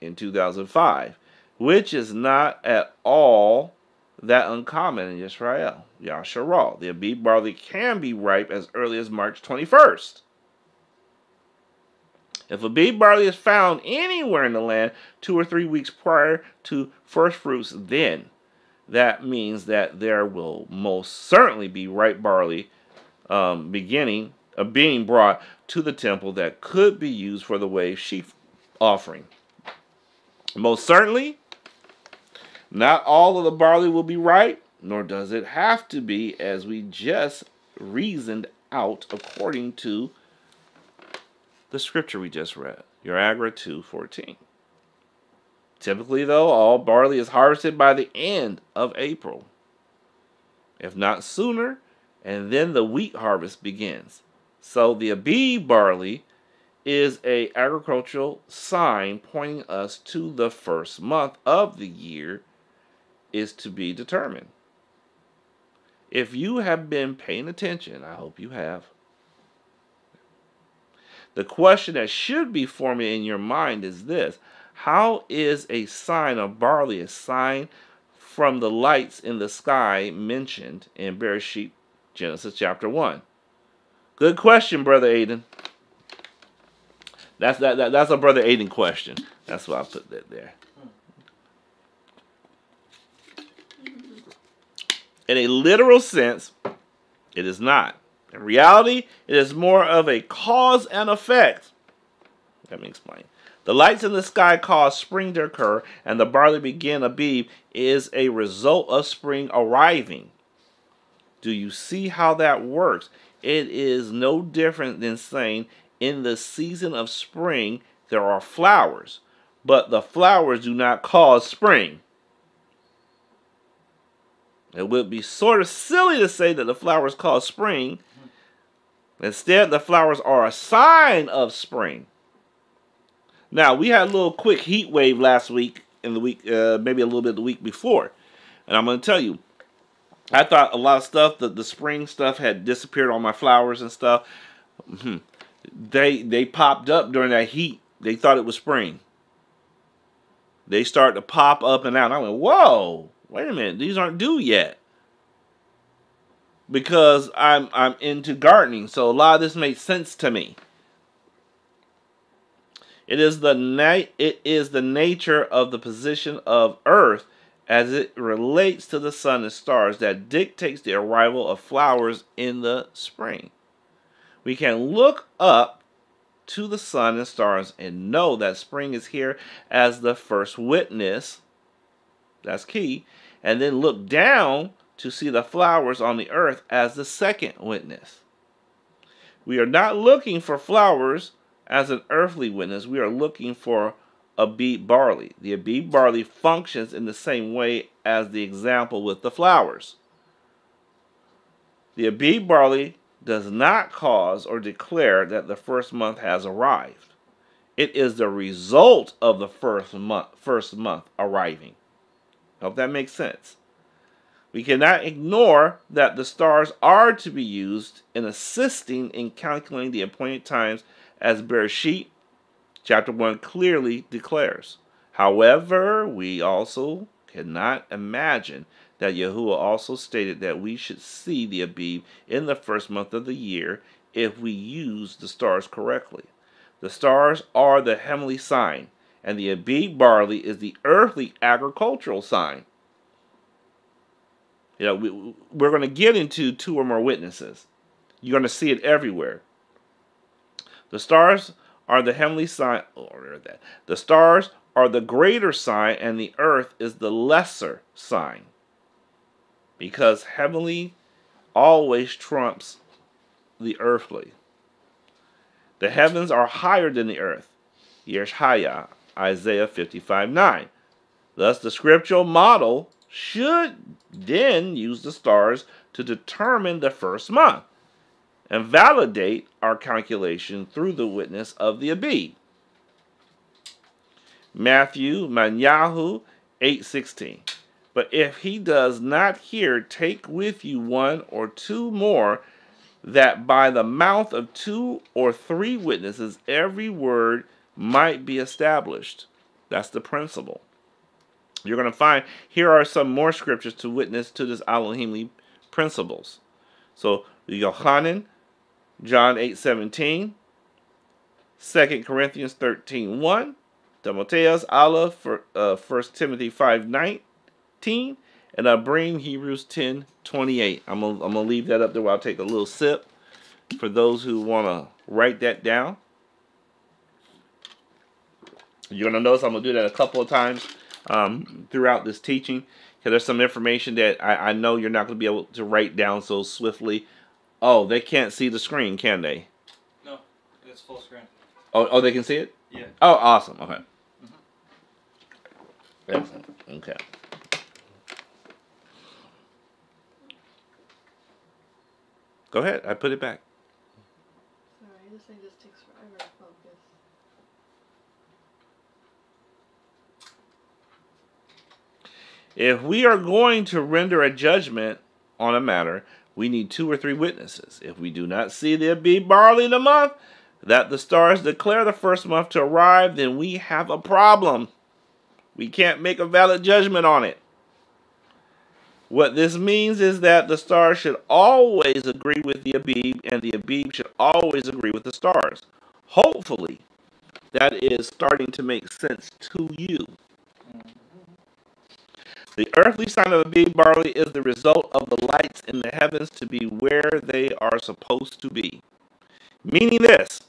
in 2005, which is not at all that uncommon in Israel. Yasharal. The Abib barley can be ripe as early as March 21st. If Abib barley is found anywhere in the land two or three weeks prior to first fruits, then that means that there will most certainly be ripe barley um, beginning uh, being brought to the temple that could be used for the wave sheaf offering. Most certainly, not all of the barley will be ripe, nor does it have to be, as we just reasoned out according to the scripture we just read, Uragra 2.14. Typically, though, all barley is harvested by the end of April, if not sooner, and then the wheat harvest begins. So the Abib barley is a agricultural sign pointing us to the first month of the year is to be determined. If you have been paying attention, I hope you have. The question that should be forming in your mind is this How is a sign of barley a sign from the lights in the sky mentioned in Bereshit, Genesis chapter 1? Good question, Brother Aiden. That's that, that that's a Brother Aiden question. That's why I put that there. In a literal sense, it is not. In reality, it is more of a cause and effect. Let me explain. The lights in the sky cause spring to occur, and the barley begin Abib is a result of spring arriving. Do you see how that works? It is no different than saying in the season of spring there are flowers, but the flowers do not cause spring. It would be sort of silly to say that the flowers cause spring. Instead, the flowers are a sign of spring. Now, we had a little quick heat wave last week, in the week, uh, maybe a little bit the week before. And I'm going to tell you, I thought a lot of stuff, the, the spring stuff had disappeared on my flowers and stuff. Mm-hmm. They, they popped up during that heat. They thought it was spring. They start to pop up and out. I went, whoa, wait a minute, these aren't due yet. Because I'm I'm into gardening, so a lot of this makes sense to me. It is the na- it is the nature of the position of Earth as it relates to the sun and stars that dictates the arrival of flowers in the spring. We can look up to the sun and stars and know that spring is here as the first witness. That's key. And then look down to see the flowers on the earth as the second witness. We are not looking for flowers as an earthly witness. We are looking for Abib barley. The Abib barley functions in the same way as the example with the flowers. The Abib barley does not cause or declare that the first month has arrived. It is the result of the first month, first month arriving. Hope that makes sense. We cannot ignore that the stars are to be used in assisting in calculating the appointed times as Bereshit chapter 1 clearly declares. However, we also cannot imagine that Yahuah also stated that we should see the Abib in the first month of the year if we use the stars correctly. The stars are the heavenly sign, and the Abib barley is the earthly agricultural sign. You know, we, we're going to get into two or more witnesses. You're going to see it everywhere. The stars are the heavenly sign. Or that the stars are the greater sign, and the earth is the lesser sign. Because heavenly always trumps the earthly. The heavens are higher than the earth. Yeshaya, Isaiah 55 9. Thus, the scriptural model should then use the stars to determine the first month and validate our calculation through the witness of the Abib. Matthew Manyahu 8:16. But if he does not hear, take with you one or two more, that by the mouth of two or three witnesses every word might be established. That's the principle. You're going to find here are some more scriptures to witness to this Elohimly principles. So Yohanan, John 8 17, 2 Corinthians 13 1, Timotheus Aleph uh, 1 Timothy 5 19, and I bring Hebrews 10 28. I'm going to leave that up there while I take a little sip for those who want to write that down. You're going to notice I'm going to do that a couple of times um, throughout this teaching because there's some information that I, I know you're not going to be able to write down so swiftly. Oh, they can't see the screen, can they? No, it's full screen. Oh, oh, they can see it. Yeah. Oh, awesome. Okay. Mm-hmm. Excellent. Okay. Go ahead. I put it back. Sorry, this thing just takes forever to focus. If we are going to render a judgment on a matter, we need two or three witnesses. If we do not see there be barley in the month, that the stars declare the first month to arrive, then we have a problem. We can't make a valid judgment on it. What this means is that the stars should always agree with the Abib, and the Abib should always agree with the stars. Hopefully, that is starting to make sense to you. The earthly sign of Abib barley is the result of the lights in the heavens to be where they are supposed to be. Meaning this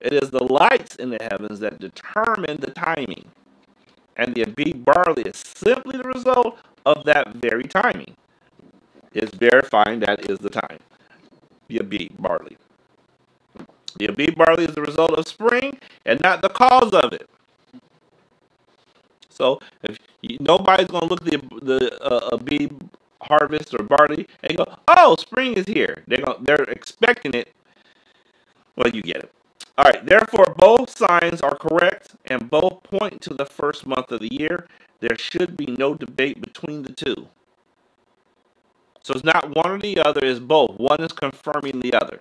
it is the lights in the heavens that determine the timing, and the Abib barley is simply the result of that very timing. It's verifying that is the time. The Abib barley. The Abib barley is the result of spring and not the cause of it. So if nobody's gonna look at the the uh, Abib harvest or barley and go, "Oh, spring is here." They're gonna, they're expecting it. Well, you get it. All right. Therefore, both signs are correct and both point to the first month of the year. There should be no debate between the two. So it's not one or the other; it's both. One is confirming the other.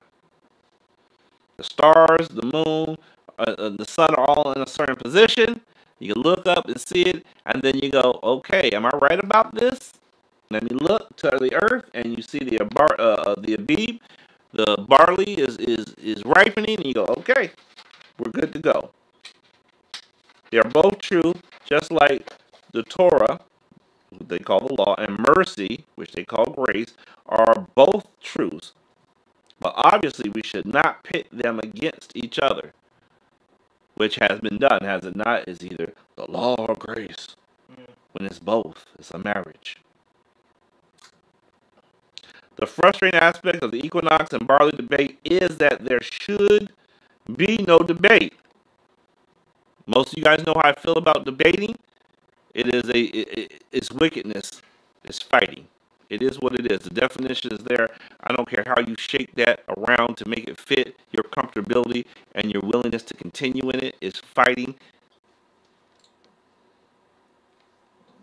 The stars, the moon, uh, uh, the sun are all in a certain position. You can look up and see it, and then you go, okay, am I right about this? Let me look to the earth, and you see the bar, uh, the abib, the barley is is is ripening, and you go, okay, we're good to go. They are both true, just like the Torah, they call the law, and mercy, which they call grace, are both truths. But obviously, we should not pit them against each other which has been done, has it not? Is either the law or grace. When it's both, it's a marriage. The frustrating aspect of the equinox and barley debate is that there should be no debate. Most of you guys know how I feel about debating. It is a it, it, it's wickedness. It's fighting. It is what it is. The definition is there. I don't care how you shake that around to make it fit your comfortability and your willingness to continue in. It's fighting.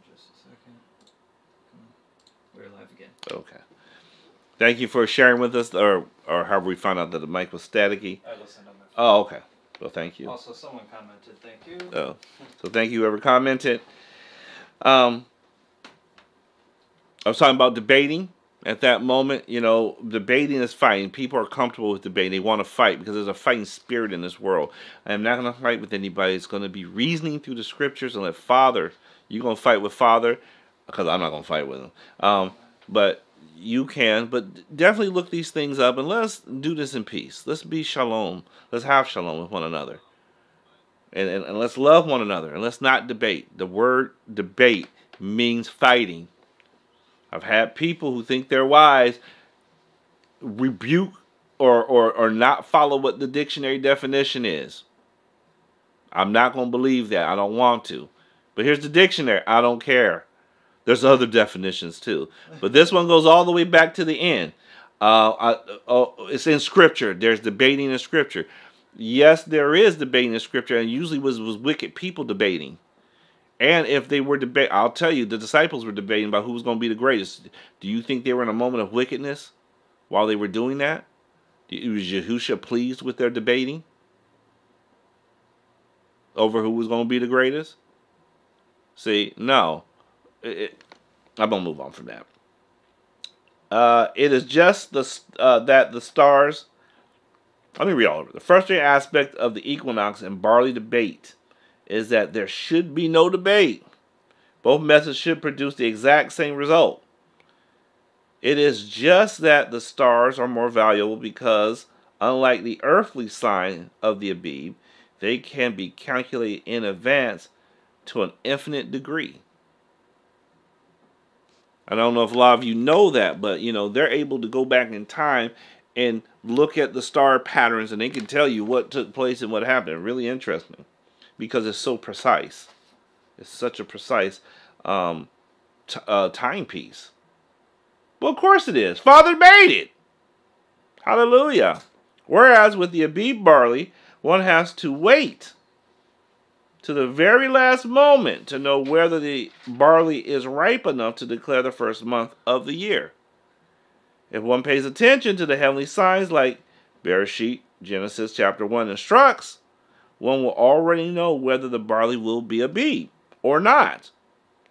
Just a second. We're live again. Okay. Thank you for sharing with us, or or however we found out that the mic was staticky. I listened on my Oh, okay. Well, thank you. Also, someone commented, thank you. Oh, so thank you whoever commented. Um, I was talking about debating at that moment. You know, debating is fighting. People are comfortable with debating. They want to fight because there's a fighting spirit in this world. I am not going to fight with anybody. It's going to be reasoning through the scriptures and let Father. You're going to fight with Father because I'm not going to fight with him. Um, but you can, but definitely look these things up and let's do this in peace. Let's be shalom. Let's have shalom with one another. And, and, and let's love one another and let's not debate. The word debate means fighting. I've had people who think they're wise rebuke or, or, or not follow what the dictionary definition is. I'm not going to believe that. I don't want to. But here's the dictionary. I don't care. There's other definitions too, but this one goes all the way back to the end. Uh, I, oh, it's in Scripture. There's debating in Scripture. Yes, there is debating in Scripture, and usually was was wicked people debating. And if they were debate, I'll tell you, the disciples were debating about who was going to be the greatest. Do you think they were in a moment of wickedness while they were doing that? Was Yahusha pleased with their debating over who was going to be the greatest? See, no. It, I'm gonna move on from that. Uh, it is just the uh, that the stars. Let me read all it. The frustrating aspect of the equinox and barley debate is that there should be no debate. Both methods should produce the exact same result. It is just that the stars are more valuable because, unlike the earthly sign of the Abib, they can be calculated in advance to an infinite degree. I don't know if a lot of you know that, but you know they're able to go back in time and look at the star patterns and they can tell you what took place and what happened. Really interesting because it's so precise. It's such a precise um, uh, timepiece. Well, of course it is. Father made it. Hallelujah. Whereas with the Abib barley, one has to wait to the very last moment to know whether the barley is ripe enough to declare the first month of the year. If one pays attention to the heavenly signs like Bereshit, Genesis chapter 1 instructs, one will already know whether the barley will be Abib or not,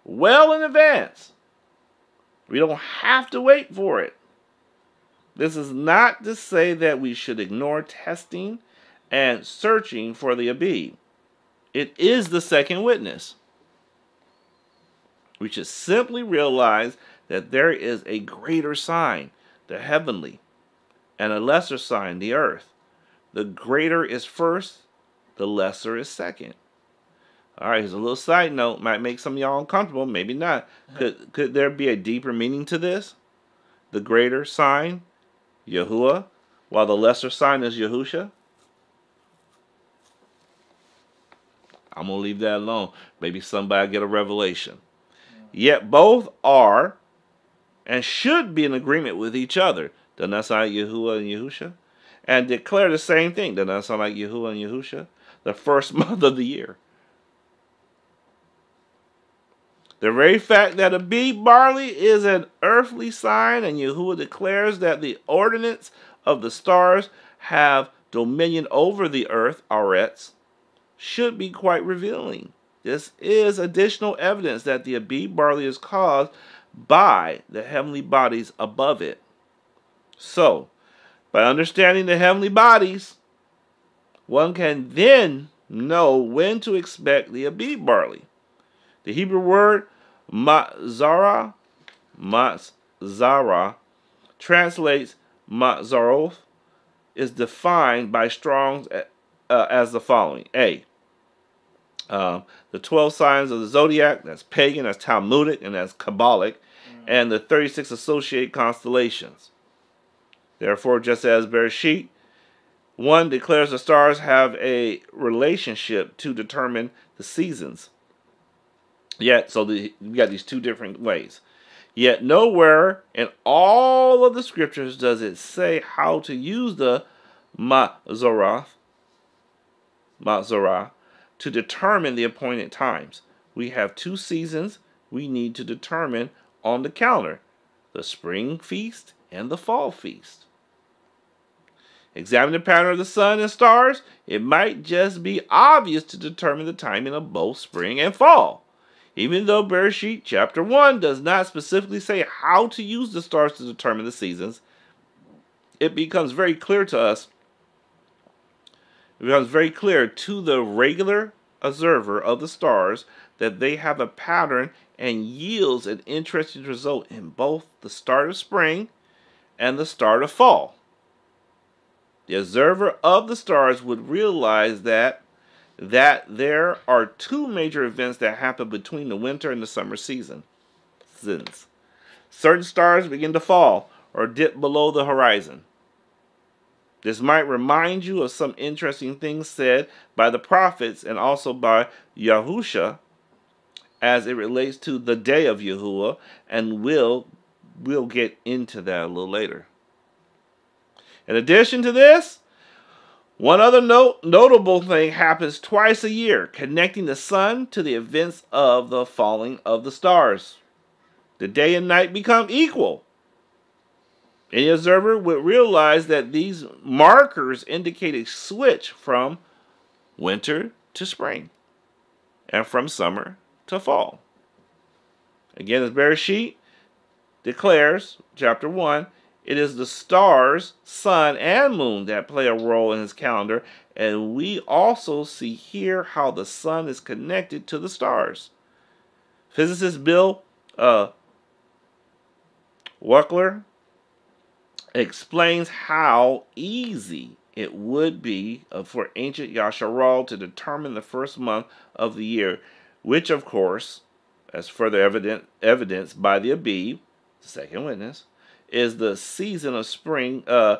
well in advance. We don't have to wait for it. This is not to say that we should ignore testing and searching for the Abib. It is the second witness. We should simply realize that there is a greater sign, the heavenly, and a lesser sign, the earth. The greater is first, the lesser is second. All right, here's a little side note. Might make some of y'all uncomfortable, maybe not. Uh-huh. Could could there be a deeper meaning to this? The greater sign, Yahuah, while the lesser sign is Yahusha? I'm going to leave that alone. Maybe somebody get a revelation. Yet both are and should be in agreement with each other. Doesn't that sound like Yahuah and Yahusha? And declare the same thing. Doesn't that sound like Yahuah and Yahusha? The first month of the year. The very fact that Abib barley is an earthly sign, and Yahuah declares that the ordinance of the stars have dominion over the earth, arets, should be quite revealing. This is additional evidence that the Abib barley is caused by the heavenly bodies above it. So, by understanding the heavenly bodies, one can then know when to expect the Abib barley. The Hebrew word matzara, matzara, translates matzaroth, is defined by Strong's uh, as the following. A. Um, the 12 signs of the zodiac, that's pagan, that's Talmudic, and that's Kabbalic, and the 36 associated constellations. Therefore, just as Bereshit, one declares the stars have a relationship to determine the seasons. Yet, so the, we got these two different ways. Yet, nowhere in all of the scriptures does it say how to use the Mazorath, Mazorah, to determine the appointed times. We have two seasons we need to determine on the calendar the spring feast and the fall feast. Examine the pattern of the sun and stars. It might just be obvious to determine the timing of both spring and fall. Even though Bereshit chapter 1 does not specifically say how to use the stars to determine the seasons, it becomes very clear to us it becomes very clear to the regular observer of the stars that they have a pattern and yields an interesting result in both the start of spring and the start of fall. The observer of the stars would realize that that there are two major events that happen between the winter and the summer season. Certain stars begin to fall or dip below the horizon. This might remind you of some interesting things said by the prophets and also by Yahusha as it relates to the day of Yahuah, and we'll, we'll get into that a little later. In addition to this, one other notable thing happens twice a year, connecting the sun to the events of the falling of the stars. The day and night become equal. Any observer would realize that these markers indicate a switch from winter to spring and from summer to fall. Again, as Bereshit declares, chapter 1, it is the stars, sun, and moon that play a role in his calendar, and we also see here how the sun is connected to the stars. Physicist Bill uh, Wuckler explains how easy it would be uh, for ancient Yasharal to determine the first month of the year, which, of course, as further evident, evidenced by the Abib, the second witness, is the season of spring, uh,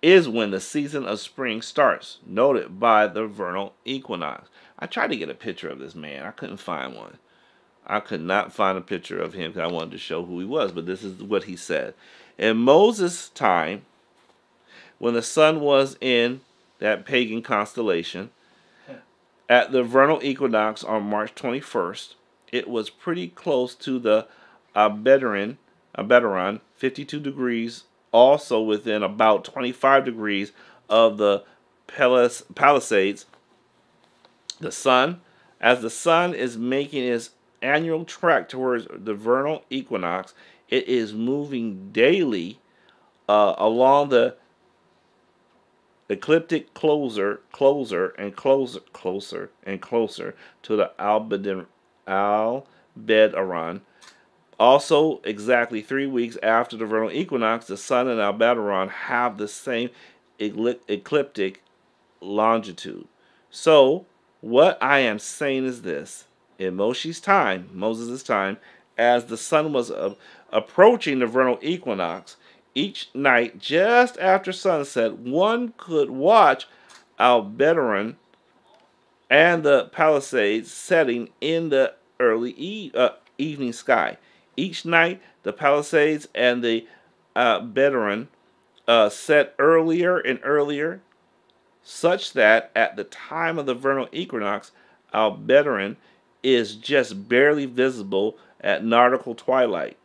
is when the season of spring starts, noted by the vernal equinox. I tried to get a picture of this man. I couldn't find one. I could not find a picture of him because I wanted to show who he was, but this is what he said. In Moses' time, when the sun was in that pagan constellation, at the vernal equinox on March 21st, it was pretty close to the Abedaran 52 degrees, also within about 25 degrees of the Palis- Palisades. The sun, as the sun is making its annual trek towards the vernal equinox, it is moving daily uh, along the ecliptic closer, closer, and closer, closer, and closer to the Albedan, Albedaran. Also, exactly three weeks after the vernal equinox, the Sun and Albedaran have the same ecliptic longitude. So, what I am saying is this: in Moshe's time, Moses' time, as the sun was uh, approaching the vernal equinox, each night just after sunset, one could watch Albedaran and the Palisades setting in the early e uh, evening sky. Each night, the Palisades and the Albedaran uh, set earlier and earlier, such that at the time of the vernal equinox, Albedaran is just barely visible at nautical twilight.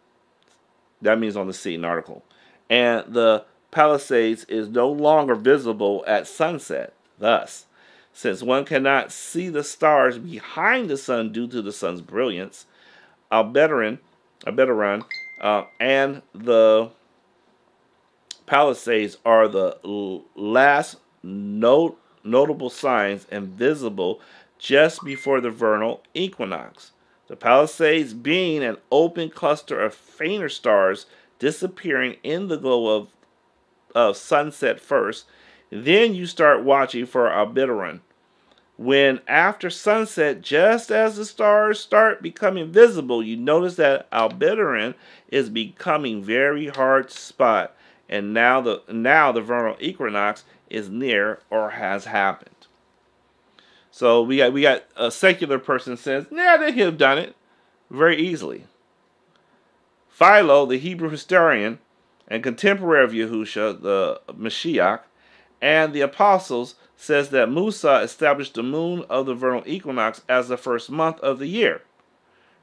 That means on the sea, nautical. And the Palisades is no longer visible at sunset. Thus, since one cannot see the stars behind the sun due to the sun's brilliance, Albedaran, Albedaran uh, and the Palisades are the last note, notable signs and visible just before the vernal equinox. The Palisades being an open cluster of fainter stars disappearing in the glow of, of sunset first. Then you start watching for Albedaran. When after sunset, just as the stars start becoming visible, you notice that Albedaran is becoming very hard to spot, and now the now the vernal equinox is near or has happened. So we got we got a secular person says, "Yeah, they could have done it very easily." Philo, the Hebrew historian and contemporary of Yahusha, the Mashiach, and the apostles, says that Musa established the moon of the vernal equinox as the first month of the year.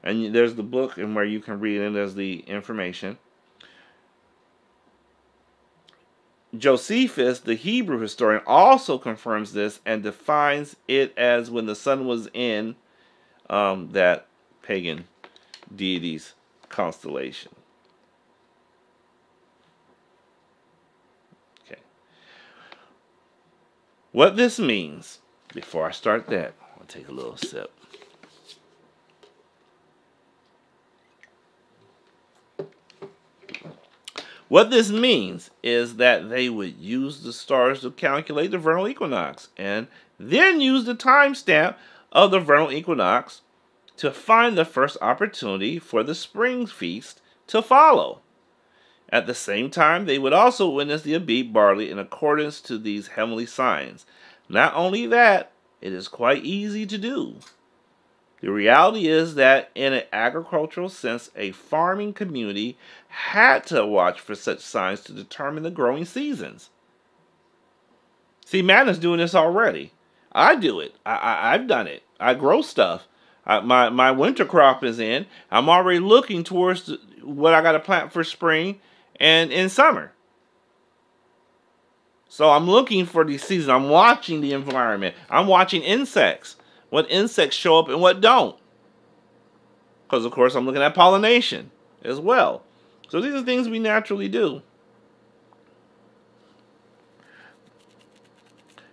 And there's the book and where you can read it, there's the information. Josephus, the Hebrew historian, also confirms this and defines it as when the sun was in um, that pagan deity's constellation. What this means, before I start that, I'll take a little sip. What this means is that they would use the stars to calculate the vernal equinox and then use the timestamp of the vernal equinox to find the first opportunity for the spring feast to follow. At the same time, they would also witness the Abib barley in accordance to these heavenly signs. Not only that, it is quite easy to do. The reality is that in an agricultural sense, a farming community had to watch for such signs to determine the growing seasons. See, man is doing this already. I do it. I, I, have done it. I grow stuff. I, my, my winter crop is in. I'm already looking towards what I got to plant for spring and in summer. So I'm looking for these seasons. I'm watching the environment. I'm watching insects what insects show up and what don't. Because, of course, I'm looking at pollination as well. So these are things we naturally do.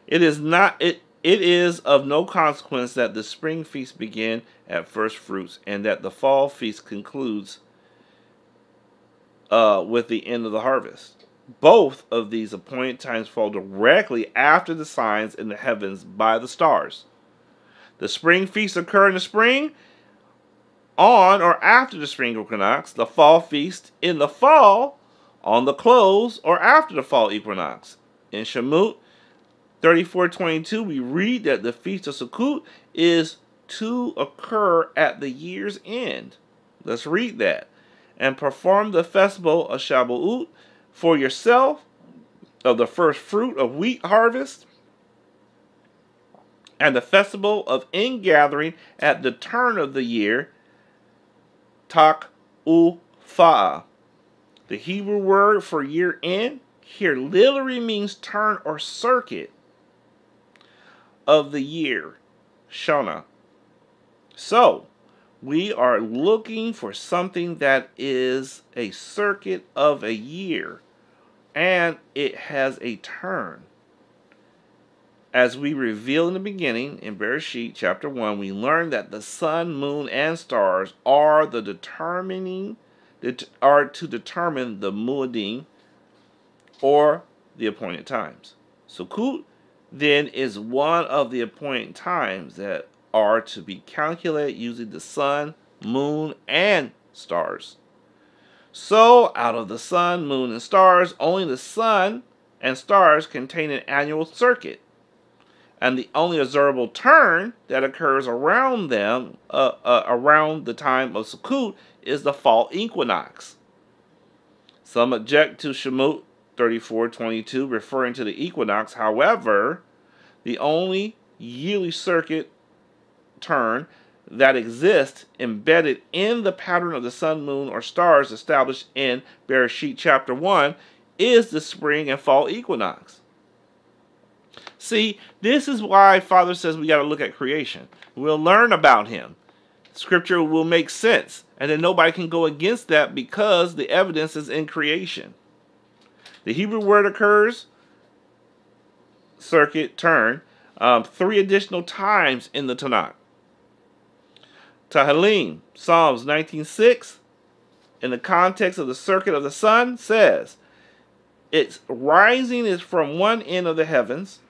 It is not it it is of no consequence that the spring feast begin at first fruits and that the fall feast concludes uh, with the end of the harvest. Both of these appointed times fall directly after the signs in the heavens by the stars. The spring feasts occur in the spring, on or after the spring equinox. The fall feast in the fall, on the close or after the fall equinox. In Shemot 34:22, we read that the feast of Sukkot is to occur at the year's end. Let's read that. And perform the festival of Shavuot for yourself of the first fruit of wheat harvest and the festival of ingathering at the turn of the year, Tak Ufa. The Hebrew word for year end here literally means turn or circuit of the year, Shona. So, we are looking for something that is a circuit of a year and it has a turn. As we reveal in the beginning in Bereshit chapter 1, we learn that the sun, moon, and stars are the determining are to determine the muadim or the appointed times. Sukkot then is one of the appointed times that are to be calculated using the sun, moon, and stars. So, out of the sun, moon, and stars, only the sun and stars contain an annual circuit. And the only observable turn that occurs around them, uh, uh, around the time of Sukkot, is the fall equinox. Some object to Shemot 34:22, referring to the equinox. However, the only yearly circuit turn that exists embedded in the pattern of the sun, moon, or stars established in Bereshit chapter 1 is the spring and fall equinox. See, this is why Father says we got to look at creation. We'll learn about him. Scripture will make sense, and then nobody can go against that because the evidence is in creation. The Hebrew word occurs, circuit, turn, um, three additional times in the Tanakh. Tehillim, Psalms 19.6, in the context of the circuit of the sun, says, its rising is from one end of the heavens,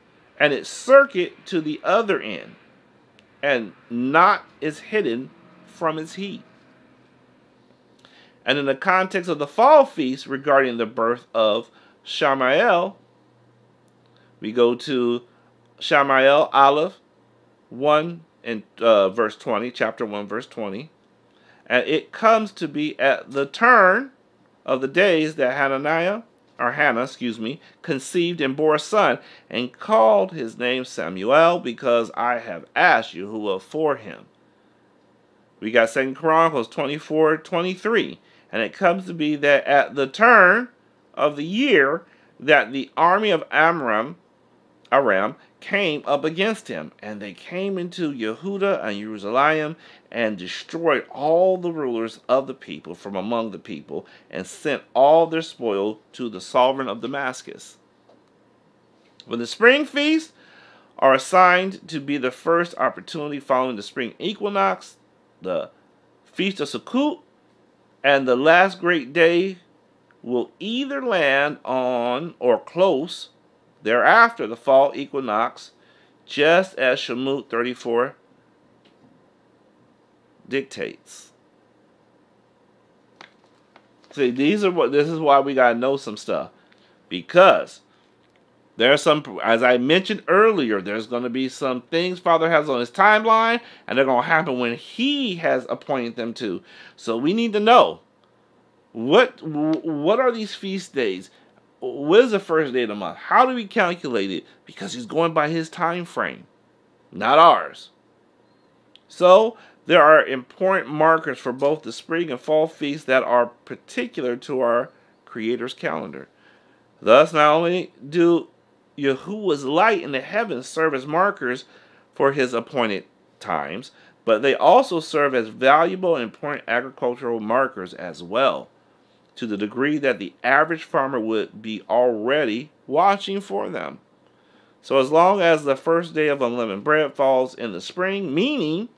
and its circuit to the other end, and not is hidden from its heat. And in the context of the fall feast regarding the birth of Shamael, we go to Shamael Aleph 1 in uh, verse 20, chapter 1, verse 20. And it comes to be at the turn of the days that Hananiah, or Hannah, excuse me, conceived and bore a son, and called his name Samuel, because I have asked you who will for him. We got Second Chronicles 24, 23. And it comes to be that at the turn of the year that the army of Amram, Aram came up against him, and they came into Yehuda and Jerusalem and destroyed all the rulers of the people from among the people, and sent all their spoil to the sovereign of Damascus. When the spring feasts are assigned to be the first opportunity following the spring equinox, the feast of Sukkot, and the last great day will either land on or close thereafter the fall equinox, just as Shemot 34 dictates. See, these are what this is why we gotta know some stuff. Because there are some as I mentioned earlier, there's gonna be some things Father has on his timeline, and they're gonna happen when he has appointed them to. So we need to know what what are these feast days? What is the first day of the month? How do we calculate it? Because he's going by his time frame, not ours. So there are important markers for both the spring and fall feasts that are particular to our Creator's calendar. Thus, not only do Yahuah's light in the heavens serve as markers for his appointed times, but they also serve as valuable and important agricultural markers as well to the degree that the average farmer would be already watching for them. So, as long as the first day of unleavened bread falls in the spring, meaning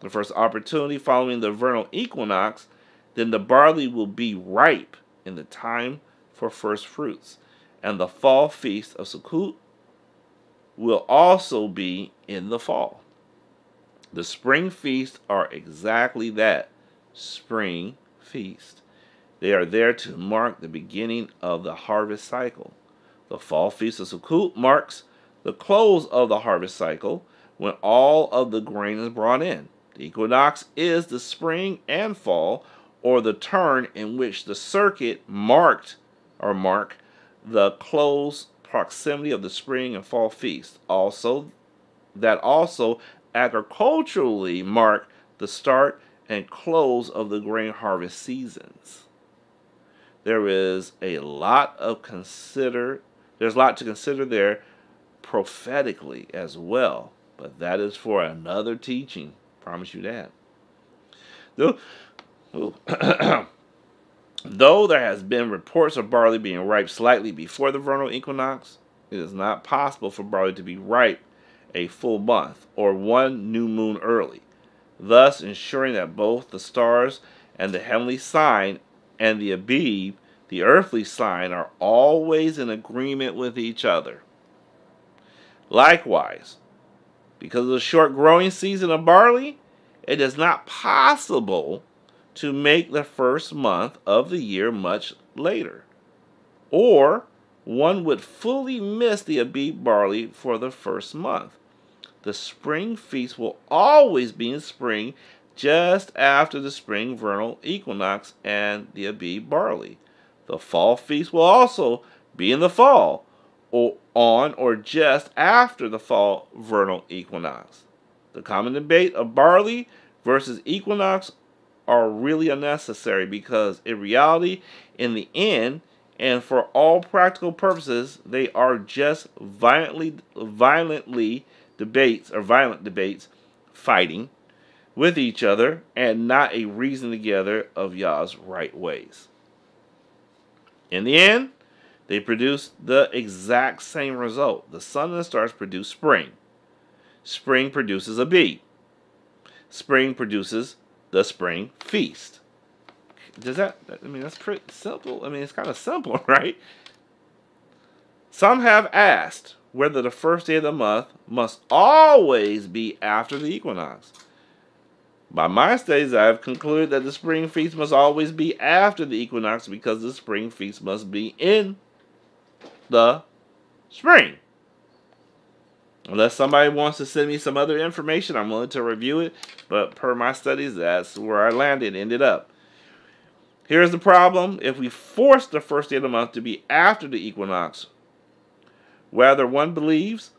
the first opportunity following the vernal equinox, then the barley will be ripe in the time for first fruits. And the fall feast of Sukkot will also be in the fall. The spring feasts are exactly that spring feast. They are there to mark the beginning of the harvest cycle. The fall feast of Sukkot marks the close of the harvest cycle when all of the grain is brought in. The equinox is the spring and fall, or the turn in which the circuit marked or mark the close proximity of the spring and fall feast. Also, that also agriculturally mark the start and close of the grain harvest seasons. There is a lot of consider there's a lot to consider there prophetically as well, but that is for another teaching. Promise you that. Though, though there has been reports of barley being ripe slightly before the vernal equinox, it is not possible for barley to be ripe a full month or one new moon early, thus ensuring that both the stars and the heavenly sign and the Abib, the earthly sign, are always in agreement with each other. Likewise, because of the short growing season of barley, it is not possible to make the first month of the year much later. Or one would fully miss the Abib barley for the first month. The spring feast will always be in spring just after the spring vernal equinox and the Abib barley. The fall feast will also be in the fall, or on or just after the fall vernal equinox. The common debate of barley versus equinox are really unnecessary because in reality, in the end, and for all practical purposes, they are just violently violently debates or violent debates fighting with each other and not a reason together of Yah's right ways. In the end, they produce the exact same result. The sun and the stars produce spring. Spring produces Abib. Spring produces the spring feast. Does that, I mean, that's pretty simple. I mean, it's kind of simple, right? Some have asked whether the first day of the month must always be after the equinox. By my studies, I have concluded that the spring feast must always be after the equinox because the spring feast must be in the spring. Unless somebody wants to send me some other information, I'm willing to review it. But per my studies, that's where I landed, ended up. Here's the problem. If we force the first day of the month to be after the equinox, whether one believes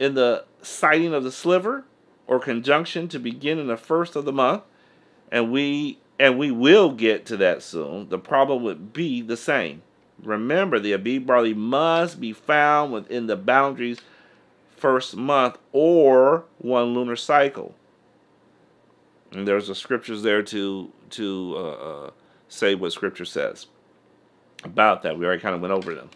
in the sighting of the sliver or conjunction to begin in the first of the month, and we and we will get to that soon, the problem would be the same. Remember, the Abib barley must be found within the boundaries first month or one lunar cycle. And there's the scriptures there to to uh, uh, say what scripture says about that. We already kind of went over them.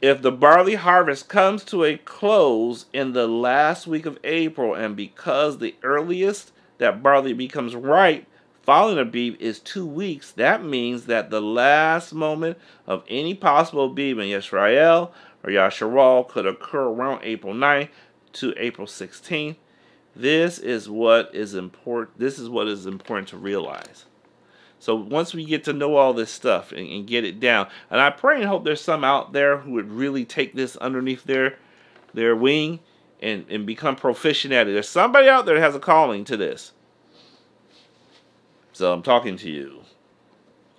If the barley harvest comes to a close in the last week of April, and because the earliest that barley becomes ripe following Abib is two weeks, that means that the last moment of any possible Abib in Yisrael or Yasharal could occur around April 9th to April 16th. This is what is important. This is what is important to realize. So once we get to know all this stuff and, and, get it down, and I pray and hope there's some out there who would really take this underneath their their wing and, and become proficient at it. There's somebody out there that has a calling to this. So I'm talking to you.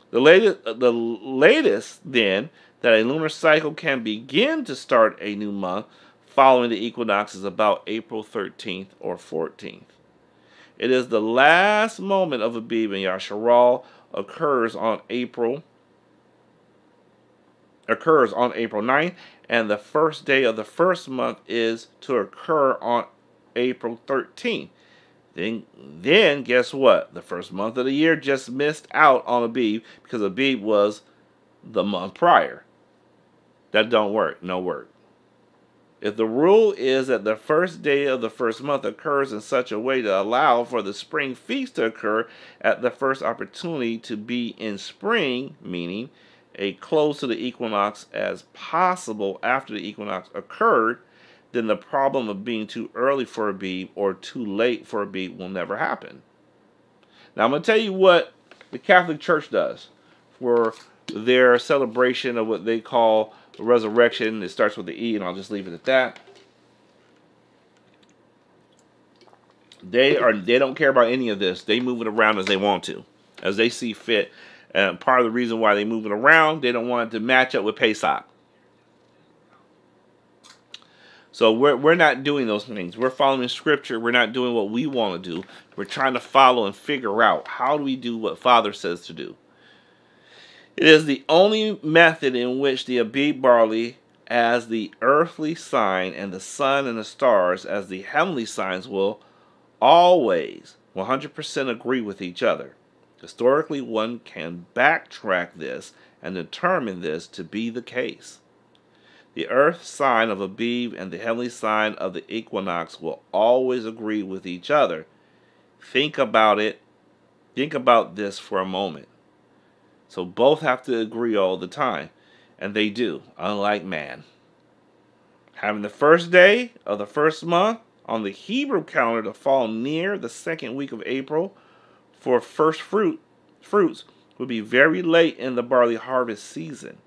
The latest, uh, the latest then that a lunar cycle can begin to start a new month following the equinox is about April 13th or 14th. It is the last moment of Abib and Yasharal occurs on April occurs on April 9th and the first day of the first month is to occur on April 13th. Then then guess what? The first month of the year just missed out on Abib because Abib was the month prior. That don't work. No work. If the rule is that the first day of the first month occurs in such a way to allow for the spring feast to occur at the first opportunity to be in spring, meaning a close to the equinox as possible after the equinox occurred, then the problem of being too early for Abib or too late for Abib will never happen. Now I'm going to tell you what the Catholic Church does for their celebration of what they call resurrection. It starts with the E, and I'll just leave it at that. They are they don't care about any of this. They move it around as they want to, as they see fit. And part of the reason why they move it around, they don't want it to match up with Pesach. So we're we're not doing those things. We're following scripture. We're not doing what we want to do. We're trying to follow and figure out how do we do what Father says to do. It is the only method in which the Abib barley as the earthly sign and the sun and the stars as the heavenly signs will always 100% agree with each other. Historically, one can backtrack this and determine this to be the case. The earth sign of Abib and the heavenly sign of the equinox will always agree with each other. Think about it. Think about this for a moment. So both have to agree all the time. And they do, unlike man. Having the first day of the first month on the Hebrew calendar to fall near the second week of April for first fruit fruits would be very late in the barley harvest season.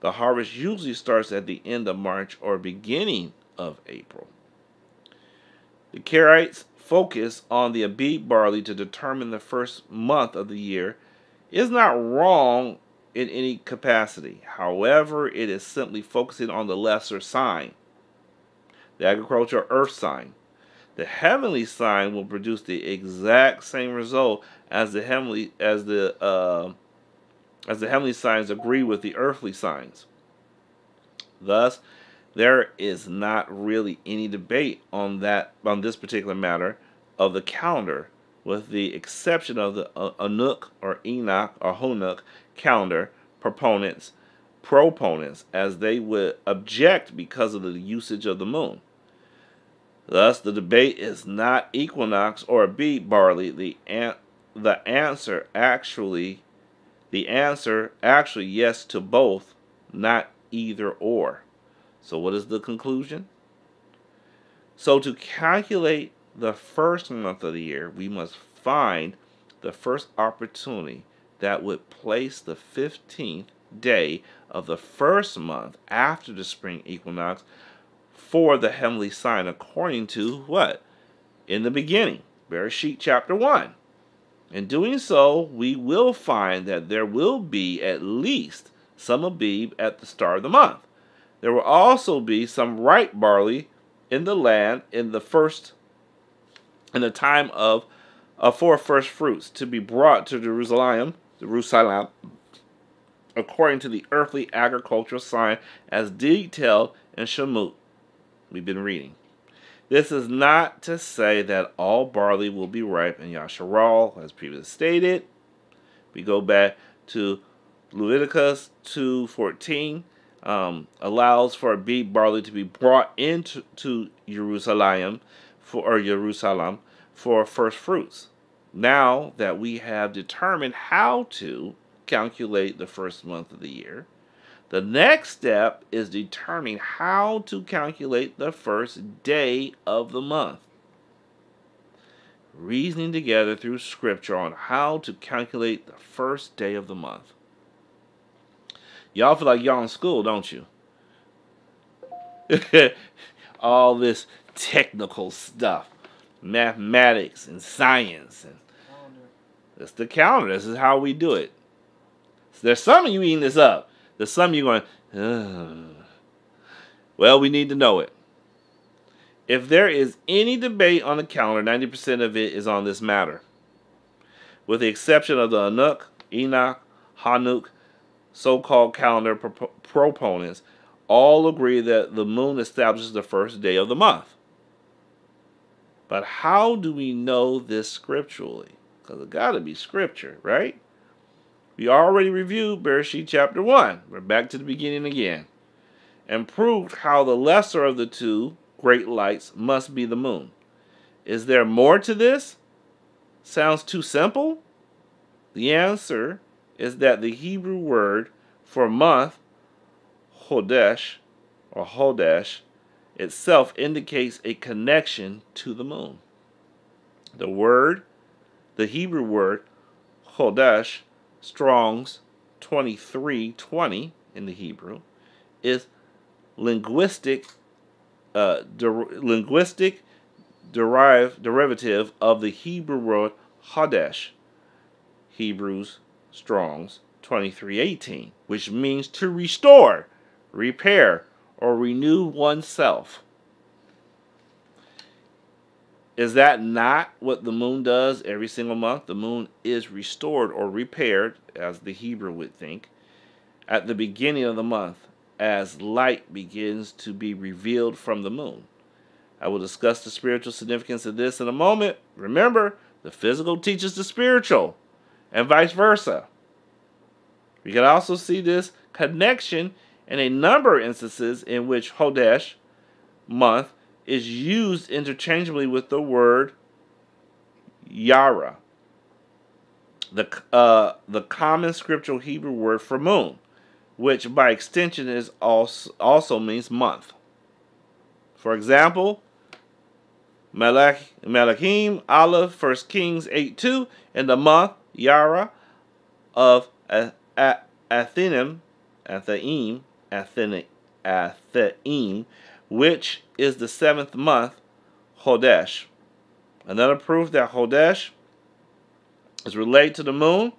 The harvest usually starts at the end of March or beginning of April. The Karaites focus on the Abib barley to determine the first month of the year is not wrong in any capacity. However, it is simply focusing on the lesser sign, the agricultural earth sign. The heavenly sign will produce the exact same result as the heavenly as the uh, as the heavenly signs agree with the earthly signs. Thus, there is not really any debate on that on this particular matter of the calendar, with the exception of the uh, Anuk or Enoch or Honuk calendar proponents, proponents, as they would object because of the usage of the moon. Thus, the debate is not equinox or beet barley. The an- the answer actually, the answer actually yes to both, not either or. So, what is the conclusion? So, to calculate the first month of the year, we must find the first opportunity that would place the 15th day of the first month after the spring equinox for the heavenly sign according to what? In the beginning, Bereshit chapter 1. In doing so, we will find that there will be at least some Abib at the start of the month. There will also be some ripe barley in the land in the first in the time of uh, for first fruits to be brought to Jerusalem, Jerusalem, according to the earthly agricultural sign as detailed in Shemot. We've been reading. This is not to say that all barley will be ripe in Yasharal, as previously stated. We go back to Leviticus 2.14, um, allows for Abib barley to be brought into to Jerusalem for or Jerusalem for first fruits. Now that we have determined how to calculate the first month of the year, the next step is determining how to calculate the first day of the month. Reasoning together through scripture on how to calculate the first day of the month. Y'all feel like y'all in school, don't you? All this technical stuff, mathematics and science, and it's the calendar. This is how we do it. So there's some of you eating this up. There's some of you going, Ugh. well, we need to know it. If there is any debate on the calendar, 90% of it is on this matter. With the exception of the Anuk, Enoch, Hanuk, so-called calendar pro- proponents, all agree that the moon establishes the first day of the month. But how do we know this scripturally? Because it got to be scripture, right? We already reviewed Bereshit chapter 1. We're back to the beginning again. And proved how the lesser of the two great lights must be the moon. Is there more to this? Sounds too simple? The answer is that the Hebrew word for month, Hodesh, or Hodesh, itself indicates a connection to the moon. The word, the Hebrew word, Hodesh, Strong's 2320 in the Hebrew is linguistic uh, der- linguistic derive derivative of the Hebrew word Hadesh, Hebrews Strong's 2318, which means to restore, repair, or renew oneself. Is that not what the moon does every single month? The moon is restored or repaired, as the Hebrew would think, at the beginning of the month as light begins to be revealed from the moon. I will discuss the spiritual significance of this in a moment. Remember, the physical teaches the spiritual, and vice versa. We can also see this connection in a number of instances in which Hodesh, month, is used interchangeably with the word Yara, the, uh, the common scriptural Hebrew word for moon, which by extension is also, also means month. For example, Melech, Melachim, Aleph, 1 Kings 8 2, in the month Yara of Athanim, Athaim, Athaim, which is the seventh month, Hodesh. Another proof that Hodesh is related to the moon,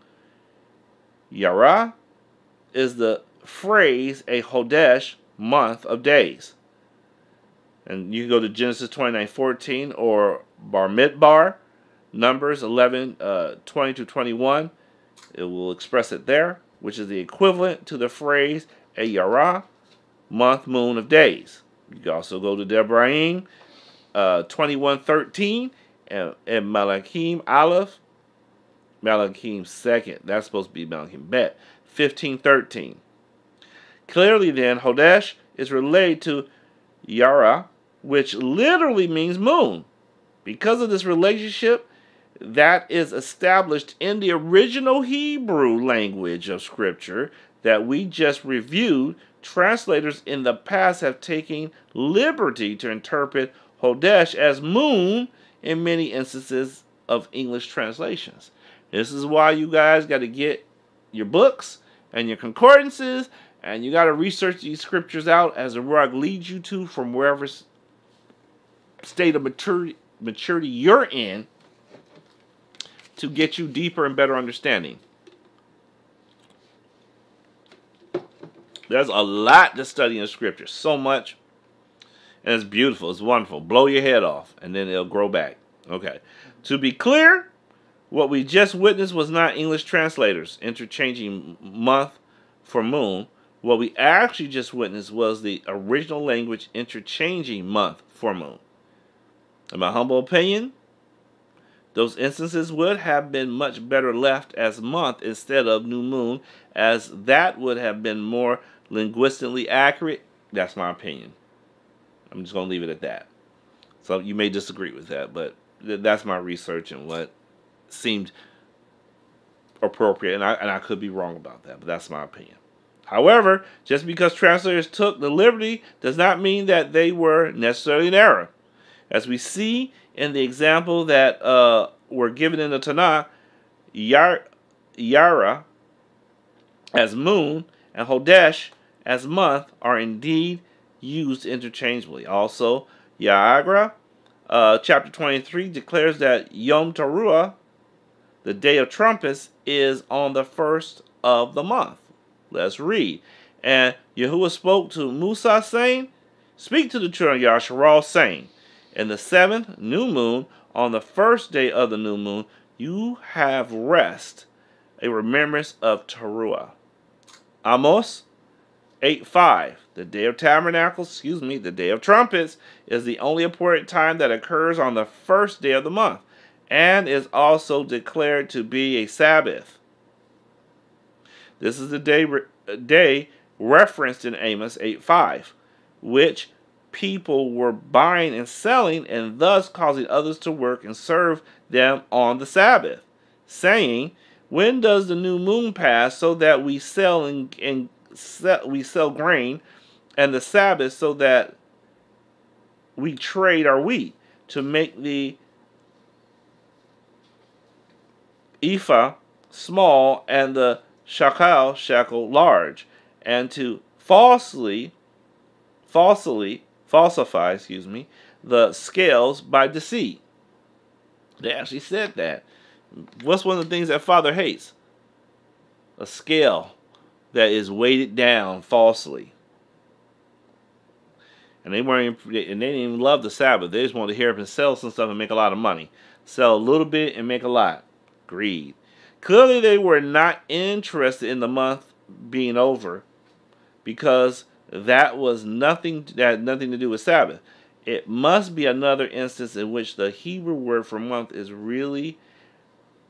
Yara, is the phrase a Hodesh, month of days. And you can go to Genesis 29 14 or Bar Bamidbar, Numbers 11 uh, 20 to 21. It will express it there, which is the equivalent to the phrase a Yara, month, moon of days. You can also go to Debarim uh, 21 13 and, and Malachim Aleph, Malachim second. That's supposed to be Malachim Bet 1513. Clearly, then, Hodesh is related to Yara, which literally means moon. Because of this relationship that is established in the original Hebrew language of Scripture that we just reviewed, translators in the past have taken liberty to interpret Hodesh as moon in many instances of English translations. This is why you guys got to get your books and your concordances and you got to research these scriptures out as the Ruach leads you to from wherever state of maturity, maturity you're in to get you deeper and better understanding. There's a lot to study in scripture, so much. And it's beautiful, it's wonderful. Blow your head off, and then it'll grow back. Okay. To be clear, what we just witnessed was not English translators interchanging month for moon. What we actually just witnessed was the original language interchanging month for moon. In my humble opinion, those instances would have been much better left as month instead of new moon, as that would have been more linguistically accurate. That's my opinion. I'm just going to leave it at that. So you may disagree with that, but th that's my research and what seemed appropriate. And I, and I could be wrong about that, but that's my opinion. However, just because translators took the liberty does not mean that they were necessarily in error. As we see in the example that uh, were given in the Tanakh, Yar, Yara as moon and Hodesh as month are indeed used interchangeably. Also, Yaagra, uh, chapter 23, declares that Yom Teruah, the day of trumpets, is on the first of the month. Let's read. And Yahuah spoke to Musa, saying, Speak to the children of Yasharal, saying, In the seventh new moon, on the first day of the new moon, you have rest, a remembrance of Teruah. Amos 8 5. The day of tabernacles, excuse me, the day of trumpets, is the only important time that occurs on the first day of the month, and is also declared to be a Sabbath. This is the day, uh, day referenced in Amos 8 5, which people were buying and selling, and thus causing others to work and serve them on the Sabbath, saying, When does the new moon pass so that we sell and, and sell, we sell grain, and the Sabbath so that we trade our wheat to make the ephah small and the shakal shekel large, and to falsely, falsely, falsify, excuse me, the scales by deceit. They actually said that. What's one of the things that Father hates? A scale that is weighted down falsely. And they weren't, and they didn't even love the Sabbath. They just wanted to hear up and sell some stuff and make a lot of money. Sell a little bit and make a lot. Greed. Clearly, they were not interested in the month being over because that was nothing that had nothing to do with Sabbath. It must be another instance in which the Hebrew word for month is really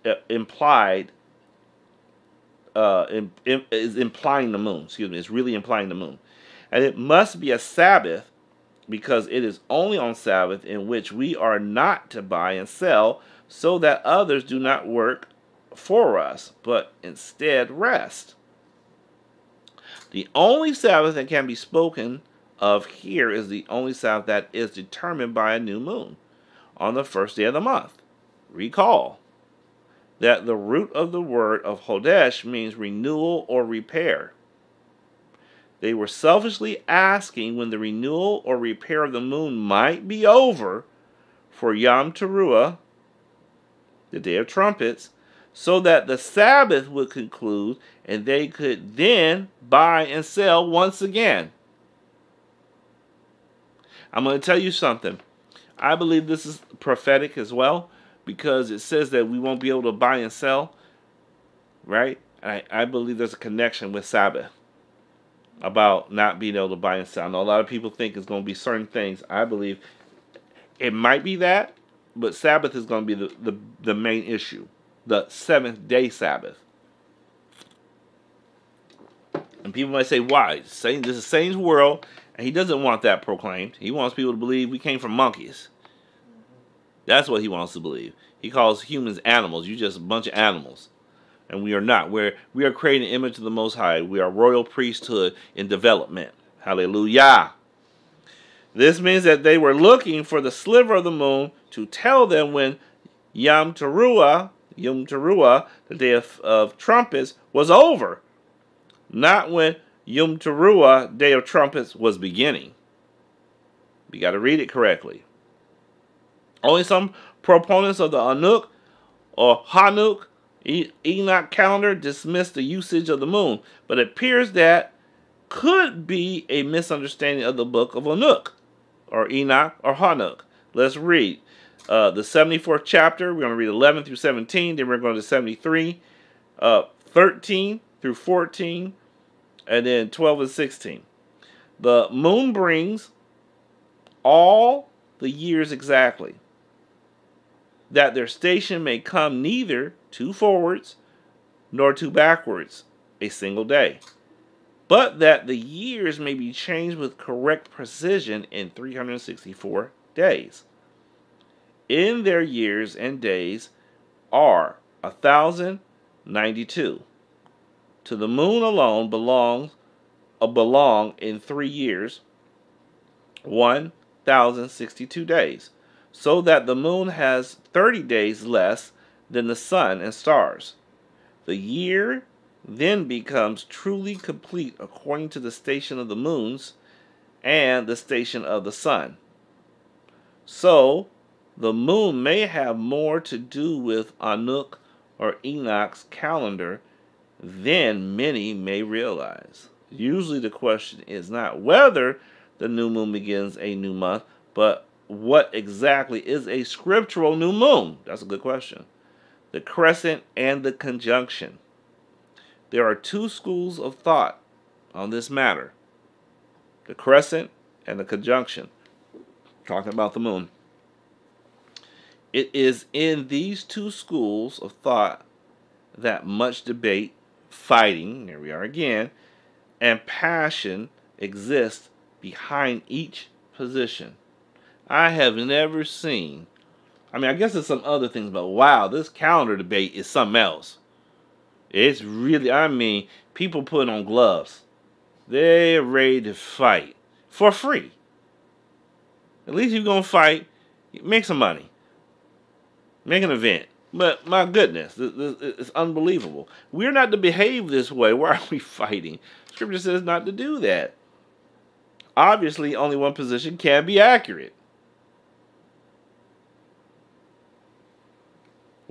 uh, implied uh, is implying the moon. Excuse me, it's really implying the moon, and it must be a Sabbath because it is only on Sabbath in which we are not to buy and sell, so that others do not work for us, but instead rest. The only Sabbath that can be spoken of here is the only Sabbath that is determined by a new moon on the first day of the month. Recall that the root of the word of Hodesh means renewal or repair. They were selfishly asking when the renewal or repair of the moon might be over for Yom Teruah, the Day of Trumpets, so that the Sabbath would conclude and they could then buy and sell once again. I'm going to tell you something. I believe this is prophetic as well because it says that we won't be able to buy and sell, right? I, I believe there's a connection with Sabbath about not being able to buy and sell. I know a lot of people think it's going to be certain things. I believe it might be that, but Sabbath is going to be the, the, the main issue. The seventh day Sabbath. And people might say, why? This is Satan's world, and he doesn't want that proclaimed. He wants people to believe we came from monkeys. That's what he wants to believe. He calls humans animals. You're just a bunch of animals. And we are not. We're, we are creating an image of the Most High. We are royal priesthood in development. Hallelujah. This means that they were looking for the sliver of the moon to tell them when Yom Teruah, Yom Teruah, the day of, of trumpets, was over. Not when Yom Teruah, day of trumpets, was beginning. You got to read it correctly. Only some proponents of the Anuk or Hanuk Enoch calendar dismiss the usage of the moon, but it appears that could be a misunderstanding of the book of Anuk or Enoch or Hanuk. Let's read uh, the 74th chapter. We're going to read 11 through 17. Then we're going to 73, uh, 13 through 14, and then 12 and 16. The moon brings all the years exactly that their station may come neither two forwards nor two backwards a single day, but that the years may be changed with correct precision in 364 days. In their years and days are a thousand ninety-two. To the moon alone belongs a belong in three years one thousand sixty-two days so that the moon has 30 days less than the sun and stars. The year then becomes truly complete according to the station of the moons and the station of the sun. So, the moon may have more to do with Anuk or Enoch's calendar than many may realize. Usually, the question is not whether the new moon begins a new month, but what exactly is a scriptural new moon? That's a good question. The crescent and the conjunction. There are two schools of thought on this matter the crescent and the conjunction. Talking about the moon. It is in these two schools of thought that much debate, fighting, here we are again, and passion exist behind each position. I have never seen. I mean, I guess there's some other things, but wow, this calendar debate is something else. It's really, I mean, people putting on gloves. They're ready to fight for free. At least you're going to fight, make some money, make an event, But my goodness, it's unbelievable. We're not to behave this way. Why are we fighting? Scripture says not to do that. Obviously, only one position can be accurate.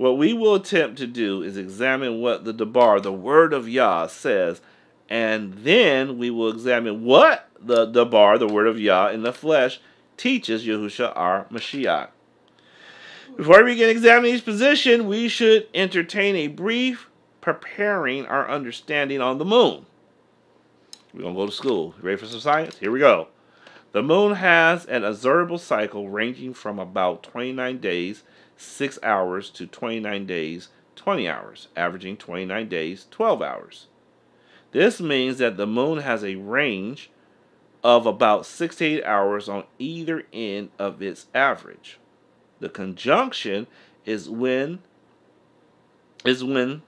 What we will attempt to do is examine what the Debar, the word of Yah, says, and then we will examine what the Debar, the word of Yah in the flesh, teaches Yahusha our Mashiach. Before we begin examining each position, we should entertain a brief preparing our understanding on the moon. We're going to go to school. Ready for some science? Here we go. The moon has an observable cycle ranging from about 29 days, 6 hours, to 29 days, 20 hours, averaging 29 days, 12 hours. This means that the moon has a range of about 68 hours on either end of its average. The conjunction is when is when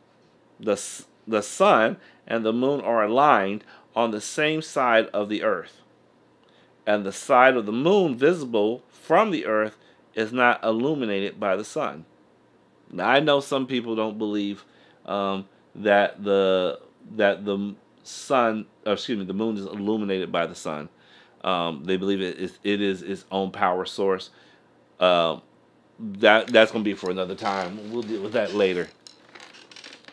the the sun and the moon are aligned on the same side of the earth. And the side of the moon visible from the earth is not illuminated by the sun. Now I know some people don't believe um, that the that the sun, excuse me, the moon is illuminated by the sun. Um, they believe it is it is its own power source. Uh, that that's gonna be for another time. We'll deal with that later.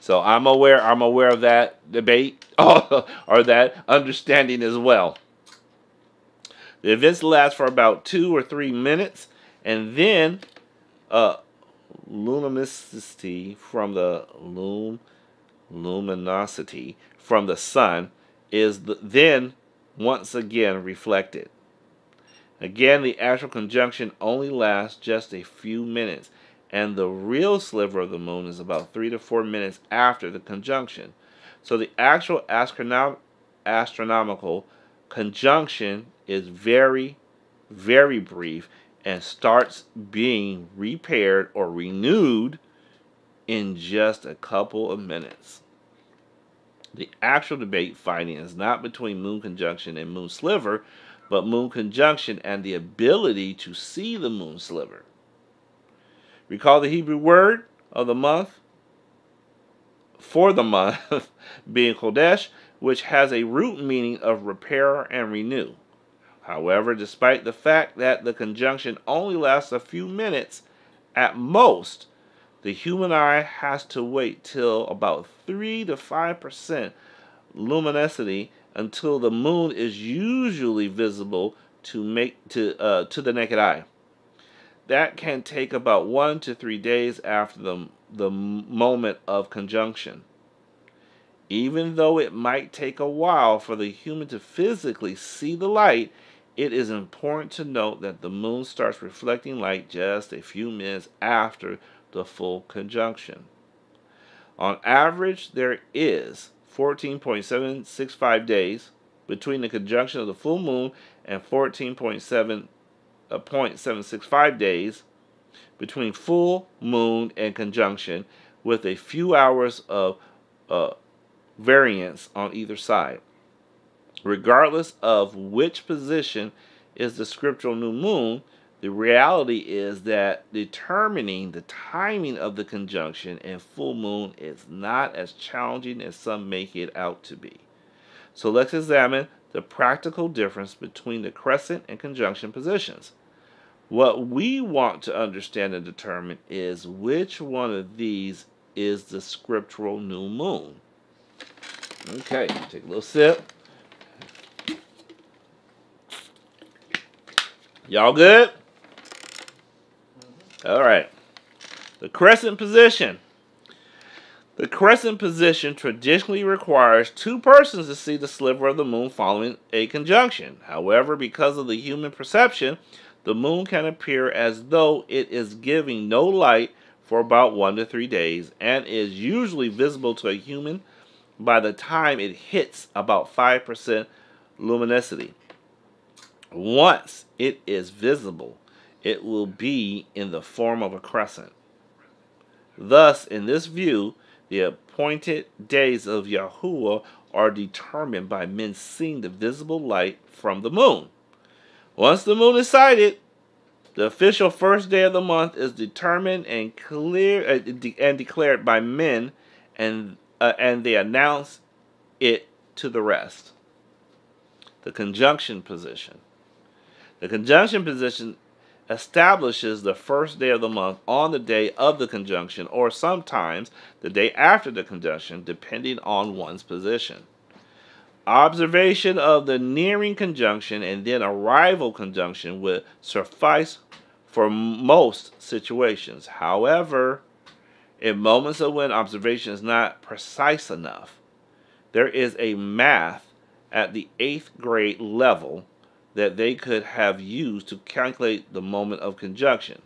So I'm aware I'm aware of that debate or that understanding as well. The events last for about two or three minutes, and then uh, luminosity from the lum luminosity from the sun is the, then once again reflected. Again, the actual conjunction only lasts just a few minutes, and the real sliver of the moon is about three to four minutes after the conjunction. So the actual astronom astronomical conjunction is very, very brief and starts being repaired or renewed in just a couple of minutes. The actual debate fighting is not between moon conjunction and moon sliver, but moon conjunction and the ability to see the moon sliver. Recall the Hebrew word of the month for the month being Hodesh, which has a root meaning of repair and renew. However, despite the fact that the conjunction only lasts a few minutes at most, the human eye has to wait till about 3 to 5% luminosity until the moon is usually visible to make to uh, to the naked eye. That can take about one to three days after the, the moment of conjunction. Even though it might take a while for the human to physically see the light, it is important to note that the moon starts reflecting light just a few minutes after the full conjunction. On average, there is 14.765 days between the conjunction of the full moon and 14.765 uh, days between full moon and conjunction with a few hours of uh, variance on either side. Regardless of which position is the scriptural new moon, the reality is that determining the timing of the conjunction and full moon is not as challenging as some make it out to be. So let's examine the practical difference between the crescent and conjunction positions. What we want to understand and determine is which one of these is the scriptural new moon. Okay, take a little sip. Y'all good? All right. The crescent position. The crescent position traditionally requires two persons to see the sliver of the moon following a conjunction. However, because of the human perception, the moon can appear as though it is giving no light for about one to three days and is usually visible to a human by the time it hits about 5% luminosity. Once it is visible, it will be in the form of a crescent. Thus, in this view, the appointed days of Yahuah are determined by men seeing the visible light from the moon. Once the moon is sighted, The official first day of the month is determined and clear uh, de- and declared by men, and uh, and they announce it to the rest. The conjunction position. The conjunction position establishes the first day of the month on the day of the conjunction, or sometimes the day after the conjunction, depending on one's position. Observation of the nearing conjunction and then arrival conjunction would suffice for most situations. However, in moments of when observation is not precise enough, there is a math at the eighth grade level that they could have used to calculate the moment of conjunction.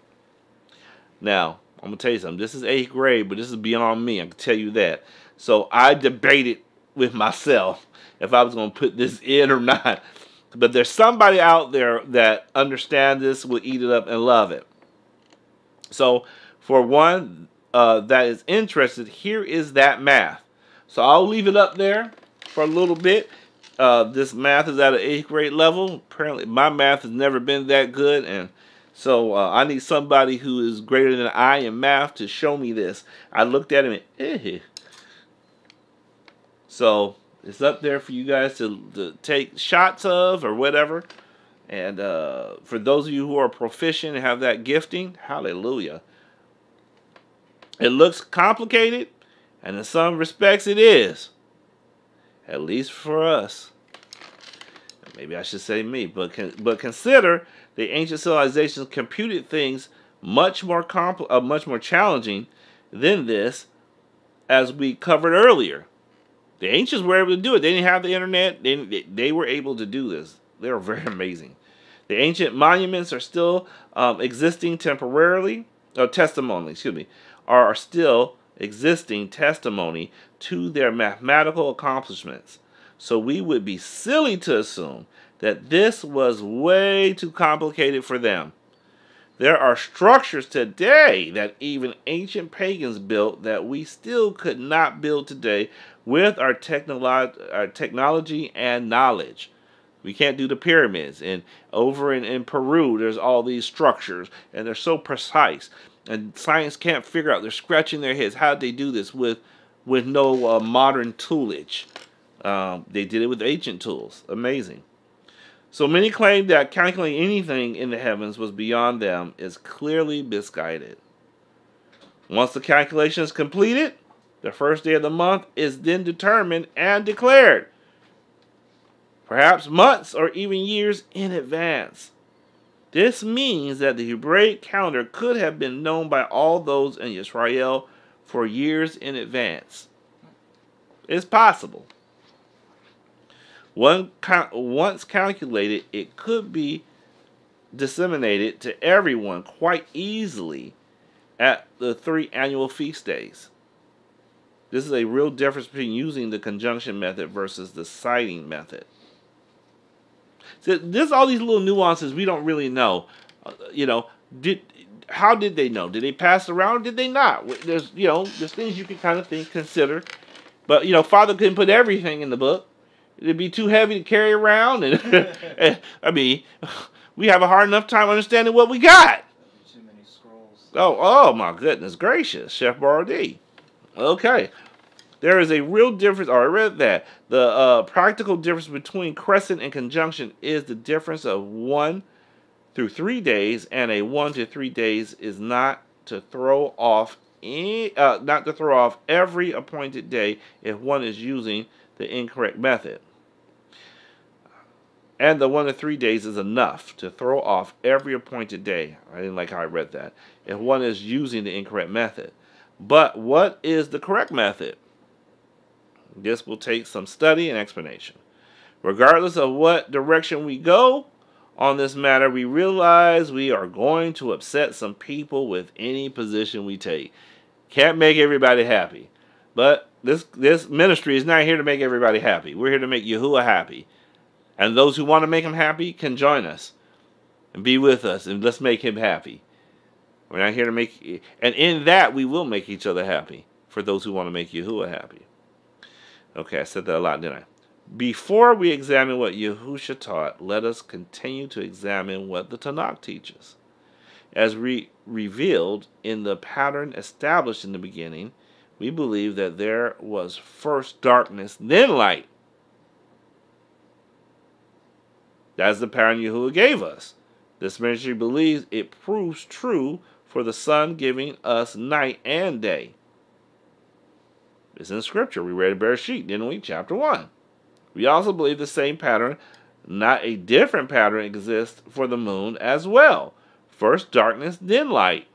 Now, I'm going to tell you something. This is eighth grade, but this is beyond me. I can tell you that. So I debated with myself if I was going to put this in or not. But there's somebody out there that understands this, will eat it up, and love it. So, for one uh, that is interested, here is that math. So I'll leave it up there for a little bit. Uh, this math is at an eighth grade level. Apparently, my math has never been that good, and so uh, I need somebody who is greater than I in math to show me this. I looked at him and, eh. So it's up there for you guys to, to take shots of or whatever. And uh, for those of you who are proficient and have that gifting, hallelujah. It looks complicated, and in some respects it is. At least for us. Maybe I should say me, but con but consider the ancient civilizations computed things much more compl uh, much more challenging than this, as we covered earlier. The ancients were able to do it. They didn't have the internet. They, they were able to do this. They were very amazing. The ancient monuments are still um, existing temporarily, or testimony, excuse me, are still existing testimony to their mathematical accomplishments. So we would be silly to assume that this was way too complicated for them. There are structures today that even ancient pagans built that we still could not build today with our, technolo- our technology and knowledge. We can't do the pyramids. And over in, in Peru, there's all these structures, and they're so precise. And science can't figure out. They're scratching their heads. How did they do this with, with no uh, modern toolage? Um, they did it with ancient tools. Amazing. So many claim that calculating anything in the heavens was beyond them is clearly misguided. Once the calculation is completed, the first day of the month is then determined and declared, perhaps months or even years in advance. This means that the Hebraic calendar could have been known by all those in Israel for years in advance. It's possible. One, once calculated, it could be disseminated to everyone quite easily at the three annual feast days. This is a real difference between using the conjunction method versus the sighting method. So there's all these little nuances we don't really know. Uh, you know, did how did they know? Did they pass around? did they not? There's you know there's things you can kind of think consider, but you know Father couldn't put everything in the book. It'd be too heavy to carry around, and I mean, we have a hard enough time understanding what we got. Too many scrolls. Oh, oh my goodness gracious, Chef Bardi. Okay. There is a real difference, or I read that. The uh, practical difference between crescent and conjunction is the difference of one through three days, and a one to three days is not to throw off any, uh, not to throw off every appointed day if one is using the incorrect method. And the one to three days is enough to throw off every appointed day. I didn't like how I read that. If one is using the incorrect method. But what is the correct method? This will take some study and explanation. Regardless of what direction we go on this matter, we realize we are going to upset some people with any position we take. Can't make everybody happy. But this this ministry is not here to make everybody happy. We're here to make Yahuah happy. And those who want to make him happy can join us and be with us and let's make him happy. We're not here to make and in that we will make each other happy for those who want to make Yahuah happy. Okay, I said that a lot, didn't I? Before we examine what Yahusha taught, let us continue to examine what the Tanakh teaches. As re- revealed in the pattern established in the beginning, we believe that there was first darkness, then light. That's the pattern Yahuah gave us. This ministry believes it proves true for the sun giving us night and day. It's in Scripture. We read Bereshit, didn't we? Chapter 1. We also believe the same pattern, not a different pattern, exists for the moon as well. First darkness, then light.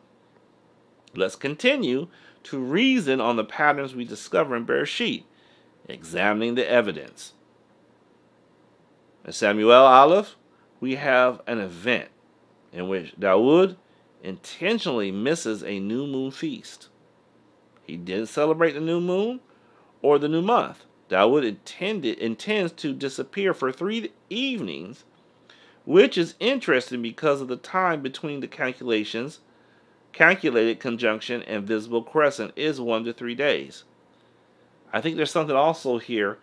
Let's continue to reason on the patterns we discover in Bereshit, examining the evidence. In Samuel Aleph, we have an event in which Dawood intentionally misses a new moon feast. He didn't celebrate the new moon or the new month. Dawood intended intends to disappear for three evenings, which is interesting because of the time between the calculations. Calculated conjunction and visible crescent is one to three days. I think there's something also here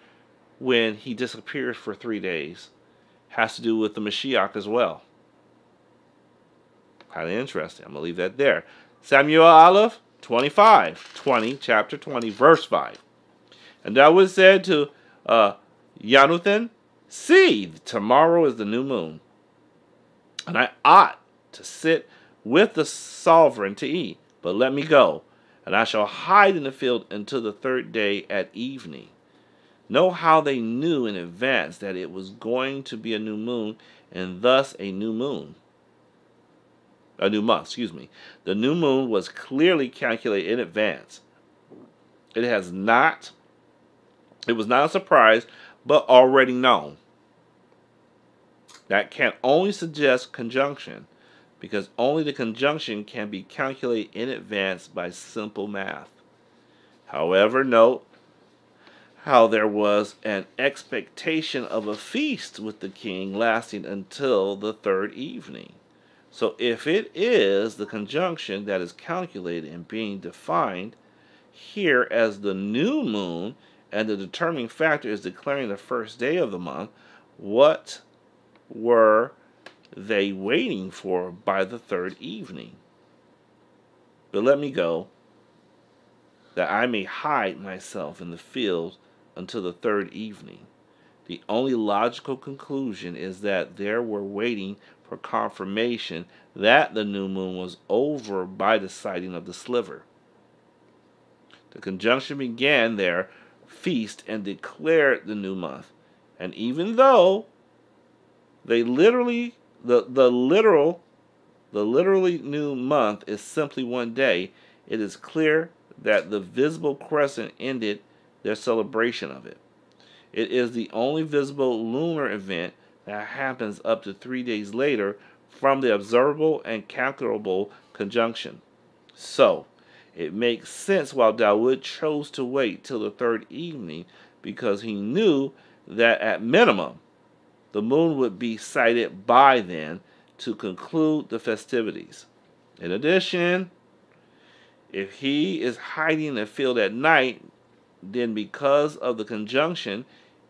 when he disappears for three days. Has to do with the Mashiach as well. Highly interesting. I'm going to leave that there. Samuel Aleph 25, 20, chapter 20, verse 5. And Dawood said to uh, Jonathan, See, tomorrow is the new moon, and I ought to sit with the sovereign to eat. But let me go, and I shall hide in the field until the third day at evening. Know how they knew in advance that it was going to be a new moon, and thus a new moon. A new month, excuse me. The new moon was clearly calculated in advance. It has not it was not a surprise, but already known. That can only suggest conjunction, because only the conjunction can be calculated in advance by simple math. However, note how there was an expectation of a feast with the king lasting until the third evening. So if it is the conjunction that is calculated and being defined here as the new moon, and the determining factor is declaring the first day of the month, what were they waiting for by the third evening? But let me go, that I may hide myself in the field until the third evening. The only logical conclusion is that they were waiting for confirmation that the new moon was over by the sighting of the sliver. The conjunction began their feast and declared the new month. And even though they literally the the literal the literally new month is simply one day, it is clear that the visible crescent ended their celebration of it. It is the only visible lunar event that happens up to three days later from the observable and calculable conjunction. So, it makes sense why Dawood chose to wait till the third evening because he knew that at minimum the moon would be sighted by then to conclude the festivities. In addition, if he is hiding in the field at night, then because of the conjunction,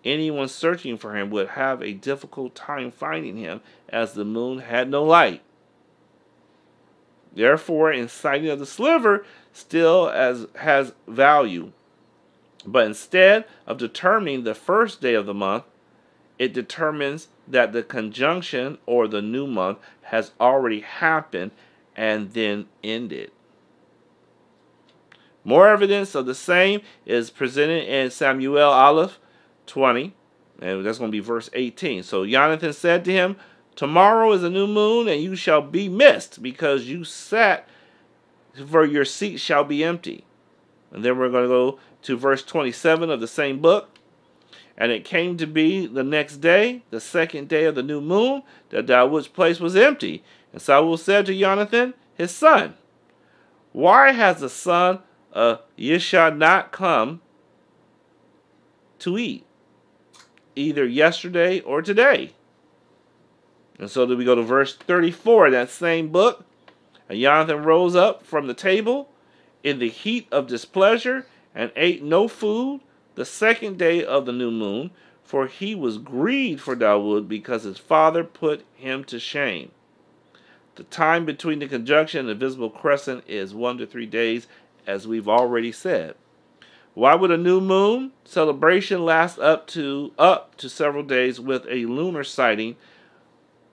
anyone searching for him would have a difficult time finding him as the moon had no light. Therefore, in sighting of the sliver still as has value. But instead of determining the first day of the month, it determines that the conjunction or the new month has already happened and then ended. More evidence of the same is presented in Samuel Aleph 20, and that's going to be verse 18. So Jonathan said to him, Tomorrow is a new moon, and you shall be missed, because you sat, for your seat shall be empty. And then we're going to go to verse 27 of the same book. And it came to be the next day, the second day of the new moon, that Dawood's place was empty. And Saul said to Jonathan, his son, Why has the son of Yishah not come to eat, either yesterday or today? And so do we go to verse 34 in that same book. And Jonathan rose up from the table in the heat of displeasure and ate no food the second day of the new moon, for he was grieved for Dawood because his father put him to shame. The time between the conjunction and the visible crescent is one to three days, as we've already said. Why would a new moon celebration last up to up to several days with a lunar sighting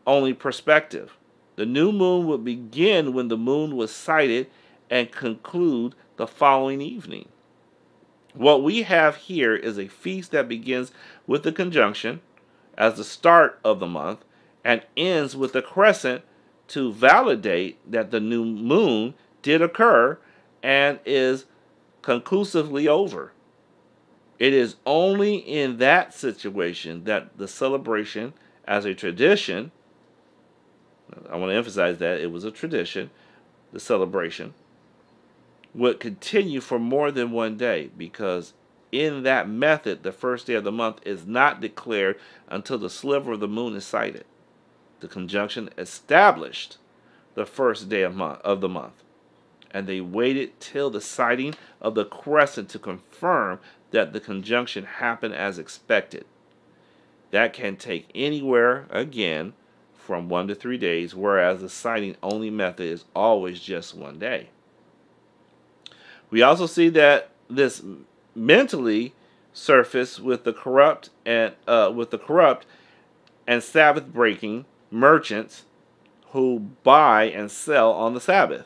only perspective? The new moon would begin when the moon was sighted and conclude the following evening. What we have here is a feast that begins with the conjunction as the start of the month and ends with the crescent to validate that the new moon did occur and is conclusively over. It is only in that situation that the celebration as a tradition, I want to emphasize that it was a tradition, the celebration, would continue for more than one day because in that method, the first day of the month is not declared until the sliver of the moon is sighted. The conjunction established the first day of, month, of the month, and they waited till the sighting of the crescent to confirm that the conjunction happened as expected. That can take anywhere, again, from one to three days, whereas the sighting only method is always just one day. We also see that this mentally surface with the corrupt and uh, with the corrupt and Sabbath breaking merchants who buy and sell on the Sabbath.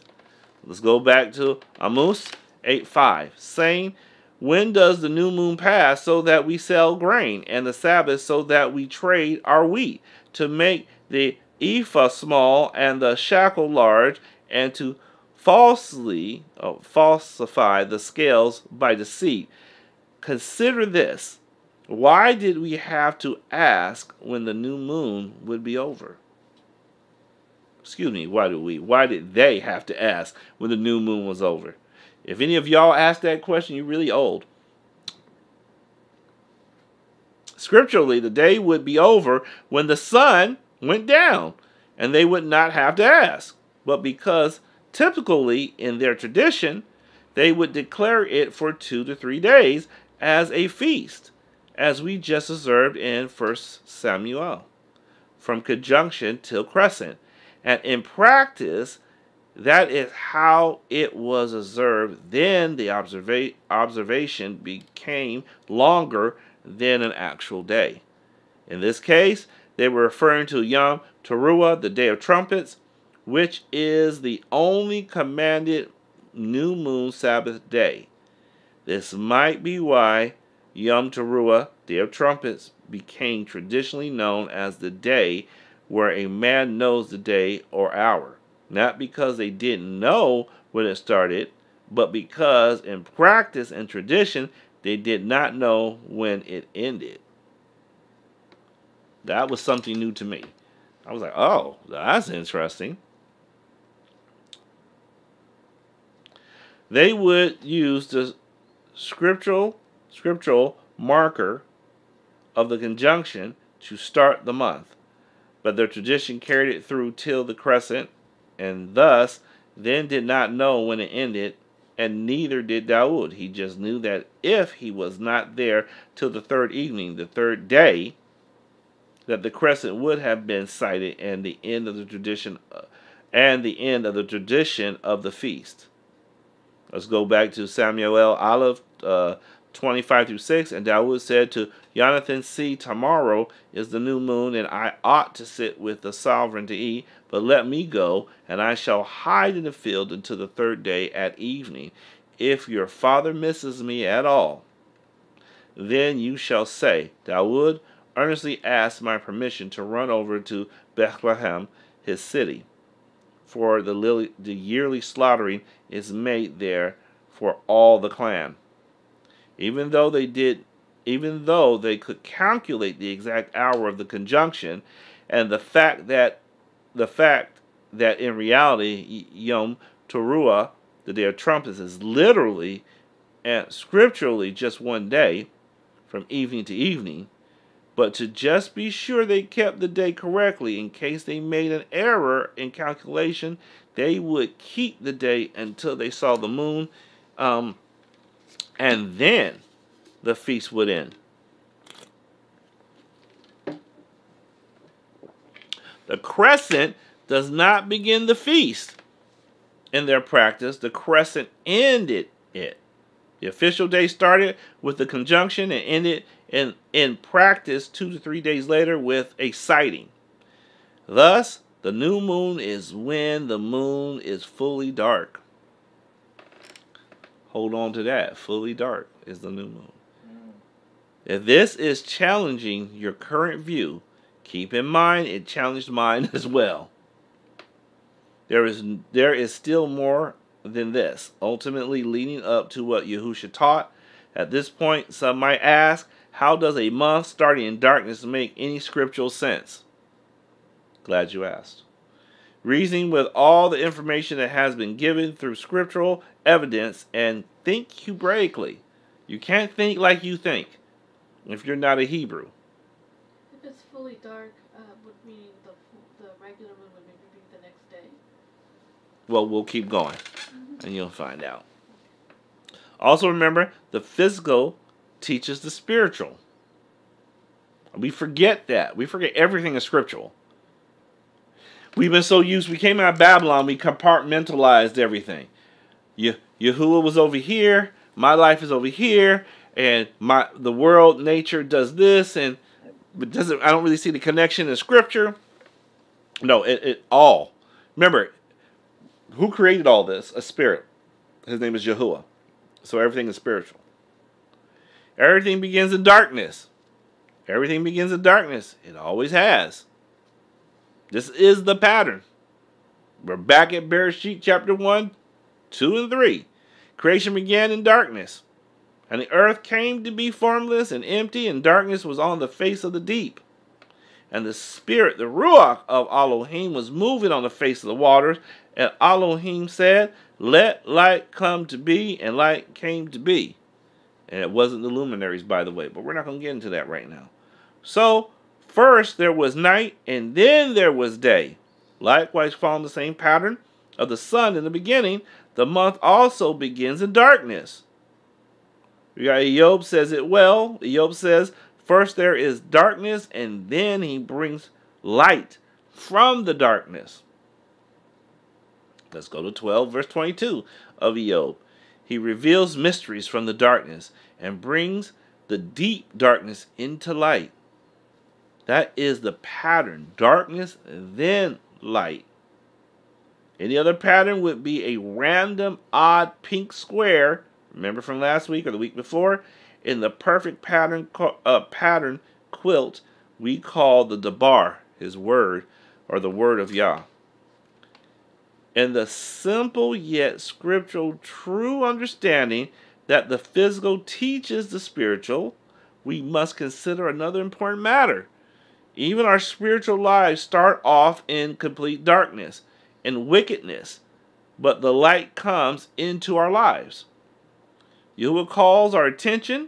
Let's go back to Amos 8:5, saying, "When does the new moon pass so that we sell grain, and the Sabbath so that we trade our wheat, to make the ephah small and the shekel large, and to falsely oh, falsify the scales by deceit. Consider this. Why did we have to ask when the new moon would be over? Excuse me, why did we? Why did they have to ask when the new moon was over? If any of y'all asked that question, you're really old. Scripturally, the day would be over when the sun went down, and they would not have to ask. But because Typically, in their tradition, they would declare it for two to three days as a feast, as we just observed in 1 Samuel, from conjunction till crescent. And in practice, that is how it was observed. Then the observa observation became longer than an actual day. In this case, they were referring to Yom Teruah, the Day of Trumpets, which is the only commanded new moon Sabbath day. This might be why Yom Teruah, Day of Trumpets, became traditionally known as the day where a man knows the day or hour. Not because they didn't know when it started, but because in practice and tradition they did not know when it ended. That was something new to me. I was like, oh, that's interesting. they would use the scriptural scriptural marker of the conjunction to start the month. But their tradition carried it through till the crescent, and thus then did not know when it ended, and neither did Dawood. He just knew that if he was not there till the third evening, the third day, that the crescent would have been sighted, and the end of the tradition, uh, and the end of the tradition of the feast. Let's go back to Samuel Aleph uh, 25 through 6. And Dawood said to Jonathan, See, tomorrow is the new moon, and I ought to sit with the sovereign to eat. But let me go, and I shall hide in the field until the third day at evening. If your father misses me at all, then you shall say, Dawood earnestly asked my permission to run over to Bethlehem, his city for the, the yearly slaughtering is made there for all the clan. Even though they did even though they could calculate the exact hour of the conjunction and the fact that the fact that in reality Yom Teruah, the day of trumpets, is literally and scripturally just one day from evening to evening, but to just be sure they kept the day correctly in case they made an error in calculation, they would keep the day until they saw the moon, um, and then the feast would end. The crescent does not begin the feast. In their practice, the crescent ended it. The official day started with the conjunction and ended in, in practice two to three days later with a sighting. Thus, the new moon is when the moon is fully dark. Hold on to that. Fully dark is the new moon. If this is challenging your current view, keep in mind it challenged mine as well. There is there is still more than this, ultimately leading up to what Yahusha taught. At this point, some might ask, how does a month starting in darkness make any scriptural sense? Glad you asked. Reasoning with all the information that has been given through scriptural evidence and think Hebraically. You can't think like you think if you're not a Hebrew. If it's fully dark, uh, would mean the the regular moon would maybe be the next day. Well, we'll keep going and you'll find out. Also, remember the physical teaches the spiritual. We forget that. We forget everything is scriptural. We've been so used, we came out of Babylon, we compartmentalized everything. Ye- Yahuah was over here, my life is over here, and my the world, nature does this, and it doesn't I don't really see the connection in scripture. No, it, it all. Remember, who created all this? A spirit. His name is Yahuah. So everything is spiritual. Everything begins in darkness. Everything begins in darkness. It always has. This is the pattern. We're back at Bereshit chapter 1, 2, and 3. Creation began in darkness, and the earth came to be formless and empty, and darkness was on the face of the deep. And the spirit, the Ruach of Elohim, was moving on the face of the waters, and Elohim said, Let light come to be, and light came to be. And it wasn't the luminaries, by the way, but we're not going to get into that right now. So, first there was night, and then there was day. Likewise, following the same pattern of the sun in the beginning, the month also begins in darkness. We got says it well. Iyob says, First there is darkness, and then he brings light from the darkness. Let's go to 12, verse 22 of Iyob. He reveals mysteries from the darkness and brings the deep darkness into light. That is the pattern darkness, then light. Any other pattern would be a random odd pink square, remember from last week or the week before, in the perfect pattern uh, pattern quilt we call the Dabar, his word, or the word of Yah. And the simple yet scriptural true understanding that the physical teaches the spiritual, we must consider another important matter. Even our spiritual lives start off in complete darkness and wickedness, but the light comes into our lives. Yahuah calls our attention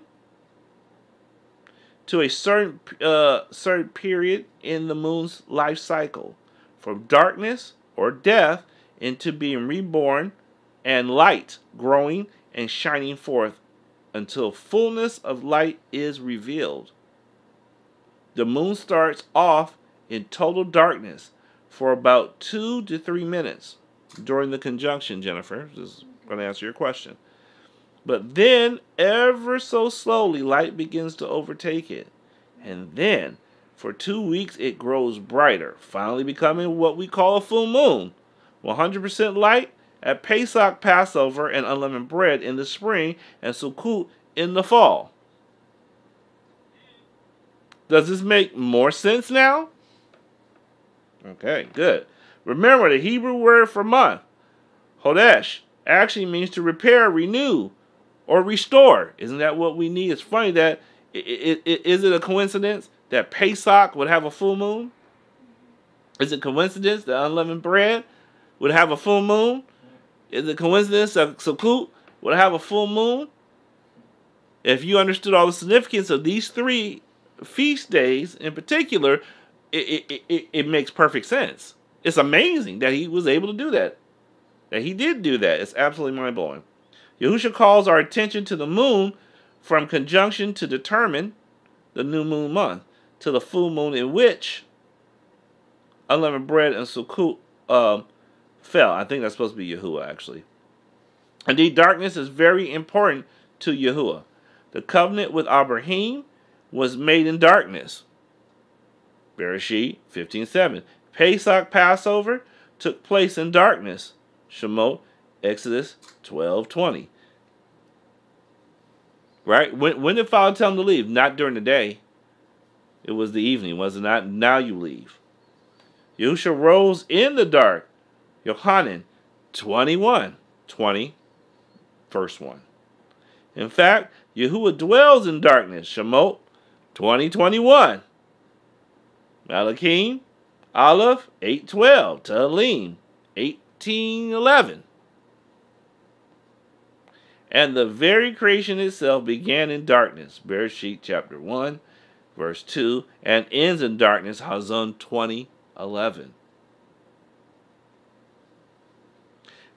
to a certain uh, certain period in the moon's life cycle, from darkness or death into being reborn, and light growing and shining forth until fullness of light is revealed. The moon starts off in total darkness for about two to three minutes during the conjunction, Jennifer. This is going to answer your question. But then, ever so slowly, light begins to overtake it. And then, for two weeks, it grows brighter, finally becoming what we call a full moon. 100% light at Pesach, Passover, and unleavened bread in the spring, and Sukkot in the fall. Does this make more sense now? Okay, good. Remember, the Hebrew word for month, Hodesh, actually means to repair, renew, or restore. Isn't that what we need? It's funny that it, it, is it a coincidence that Pesach would have a full moon? Is it coincidence that unleavened bread would have a full moon? Is it coincidence that Sukkot would have a full moon? If you understood all the significance of these three feast days in particular, it, it, it, it makes perfect sense. It's amazing that he was able to do that. That he did do that. It's absolutely mind blowing. Yahusha calls our attention to the moon from conjunction to determine the new moon month to the full moon in which unleavened bread and Sukkot um, fell. I think that's supposed to be Yahuah, actually. Indeed, darkness is very important to Yahuah. The covenant with Abraham was made in darkness. Bereshit 15.7. Pesach Passover took place in darkness. Shemot Exodus 12.20. Right? When, when did Father tell him to leave? Not during the day. It was the evening, was it not? Now you leave. Yahusha rose in the dark. Yohanan 21, 20, verse 1. In fact, Yahuah dwells in darkness. Shemot 2021. Malachim, Aleph 812. Tehillim 1811. And the very creation itself began in darkness. Bereshit chapter 1, verse 2, and ends in darkness. Hazon 2011.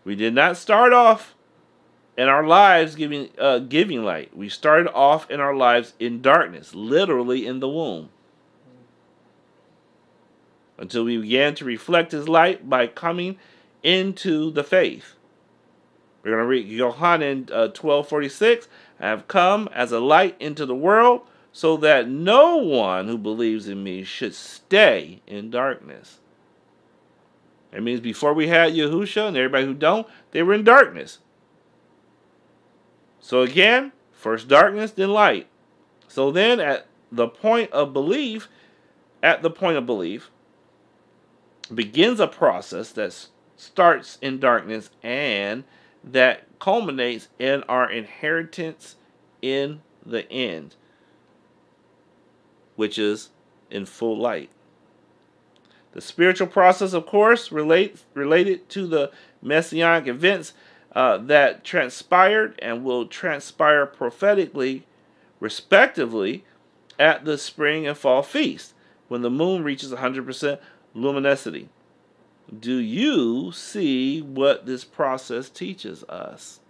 We did not start off in our lives giving uh, giving light. We started off in our lives in darkness, literally in the womb. Until we began to reflect his light by coming into the faith. We're going to read Yohanan uh, 12:46. I have come as a light into the world so that no one who believes in me should stay in darkness. That means before we had Yahusha and everybody who don't, they were in darkness. So again, first darkness, then light. So then at the point of belief, at the point of belief, begins a process that starts in darkness and that culminates in our inheritance in the end, which is in full light. The spiritual process, of course, relates related to the messianic events uh, that transpired and will transpire prophetically, respectively, at the spring and fall feast when the moon reaches 100% luminosity. Do you see what this process teaches us?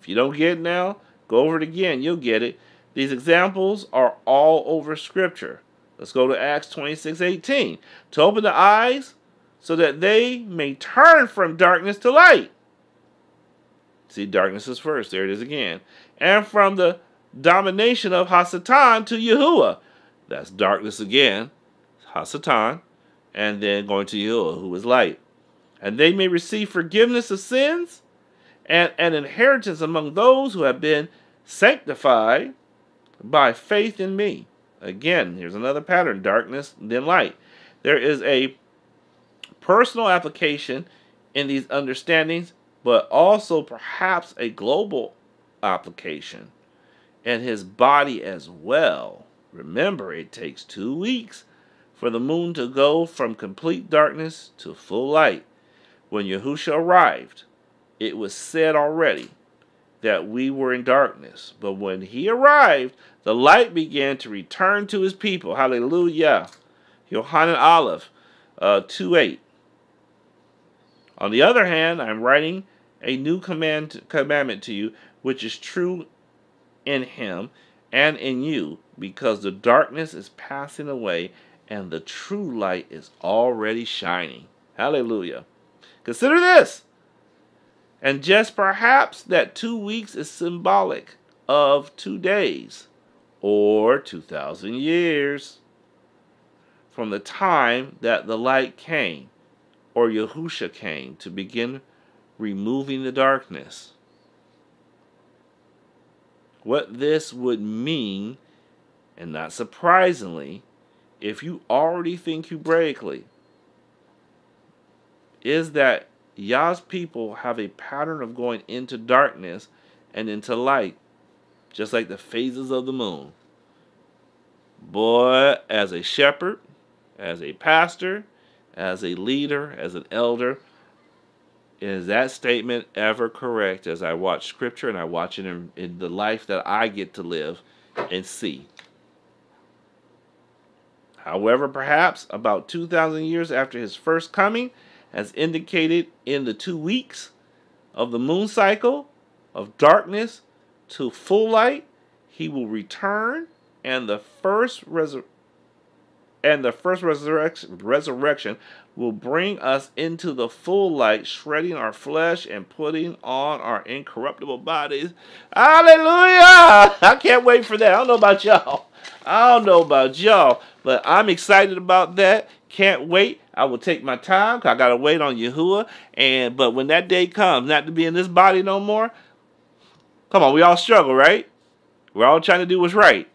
If you don't get it now, go over it again. You'll get it. These examples are all over Scripture. Let's go to Acts 26 18. To open the eyes so that they may turn from darkness to light. See, darkness is first. There it is again. And from the domination of Hasatan to Yahuah. That's darkness again. Hasatan and then going to Yahuah, who is light. And they may receive forgiveness of sins and an inheritance among those who have been sanctified by faith in me. Again, here's another pattern darkness, then light. There is a personal application in these understandings, but also perhaps a global application and his body as well. Remember, it takes two weeks for the moon to go from complete darkness to full light. When Yahusha arrived, it was said already that we were in darkness. But when he arrived, the light began to return to his people. Hallelujah. Yohanan Aleph uh, 2 8. On the other hand, I'm writing a new command commandment to you, which is true in him and in you, because the darkness is passing away and the true light is already shining. Hallelujah. Consider this. And just perhaps that two weeks is symbolic of two days or 2,000 years from the time that the light came or Yahusha came to begin removing the darkness. What this would mean, and not surprisingly, if you already think Hebraically, is that Yah's people have a pattern of going into darkness and into light, just like the phases of the moon. Boy, as a shepherd, as a pastor, as a leader, as an elder, is that statement ever correct as I watch scripture and I watch it in, in the life that I get to live and see? However, perhaps about 2,000 years after his first coming, as indicated in the two weeks of the moon cycle of darkness to full light, he will return, and the first resur- and the first resurrection, will bring us into the full light, shredding our flesh and putting on our incorruptible bodies. Hallelujah! I can't wait for that. I don't know about y'all. I don't know about y'all, but I'm excited about that. Can't wait. I will take my time. I gotta wait on Yahuah. And but when that day comes, not to be in this body no more. Come on, we all struggle, right? We're all trying to do what's right.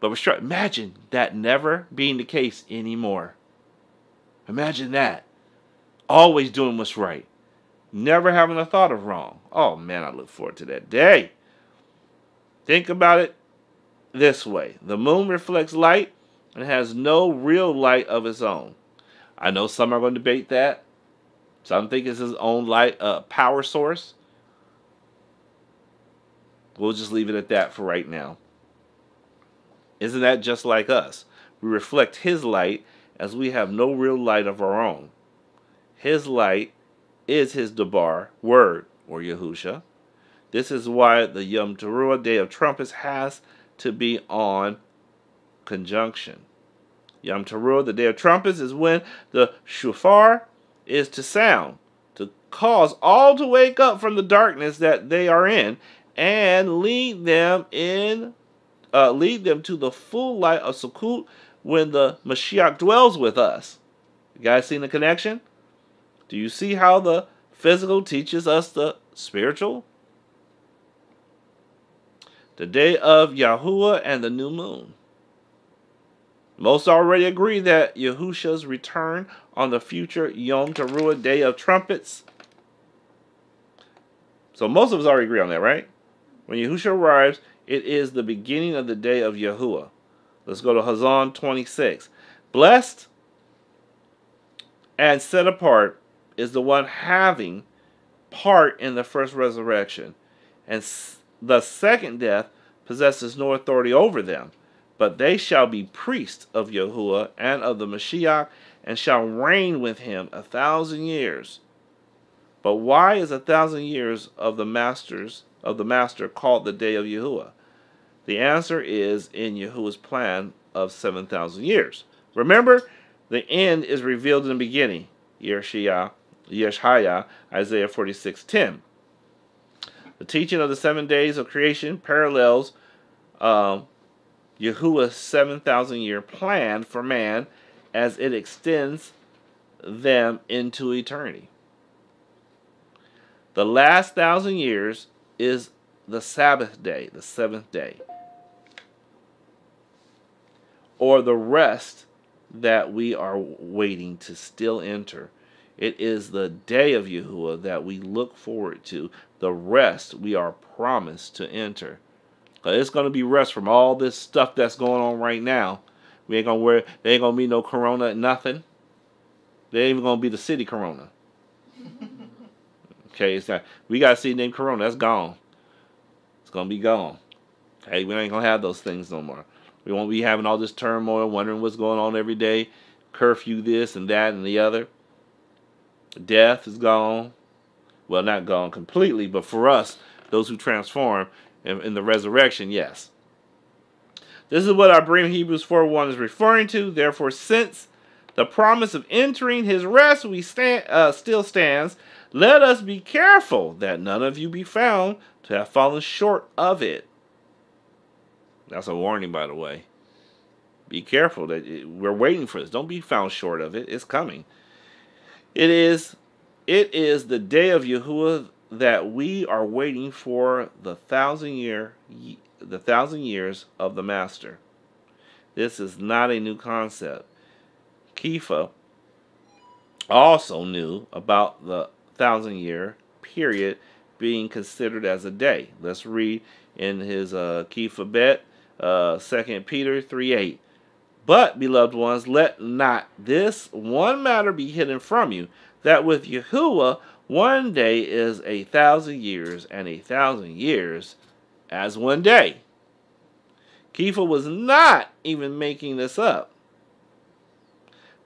But we're. Imagine that never being the case anymore. Imagine that. Always doing what's right. Never having a thought of wrong. Oh man, I look forward to that day. Think about it this way the moon reflects light and has no real light of its own. I know some are going to debate that. Some think it's his own light uh, power source. We'll just leave it at that for right now. Isn't that just like us? We reflect his light as we have no real light of our own. His light is his Debar word, or Yahusha. This is why the Yom Teruah Day of Trumpets has to be on conjunction. Yom Teruah, the Day of Trumpets, is when the shofar is to sound, to cause all to wake up from the darkness that they are in, and lead them in, uh, lead them to the full light of Sukkot when the Mashiach dwells with us. You guys seen the connection? Do you see how the physical teaches us the spiritual? The day of Yahuah and the new moon. Most already agree that Yahusha's return on the future Yom Teruah Day of Trumpets. So most of us already agree on that, right? When Yahusha arrives, it is the beginning of the day of Yahuah. Let's go to Hazon 26. Blessed and set apart is the one having part in the first resurrection, and the second death possesses no authority over them. But they shall be priests of Yahuah and of the Mashiach, and shall reign with him a thousand years. But why is a thousand years of the masters of the master called the day of Yahuah? The answer is in Yahuah's plan of seven thousand years. Remember, the end is revealed in the beginning. Yeshaya, Yeshaya, Isaiah 46:10. The teaching of the seven days of creation parallels um, Yahuah's 7,000 year plan for man as it extends them into eternity. The last thousand years is the Sabbath day, the seventh day, or the rest that we are waiting to still enter. It is the day of Yahuah that we look forward to, the rest we are promised to enter. Uh, it's gonna be rest from all this stuff that's going on right now. We ain't gonna wear. There ain't gonna be no corona, nothing. There ain't even gonna be the city corona. okay, it's not. We got a city named Corona. That's gone. It's gonna be gone. Hey, we ain't gonna have those things no more. We won't be having all this turmoil, wondering what's going on every day. Curfew, this and that and the other. Death is gone. Well, not gone completely, but for us, those who transform, in, in the resurrection, yes. This is what our brain Hebrews 4.1 is referring to. Therefore, since the promise of entering his rest we stand, uh, still stands, let us be careful that none of you be found to have fallen short of it. That's a warning, by the way. Be careful that it, we're waiting for this. Don't be found short of it. It's coming. It is, it is the day of Yahuah that we are waiting for the thousand year the thousand years of the master. This is not a new concept. Kepha also knew about the thousand year period being considered as a day. Let's read in his uh, Kepha bet, uh, 2 Peter 3 8. But, beloved ones, let not this one matter be hidden from you, that with Yahuah one day is a thousand years, and a thousand years as one day. Kepha was not even making this up,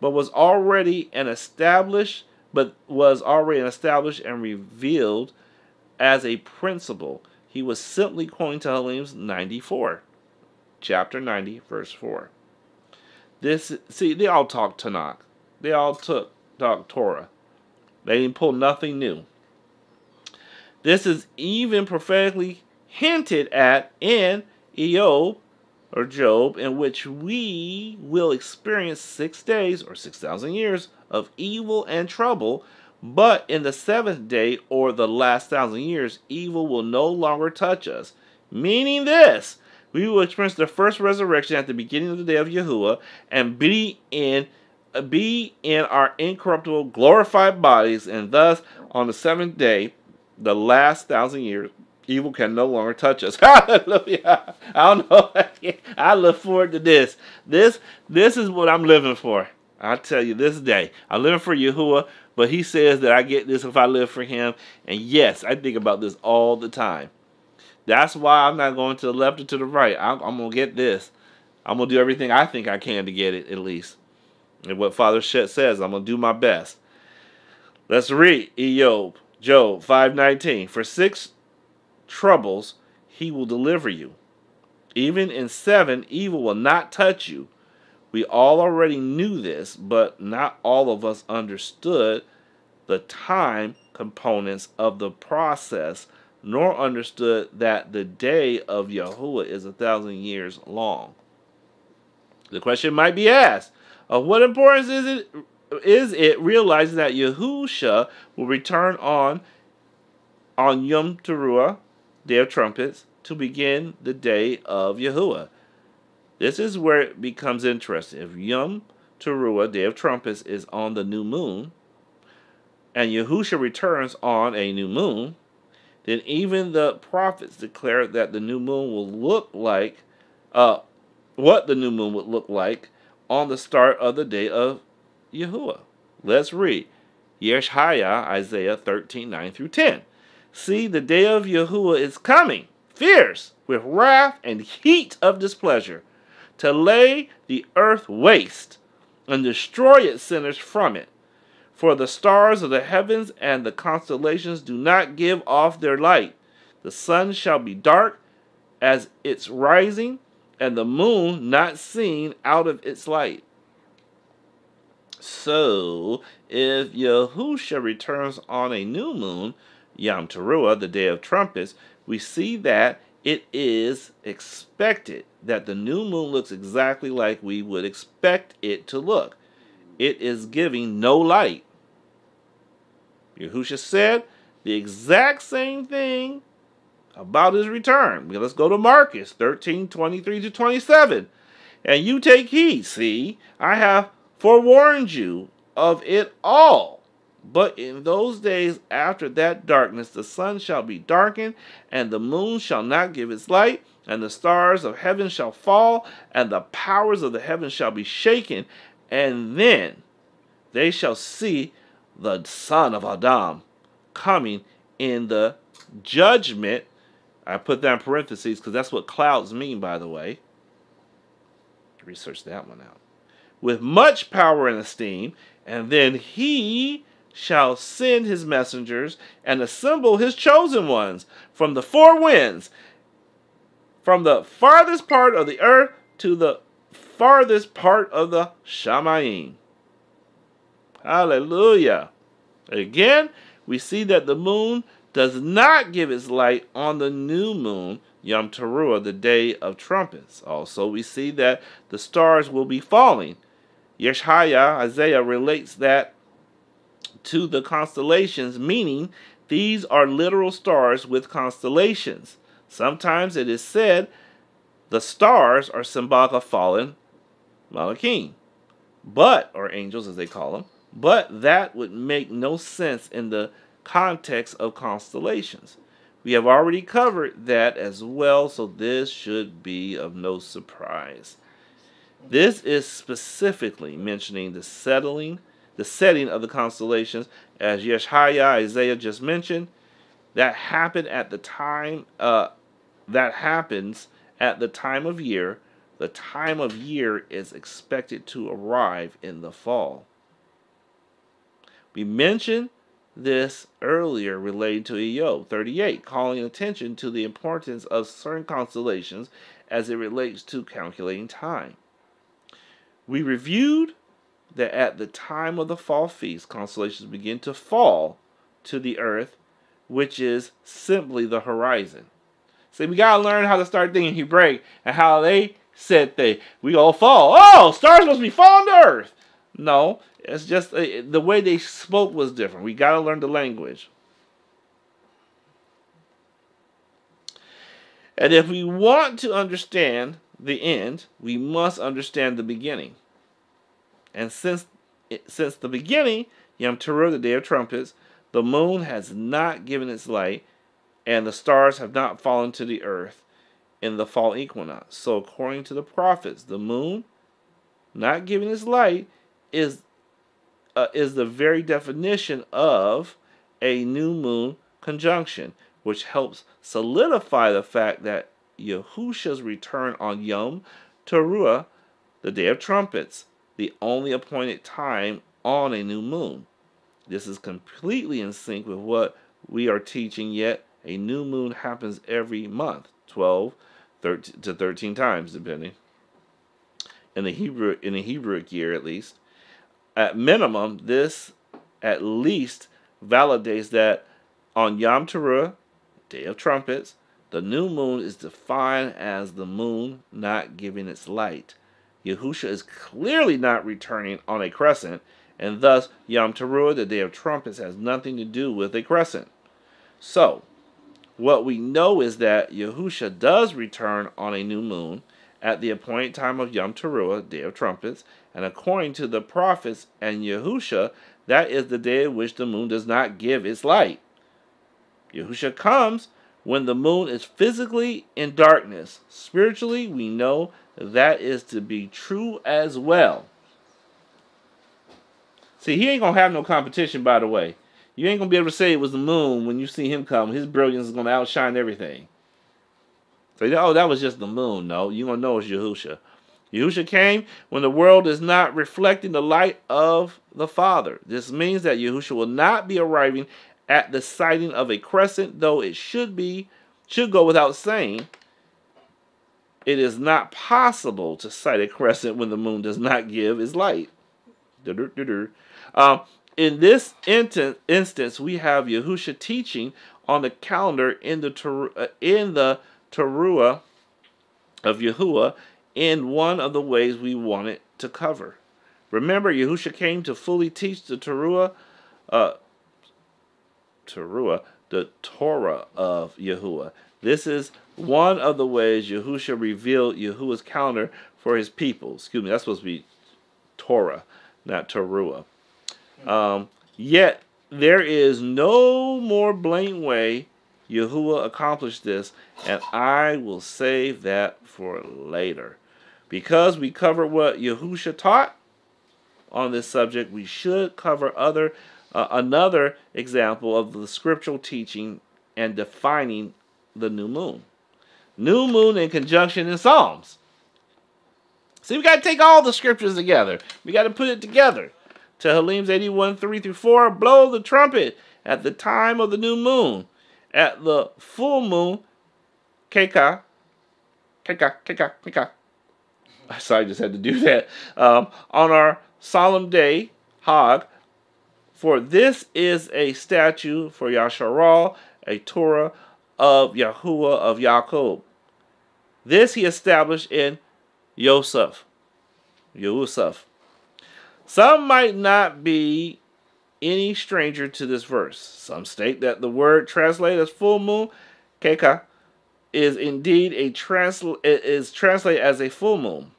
but was already an established, but was already established and revealed as a principle. He was simply quoting Tehillim 94, chapter 90, verse 4. This see, they all talk Tanakh. They all took talk Torah. They didn't pull nothing new. This is even prophetically hinted at in Iyob or Job, in which we will experience six days or six thousand years of evil and trouble, but in the seventh day or the last thousand years, evil will no longer touch us. Meaning this, we will experience the first resurrection at the beginning of the day of Yahuah and be in uh, be in our incorruptible glorified bodies, and thus on the seventh day, the last thousand years, evil can no longer touch us. Hallelujah. I don't know. I look forward to this. This this is what I'm living for. I tell you this day. I'm living for Yahuah, but he says that I get this if I live for him. And yes, I think about this all the time. That's why I'm not going to the left or to the right. I'm, I'm going to get this. I'm going to do everything I think I can to get it, at least. And what Father Shet says, I'm going to do my best. Let's read Iyob, Job 5.19. For six troubles he will deliver you. Even in seven, evil will not touch you. We all already knew this, but not all of us understood the time components of the process, nor understood that the day of Yahuah is a thousand years long. The question might be asked, of what importance is it is it realizing that Yahusha will return on on Yom Teruah, Day of Trumpets, to begin the day of Yahuah. This is where it becomes interesting. If Yom Teruah, Day of Trumpets, is on the new moon, and Yahusha returns on a new moon, then even the prophets declare that the new moon will look like uh, what the new moon would look like on the start of the day of Yahuah. Let's read. Yeshaya, Isaiah 13, 9 through 10. See, the day of Yahuah is coming, fierce, with wrath and heat of displeasure, to lay the earth waste and destroy its sinners from it. For the stars of the heavens and the constellations do not give off their light. The sun shall be dark as its rising, and the moon not seen out of its light. So, if Yahusha returns on a new moon, Yom Teruah, the day of trumpets, we see that it is expected that the new moon looks exactly like we would expect it to look. It is giving no light. Yahusha said the exact same thing about his return. Let's go to Marcus 13, 23 to 27. And you take heed, see, I have forewarned you of it all. But in those days after that darkness, the sun shall be darkened, and the moon shall not give its light, and the stars of heaven shall fall, and the powers of the heaven shall be shaken, and then they shall see the Son of Adam coming in the judgment I put that in parentheses because that's what clouds mean, by the way. Research that one out. With much power and esteem, and then he shall send his messengers and assemble his chosen ones from the four winds, from the farthest part of the earth to the farthest part of the Shamayim. Hallelujah. Again, we see that the moon does not give its light on the new moon, Yom Teruah, the day of trumpets. Also, we see that the stars will be falling. Yeshaya, Isaiah, relates that to the constellations, meaning these are literal stars with constellations. Sometimes it is said the stars are symbolic of fallen Malachim, but, or angels as they call them, but that would make no sense in the context of constellations. We have already covered that as well, so this should be of no surprise. This is specifically mentioning the settling, the setting of the constellations, as Yeshaya Isaiah just mentioned. That happened at the time. Uh, that happens at the time of year. The time of year is expected to arrive in the fall. We mentioned this earlier relating to Iyob 38, calling attention to the importance of certain constellations as it relates to calculating time. We reviewed that at the time of the fall feast, constellations begin to fall to the earth, which is simply the horizon. See, we gotta learn how to start thinking Hebraic and how they said they we all fall. Oh, stars must be falling to earth. No, it's just uh, the way they spoke was different. We gotta learn the language. And if we want to understand the end, we must understand the beginning. And since since the beginning, Yom Teruah, the day of trumpets, the moon has not given its light, and the stars have not fallen to the earth in the fall equinox. So according to the prophets, the moon not giving its light is uh, is the very definition of a new moon conjunction, which helps solidify the fact that Yahusha's return on Yom Teruah, the day of trumpets, the only appointed time on a new moon. This is completely in sync with what we are teaching, yet a new moon happens every month, 12 13 to 13 times, depending. In the Hebrew in the Hebrew year at least. At minimum, this at least validates that on Yom Teruah, Day of Trumpets, the new moon is defined as the moon not giving its light. Yahusha is clearly not returning on a crescent, and thus Yom Teruah, the Day of Trumpets, has nothing to do with a crescent. So, what we know is that Yahusha does return on a new moon at the appointed time of Yom Teruah, Day of Trumpets, and according to the prophets and Yahusha, that is the day in which the moon does not give its light. Yahusha comes when the moon is physically in darkness. Spiritually, we know that is to be true as well. See, he ain't going to have no competition, by the way. You ain't to be able to say it was the moon when you see him come. His brilliance is to outshine everything. Say, oh, that was just the moon. No, you're going to know it's Yahusha. Yahusha came when the world is not reflecting the light of the Father. This means that Yahusha will not be arriving at the sighting of a crescent, though it should be should go without saying. It is not possible to sight a crescent when the moon does not give its light. Um, in this instance, we have Yahusha teaching on the calendar in the uh, in the Teruah of Yahuwah in one of the ways we wanted to cover. Remember, Yahusha came to fully teach the Teruah, uh, Teruah, the Torah of Yahuwah. This is one of the ways Yahusha revealed Yahuwah's calendar for his people. Excuse me, that's supposed to be Torah, not Teruah. Um, yet, there is no more blatant way Yahuwah accomplished this, and I will save that for later. Because we covered what Yahusha taught on this subject, we should cover other uh, another example of the scriptural teaching and defining the new moon. New moon in conjunction in Psalms. See, we got to take all the scriptures together. We got to put it together. Tehillim's 81, 3 through 4, blow the trumpet at the time of the new moon. At the full moon, Keka, Keka, Keka, Keka. Sorry, I just had to do that. Um, on our solemn day, Hag, for this is a statue for Yasharal, a Torah of Yahuwah of Yaakov. This he established in Yosef. Yosef. Some might not be any stranger to this verse. Some state that the word translated as full moon, keka, is indeed a transl is translated as a full moon.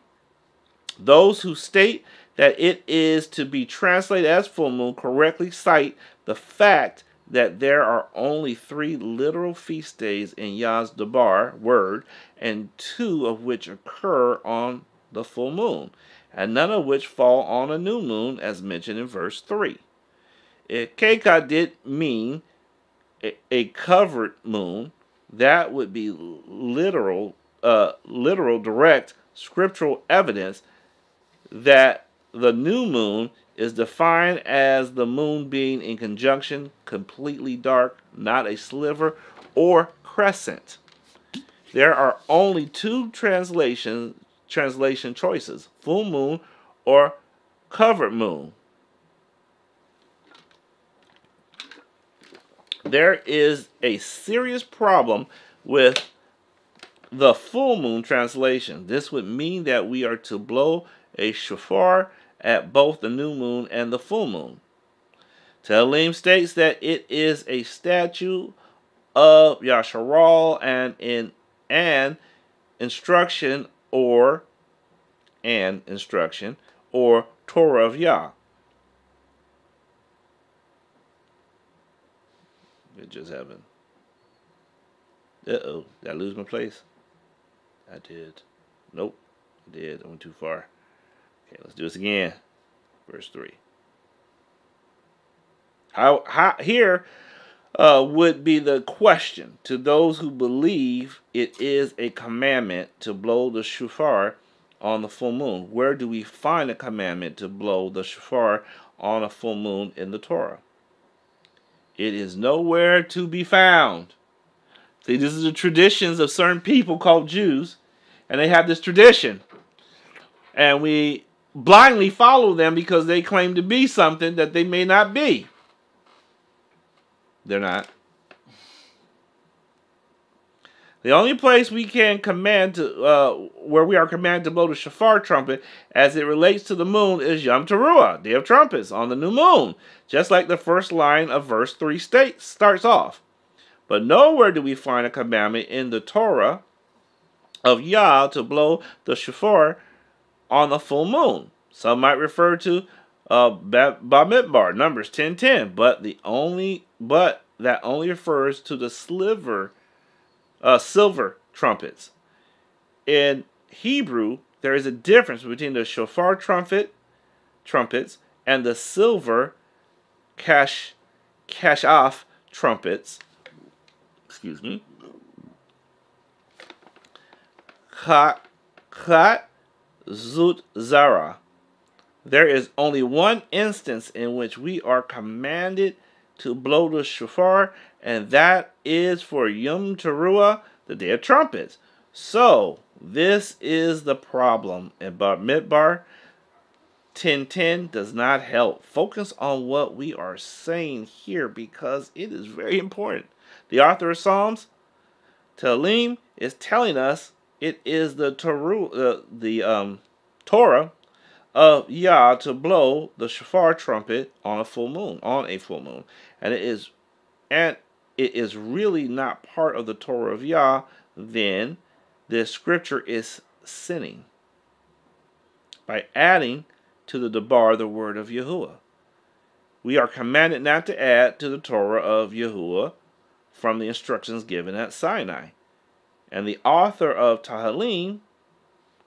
Those who state that it is to be translated as full moon correctly cite the fact that there are only three literal feast days in Yah's Dabar word, and two of which occur on the full moon and none of which fall on a new moon, as mentioned in verse 3. If Keka did mean a, a covered moon, that would be literal, uh, literal, direct scriptural evidence that the new moon is defined as the moon being in conjunction, completely dark, not a sliver or crescent. There are only two translations translation choices full moon or covered moon. There is a serious problem with the full moon translation. This would mean that we are to blow a shofar at both the new moon and the full moon. Tehillim states that it is a statue of Yasharal and in an instruction or an instruction or Torah of Yah. It just happened. Uh oh, did I lose my place? I did. Nope, I did. I went too far. Okay, let's do this again. Verse 3. How, how here uh, would be the question to those who believe it is a commandment to blow the shofar on the full moon. Where do we find a commandment to blow the shofar on a full moon in the Torah? It is nowhere to be found. See, this is the traditions of certain people called Jews, and they have this tradition. And we blindly follow them because they claim to be something that they may not be. They're not. The only place we can command to, uh, where we are commanded to blow the shofar trumpet as it relates to the moon is Yom Teruah, Day of Trumpets, on the new moon, just like the first line of verse 3 states, starts off. But nowhere do we find a commandment in the Torah of Yah to blow the shofar on the full moon. Some might refer to uh, Bamidbar, Numbers 10.10, but the only but that only refers to the sliver uh, silver trumpets. In Hebrew, there is a difference between the shofar trumpet trumpets and the silver cash cash off trumpets. Excuse me. Khat zut zara. There is only one instance in which we are commanded to blow the shofar, and that is for Yom Teruah, the Day of Trumpets. So, this is the problem. And Bamidbar 1010 does not help. Focus on what we are saying here because it is very important. The author of Psalms, Tehillim, is telling us it is the, Teru, uh, the um, Torah of Yah to blow the shofar trumpet on a full moon, on a full moon. And it is and it is really not part of the Torah of Yah, then this scripture is sinning by adding to the Debar the word of Yahuwah. We are commanded not to add to the Torah of Yahuwah from the instructions given at Sinai. And the author of Tehillim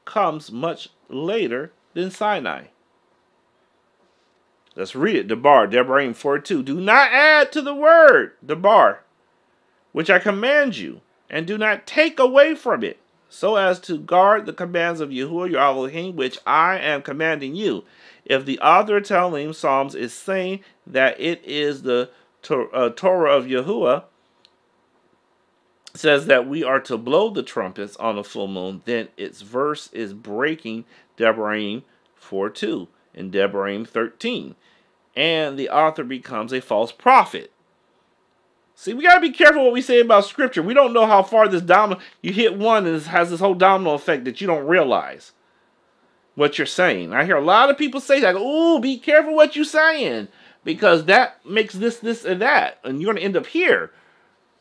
comes much later than Sinai. Let's read it. Debar, Devarim 4 2. Do not add to the word, Debar, which I command you, and do not take away from it, so as to guard the commands of Yahuwah your Elohim, which I am commanding you. If the author of Tehillim Psalms is saying that it is the uh, Torah of Yahuwah, says that we are to blow the trumpets on a full moon, then its verse is breaking Devarim 4 2 and Devarim 13 and the author becomes a false prophet. See, we got to be careful what we say about scripture. We don't know how far this domino, you hit one and it has this whole domino effect that you don't realize what you're saying. I hear a lot of people say that, oh, be careful what you're saying because that makes this, this, and that. And you're going to end up here.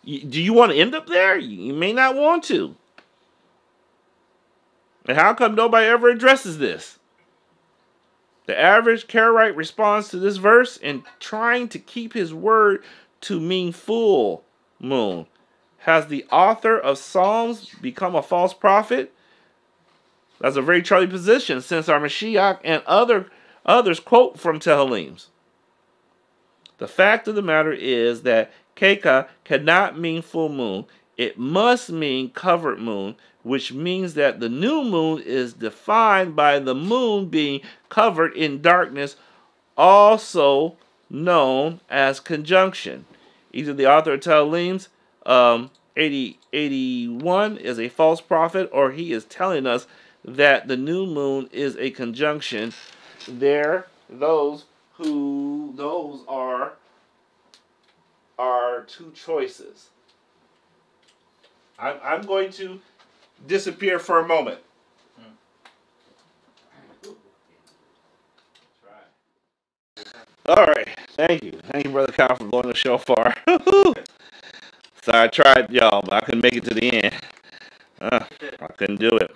Do you want to end up there? You may not want to. And how come nobody ever addresses this? The average Karaite responds to this verse in trying to keep his word to mean full moon. Has the author of Psalms become a false prophet? That's a very charlie position since our Mashiach and other others quote from Tehillims. The fact of the matter is that Keka cannot mean full moon. It must mean covered moon which means that the new moon is defined by the moon being covered in darkness, also known as conjunction. Either the author of Tehillim um, 80, 81 is a false prophet, or he is telling us that the new moon is a conjunction there those who those are are two choices. I'm, I'm going to disappear for a moment. All right. Thank you. Thank you, Brother Kyle, for blowing the show far. so I tried, y'all, but I couldn't make it to the end. Uh, I couldn't do it.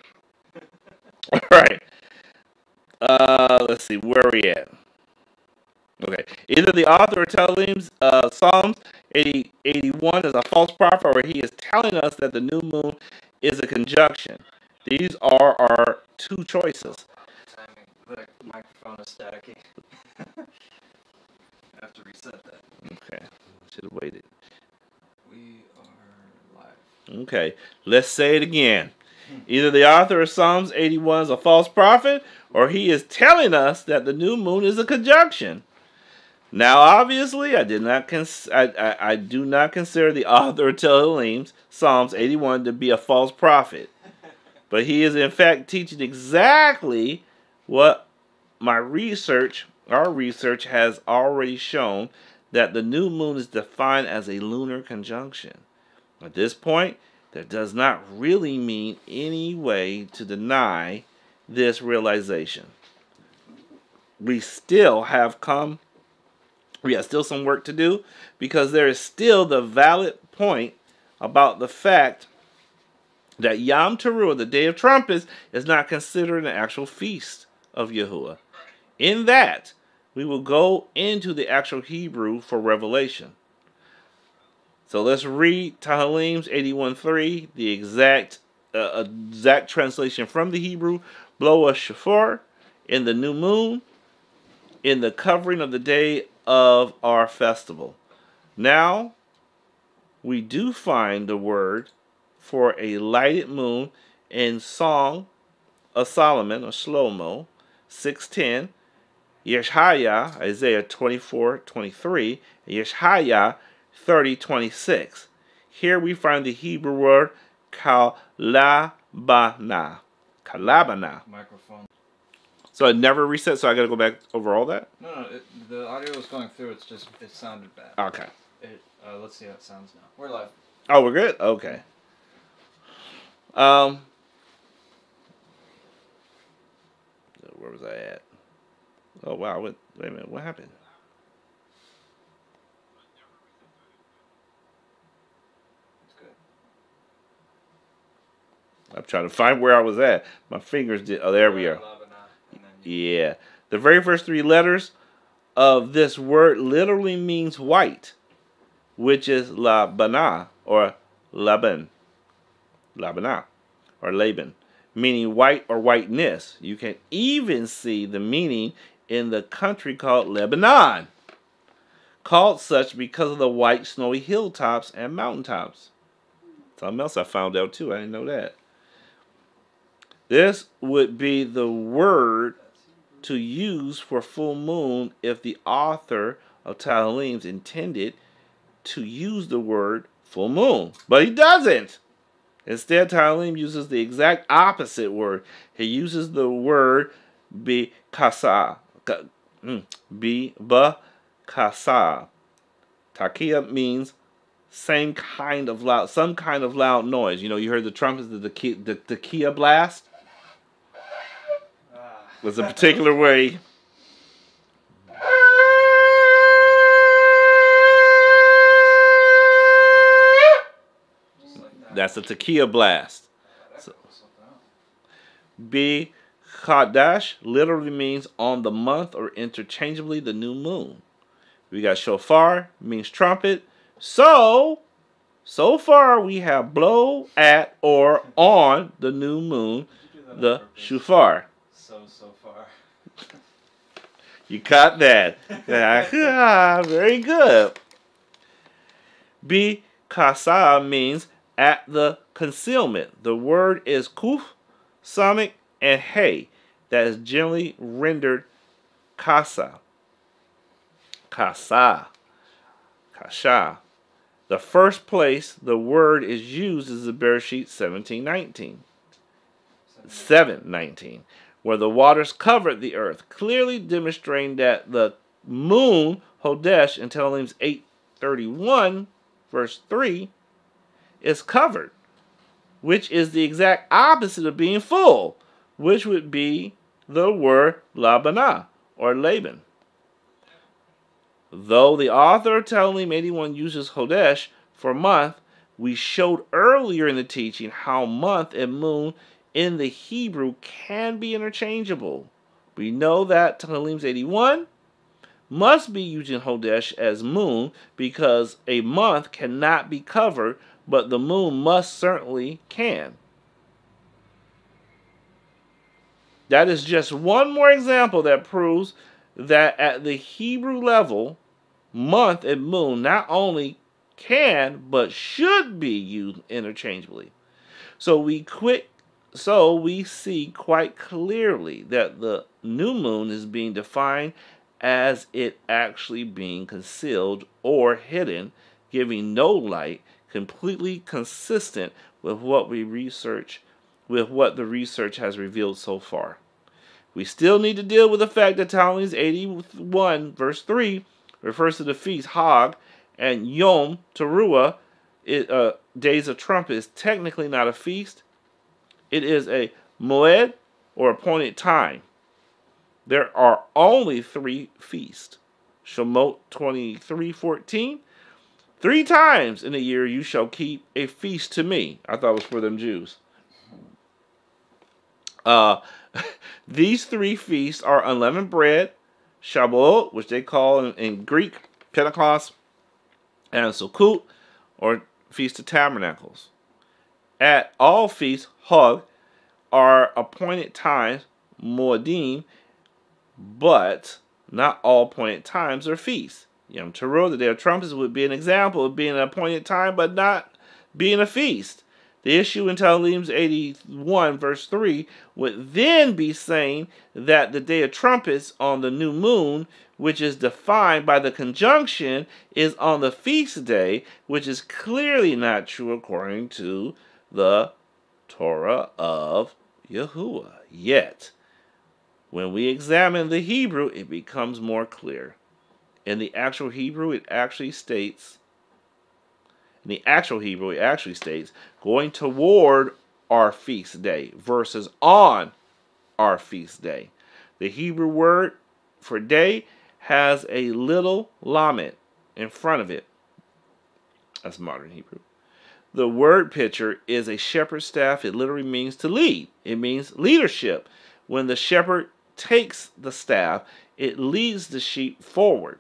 All right. Uh, let's see. Where are we at? Okay. Either the author of Tehillim, uh, Psalms 80, 81 is a false prophet, or he is telling us that the new moon is a conjunction. These are our two choices. The microphone is staticky. I have to reset that. Okay. Should have waited. We are live. Okay, let's say it again. Either the author of Psalms 81 is a false prophet, or he is telling us that the new moon is a conjunction. Now, obviously, I did not cons- I, I, I do not consider the author of Tehillim, Psalms 81, to be a false prophet. But he is in fact teaching exactly what my research, our research, has already shown that the new moon is defined as a lunar conjunction. At this point, that does not really mean any way to deny this realization. We still have come, we have still some work to do because there is still the valid point about the fact that Yom Teruah, the Day of Trumpets, is not considered an actual feast of Yahuwah. In that, we will go into the actual Hebrew for revelation. So let's read Tehillim's 81.3, the exact uh, exact translation from the Hebrew. Blow a shofar in the new moon, in the covering of the day of our festival. Now, we do find the word for a lighted moon in Song of Solomon or Shlomo 610, Yeshaya, Isaiah 24 23, Yeshaya 30 26. Here we find the Hebrew word kalabana. Kalabana. Microphone. So it never reset, so I gotta go back over all that? No, no, it, the audio was going through. It's just it sounded bad. Okay. It, uh, let's see how it sounds now. We're live. Oh, we're good? Okay. Um, where was I at? Oh, wow. What, wait a minute. What happened? I'm trying to find where I was at. My fingers did. Oh, there we are. Yeah. The very first three letters of this word literally means white, which is labana or laban. Labana or Laban, meaning white or whiteness. You can even see the meaning in the country called Lebanon, called such because of the white snowy hilltops and mountaintops. Something else I found out too. I didn't know that. This would be the word to use for full moon if the author of Tehillim intended to use the word full moon, but he doesn't. Instead, Tehillim uses the exact opposite word. He uses the word be kasa, mm, be ba kasa. Tekiah means same kind of loud, some kind of loud noise. You know, you heard the trumpets, the the, the, the Kia blast was a particular way. That's a tekiah blast. So, B. Chadash literally means on the month or interchangeably the new moon. We got shofar, means trumpet. So, so far we have blow at or on the new moon, the shofar. So, far. You caught that. ah, very good. B. Kasa means at the concealment. The word is kuf, samik, and hey. That is generally rendered kasa. Kasa. Kasha. The first place the word is used is the Bereshit 1719. 719, where the waters covered the earth, clearly demonstrating that the moon, Hodesh, in Tehillim 831, verse 3, is covered, which is the exact opposite of being full, which would be the word Labanah, or Laban. Though the author of Tehillim 81 uses Hodesh for month, we showed earlier in the teaching how month and moon in the Hebrew can be interchangeable. We know that Tehillim 81 must be using Hodesh as moon because a month cannot be covered, but the moon must certainly can. That is just one more example that proves that at the Hebrew level, month and moon not only can but should be used interchangeably. So we quick so we see quite clearly that the new moon is being defined as it actually being concealed or hidden, giving no light, completely consistent with what we research with what the research has revealed so far. We still need to deal with the fact that Tehillim's 81 verse 3 refers to the feast Hog and Yom Teruah, it, uh, days of trumpet, is technically not a feast. It is a moed or appointed time. There are only three feasts. Shemot 23:14. Three times in a year you shall keep a feast to me. I thought it was for them Jews. Uh, these three feasts are unleavened bread, Shavuot, which they call in, in Greek Pentecost, and Sukkot, or Feast of Tabernacles. At all feasts, Hog, are appointed times, Moedim, but not all appointed times are feasts. Yom Teruah, the Day of Trumpets, would be an example of being an appointed time, but not being a feast. The issue in Tehillim 81, verse 3, would then be saying that the Day of Trumpets on the new moon, which is defined by the conjunction, is on the feast day, which is clearly not true according to the Torah of Yahuwah. Yet, when we examine the Hebrew, it becomes more clear. In the actual Hebrew, it actually states, in the actual Hebrew, it actually states, going toward our feast day versus on our feast day. The Hebrew word for day has a little lamed in front of it. That's modern Hebrew. The word pitcher is a shepherd's staff. It literally means to lead. It means leadership. When the shepherd takes the staff, it leads the sheep forward.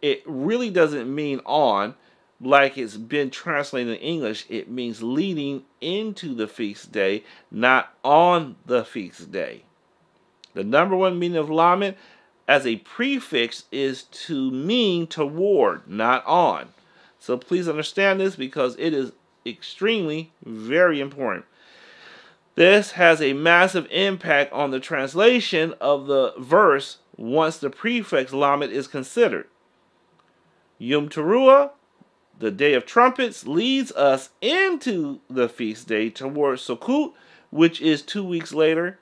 It really doesn't mean on like it's been translated in English. It means leading into the feast day, not on the feast day. The number one meaning of lamed as a prefix is to mean toward, not on. So please understand this because it is extremely very important. This has a massive impact on the translation of the verse once the prefix lamed is considered. Yom Teruah, the Day of Trumpets, leads us into the feast day towards Sukkot, which is two weeks later.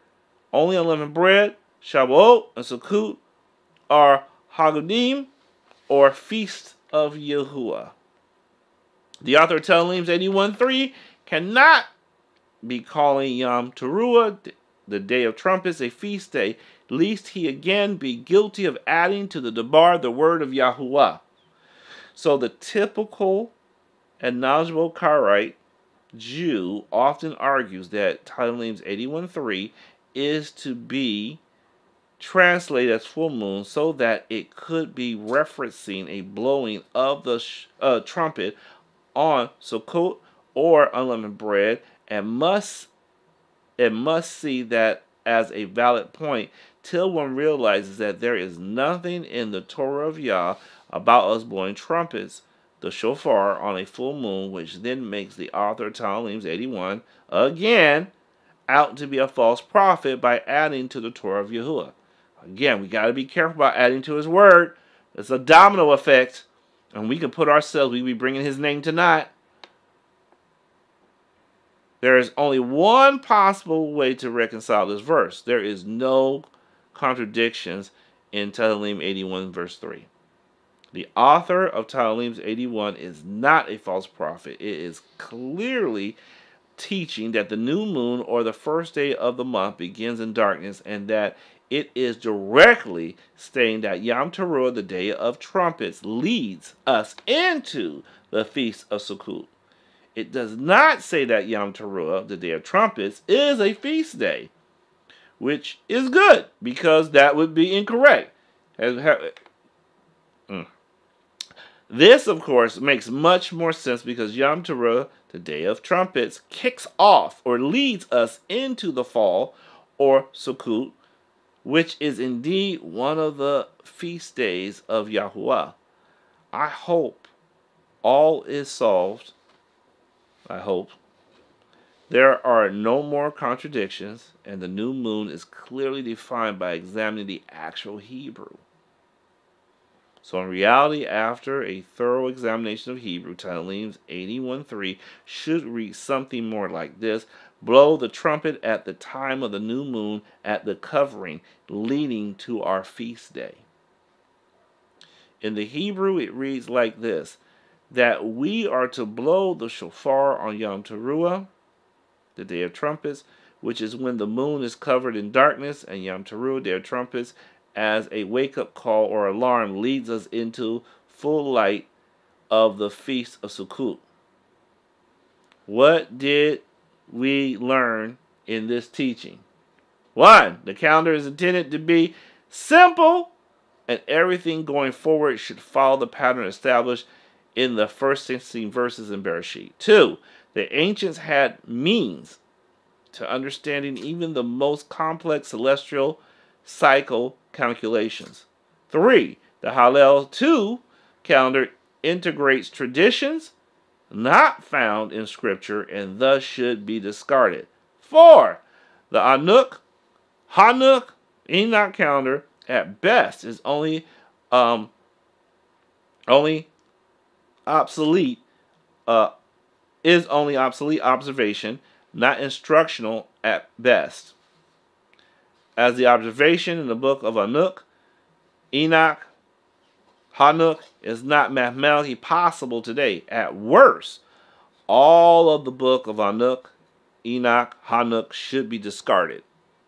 Only unleavened bread, Shavuot, and Sukkot are Hagadim, or Feast of Yahuwah. The author of Tehillim 81.3 cannot be calling Yom Teruah, the Day of Trumpets, a feast day, lest he again be guilty of adding to the Debar the word of Yahuwah. So the typical and knowledgeable Karaite Jew often argues that Tehillim 81.3 is to be translated as full moon so that it could be referencing a blowing of the uh, trumpet on Sukkot or unleavened bread and must it must see that as a valid point till one realizes that there is nothing in the Torah of Yah about us blowing trumpets, the shofar, on a full moon, which then makes the author of Tehillim 81 again out to be a false prophet by adding to the Torah of Yahuwah. Again, we got to be careful about adding to his word. It's a domino effect, and we can put ourselves, we be bringing his name tonight. There is only one possible way to reconcile this verse. There is no contradictions in Tehillim 81, verse 3. The author of Tehillim 81 is not a false prophet. It is clearly teaching that the new moon or the first day of the month begins in darkness and that it is directly stating that Yom Teruah, the day of trumpets, leads us into the feast of Sukkot. It does not say that Yom Teruah, the day of trumpets, is a feast day, which is good because that would be incorrect. Mm. This, of course, makes much more sense because Yom Teruah, the Day of Trumpets, kicks off or leads us into the fall or Sukkot, which is indeed one of the feast days of Yahuwah. I hope all is solved. I hope. There are no more contradictions, and the new moon is clearly defined by examining the actual Hebrew. So in reality, after a thorough examination of Hebrew, Tehillim 81.3 should read something more like this. Blow the trumpet at the time of the new moon at the covering, leading to our feast day. In the Hebrew, it reads like this, that we are to blow the shofar on Yom Teruah, the day of trumpets, which is when the moon is covered in darkness, and Yom Teruah, day of trumpets, as a wake up call or alarm leads us into full light of the feast of Sukkot. What did we learn in this teaching? One, the calendar is intended to be simple, and everything going forward should follow the pattern established in the first 16 verses in Bereshit. Two, the ancients had means to understanding even the most complex celestial cycle calculations. Three, the Hillel 2 calendar integrates traditions not found in Scripture and thus should be discarded. Four, the Anuk, Hanuk, Enoch calendar at best is only um, only obsolete uh, is only obsolete observation, not instructional at best as the observation in the book of Anuk, Enoch, Hanuk is not mathematically possible today. At worst, all of the book of Anuk, Enoch, Hanuk should be discarded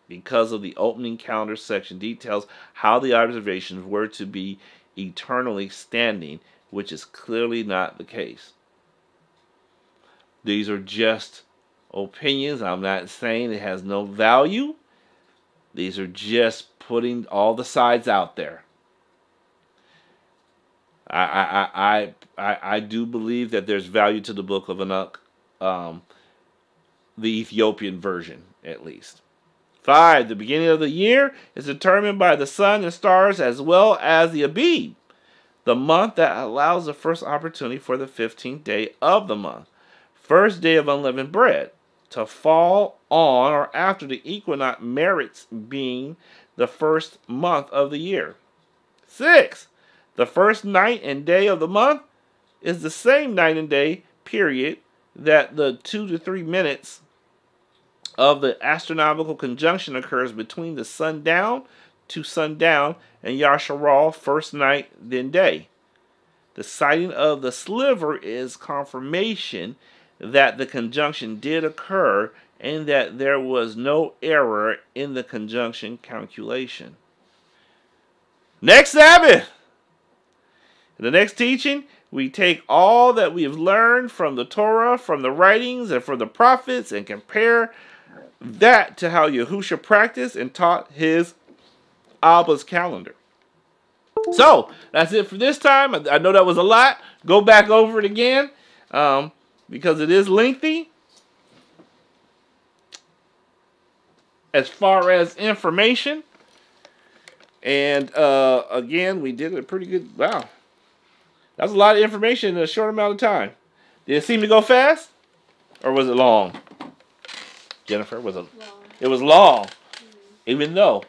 because of the opening calendar section details how the observations were to be eternally standing, which is clearly not the case. These are just opinions. I'm not saying it has no value. These are just putting all the sides out there. I I I I, do believe that there's value to the book of Anunnaki, um, the Ethiopian version at least. Five, the beginning of the year is determined by the sun and stars as well as the Abib, the month that allows the first opportunity for the 15th day of the month. First day of unleavened bread to fall on or after the equinox merits being the first month of the year. Six, the first night and day of the month is the same night and day period that the two to three minutes of the astronomical conjunction occurs between the sundown to sundown and Yasharal first night then day. The sighting of the sliver is confirmation that the conjunction did occur and that there was no error in the conjunction calculation. Next Sabbath! In the next teaching, we take all that we have learned from the Torah, from the writings, and from the prophets, and compare that to how Yahusha practiced and taught his Abba's calendar. So, that's it for this time. I know that was a lot. Go back over it again. Um, because it is lengthy. As far as information. And uh, again, we did a pretty good. Wow. That's a lot of information in a short amount of time. Did it seem to go fast? Or was it long? Jennifer, was it? Long. It was long. Even though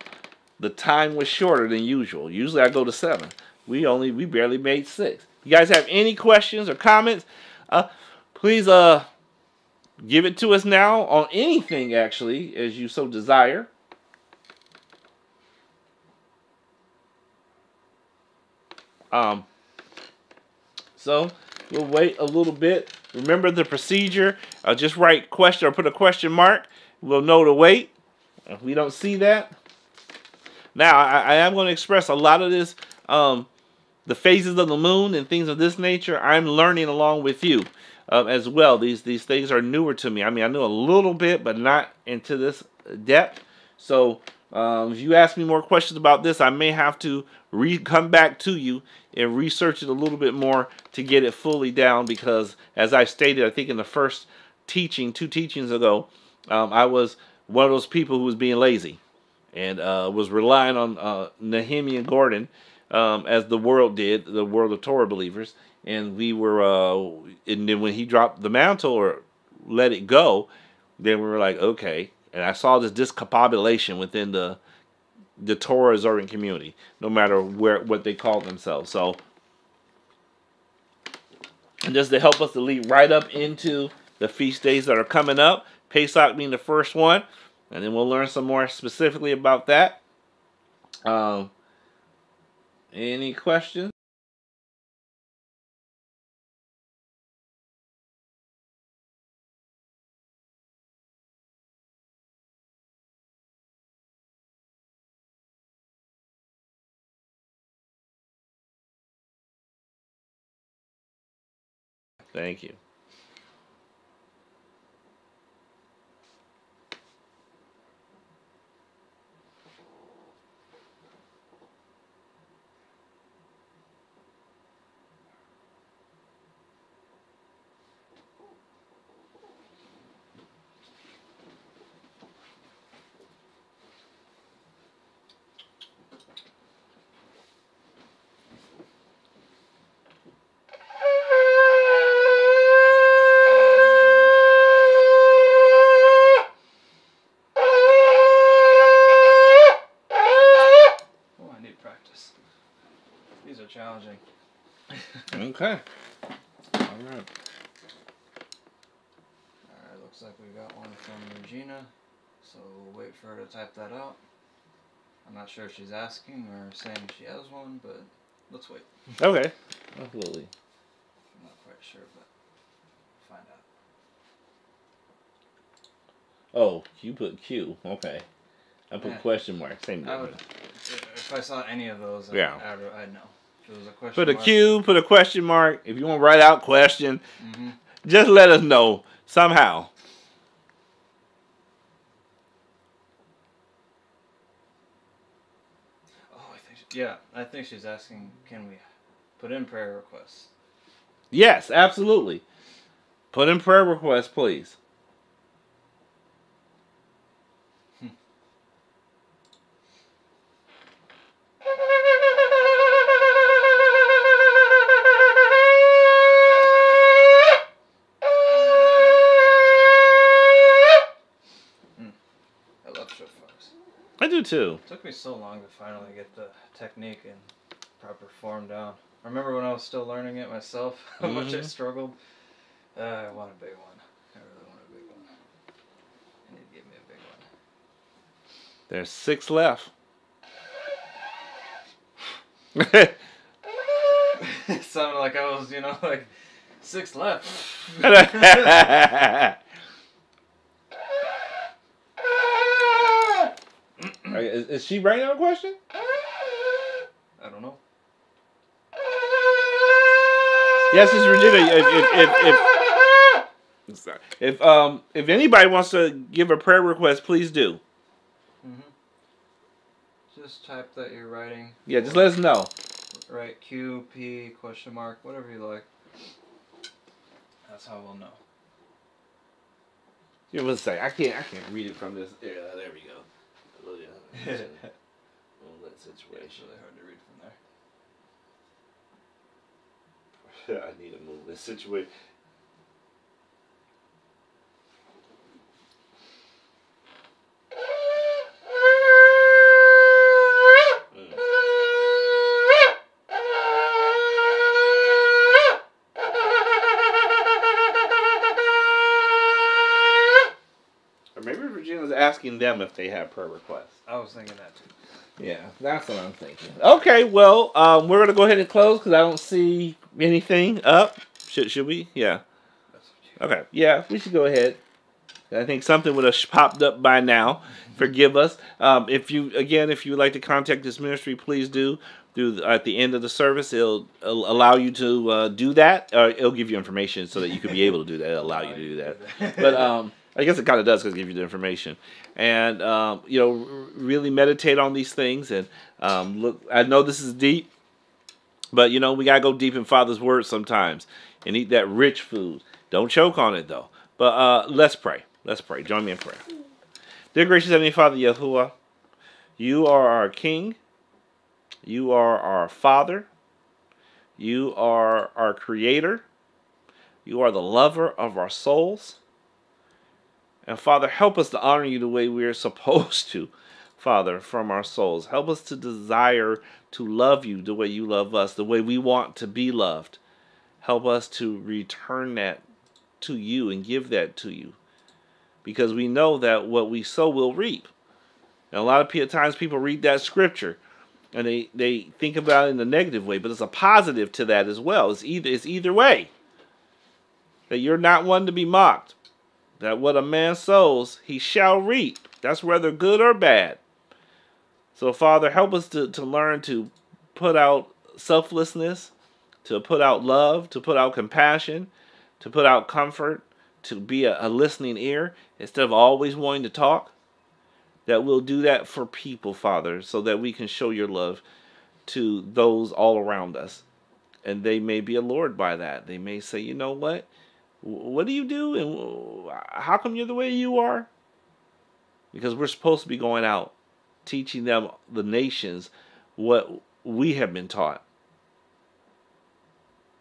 the time was shorter than usual. Usually I go to seven. We only, we barely made six. You guys have any questions or comments? Uh, please uh give it to us now on anything, actually, as you so desire. Um, so we'll wait a little bit. Remember the procedure. Uh, just write question or put a question mark. We'll know to wait. If we don't see that. Now, I, I am going to express a lot of this, um, the phases of the moon and things of this nature. I'm learning along with you um, as well. These these things are newer to me. I mean, I know a little bit, but not into this depth. So um, if you ask me more questions about this, I may have to re come back to you and research it a little bit more to get it fully down because, as I stated, I think in the first teaching, two teachings ago, um, I was one of those people who was being lazy and uh, was relying on uh, Nehemiah Gordon um, as the world did, the world of Torah believers. And we were, uh, and then when he dropped the mantle or let it go, then we were like, okay. And I saw this discombobulation within the the Torah observing community, no matter where what they call themselves. So, and just to help us to lead right up into the feast days that are coming up, Pesach being the first one, and then we'll learn some more specifically about that. Um, any questions? Thank you. Oh, I need practice. These are challenging. Okay. All right. Alright, looks like we got one from Regina. So we'll wait for her to type that out. I'm not sure if she's asking or saying she has one, but let's wait. Okay. Absolutely. I'm not quite sure, but find out. Oh, you put Q. Okay. I put Yeah. question mark. Same I would, if I saw any of those, Yeah. I'd, I'd know. If it was a Put a mark, Q, put a question mark. If you want to write out question, Mhm. just let us know somehow. Oh, I think she, yeah, I think she's asking, can we put in prayer requests? Yes, absolutely. Put in prayer requests, please. I love shofars. Too. It took me so long to finally get the technique and proper form down. I remember when I was still learning it myself, how much I Mhm. struggled. Uh, I want a big one. I really want a big one. I need to get me a big one. There's six left. it sounded like I was, you know, like six left. Alright, is, is she writing out a question? I don't know. Yes, it's Regina. If if if, if, if um if anybody wants to give a prayer request, please do. Just type that you're writing. Yeah, just let us know. Write Q, P, question mark, whatever you like. That's how we'll know. Give us a sec. I can't I can't read it from this. Yeah, there we go. Yeah. Well, that It's situation. really hard to read from there. I need to move this situation. Asking them if they have prayer requests. I was thinking that too. Yeah, that's what I'm thinking. Okay, well, um, we're gonna go ahead and close because I don't see anything up. Should should we? Yeah. Okay. Yeah, we should go ahead. I think something would have popped up by now. Forgive us. Um, if you again, if you would like to contact this ministry, please do. Do at the end of the service, it'll, it'll allow you to uh, do that, or it'll give you information so that you can be able to do that. It'll allow you to do that. But um, I guess it kind of does because it gives you the information, and um, you know, really meditate on these things. And um, look, I know this is deep, but you know, we gotta go deep in Father's word sometimes and eat that rich food. Don't choke on it though. But uh, let's pray. Let's pray. Join me in prayer. Dear gracious Heavenly Father Yahuwah, you are our King. You are our Father. You are our Creator. You are the lover of our souls. And Father, help us to honor you the way we are supposed to, Father, from our souls. Help us to desire to love you the way you love us, the way we want to be loved. Help us to return that to you and give that to you. Because we know that what we sow will reap. And a lot of times people read that scripture and they, they think about it in a negative way, but it's a positive to that as well. It's either it's either way. That you're not one to be mocked. That what a man sows, he shall reap. That's whether good or bad. So, Father, help us to, to learn to put out selflessness, to put out love, to put out compassion, to put out comfort, to be a, a listening ear instead of always wanting to talk. That we'll do that for people, Father, so that we can show your love to those all around us. And they may be allured by that. They may say, you know what? What do you do? And how come you're the way you are? Because we're supposed to be going out teaching them, the nations, what we have been taught.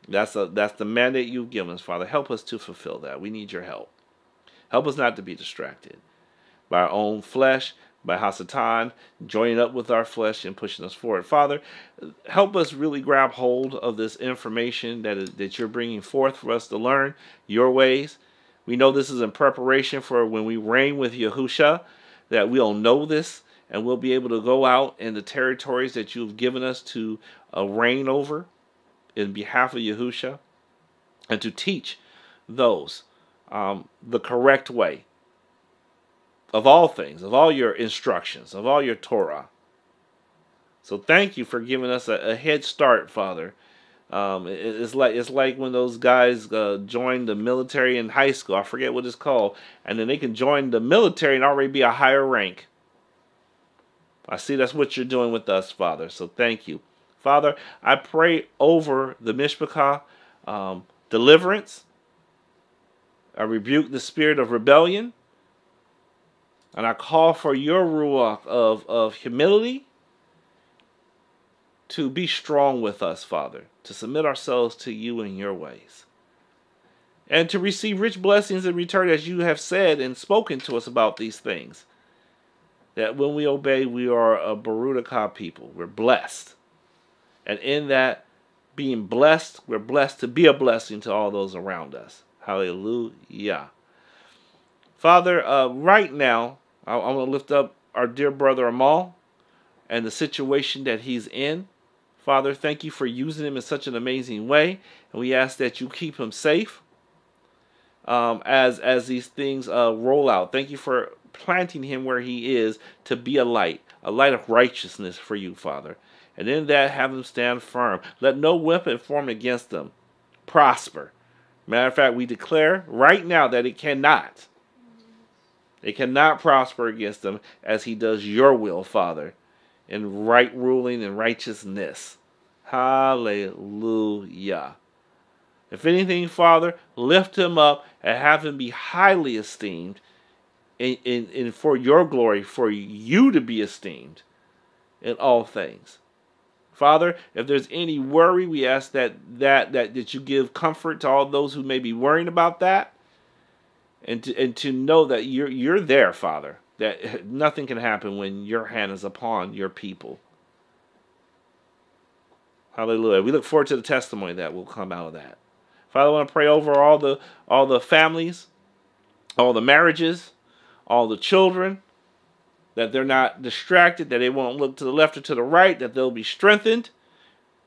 That's a, that's the mandate you've given us, Father. Help us to fulfill that. We need your help. Help us not to be distracted by our own flesh, by Hasatan, joining up with our flesh and pushing us forward. Father, help us really grab hold of this information that, is, that you're bringing forth for us to learn your ways. We know this is in preparation for when we reign with Yahusha, that we'll know this and we'll be able to go out in the territories that you've given us to uh, reign over in behalf of Yahusha and to teach those um, the correct way of all things, of all your instructions, of all your Torah. So thank you for giving us a, a head start, Father. Um, it, it's like it's like when those guys uh, join the military in high school. I forget what it's called, and then they can join the military and already be a higher rank. I see that's what you're doing with us, Father. So thank you. Father, I pray over the Mishpachah um, deliverance. I rebuke the spirit of rebellion. And I call for your ruach of, of humility to be strong with us, Father, to submit ourselves to you in your ways. And to receive rich blessings in return, as you have said and spoken to us about these things. That when we obey, we are a Barudakah people. We're blessed. And in that being blessed, we're blessed to be a blessing to all those around us. Hallelujah. Father, uh, right now, I, I want to lift up our dear brother Amal and the situation that he's in. Father, thank you for using him in such an amazing way. And we ask that you keep him safe um, as, as these things uh, roll out. Thank you for planting him where he is to be a light, a light of righteousness for you, Father. And in that, have him stand firm. Let no weapon formed against them prosper. Matter of fact, we declare right now that it cannot. It cannot prosper against him as he does your will, Father, in right ruling and righteousness. Hallelujah. If anything, Father, lift him up and have him be highly esteemed in, in, in for your glory, for you to be esteemed in all things. Father, if there's any worry, we ask that that that, that you give comfort to all those who may be worrying about that. And to and to know that you're you're there, Father. That nothing can happen when your hand is upon your people. Hallelujah. We look forward to the testimony that will come out of that. Father, I want to pray over all the all the families, all the marriages, all the children, that they're not distracted, that they won't look to the left or to the right, that they'll be strengthened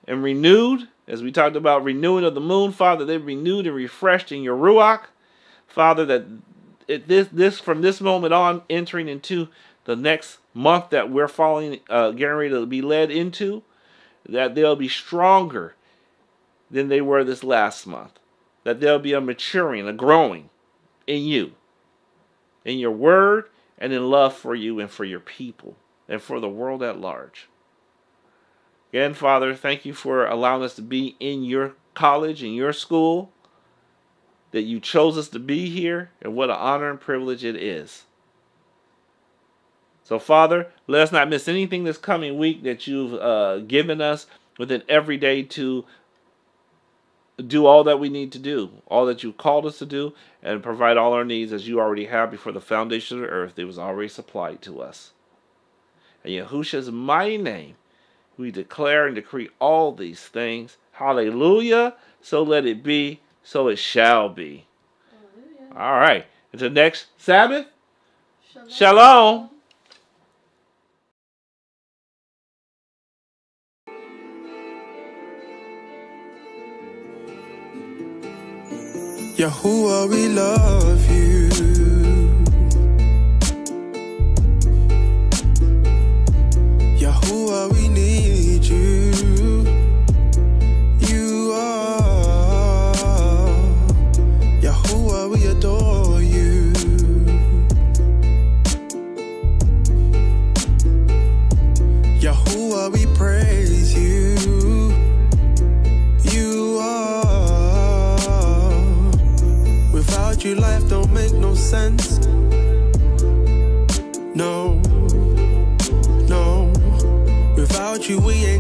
and renewed. As we talked about renewing of the moon, Father, they're renewed and refreshed in your Ruach. Father, that this, this from this moment on, entering into the next month that we're following, uh, getting ready to be led into, that they'll be stronger than they were this last month. That there'll be a maturing, a growing in you, in your word, and in love for you and for your people and for the world at large. Again, Father, thank you for allowing us to be in your college, in your school, that you chose us to be here, and what an honor and privilege it is. So, Father, let us not miss anything this coming week that you've uh, given us within every day to do all that we need to do, all that you've called us to do, and provide all our needs as you already have before the foundation of the earth. It was already supplied to us. In Yahusha's mighty name, we declare and decree all these things. Hallelujah. So let it be, so it shall be. Hallelujah. All right. Until next Sabbath. Shalom. Shalom. Yahuah, we love you. Yahuah, we sense. No, no. Without you, we ain't.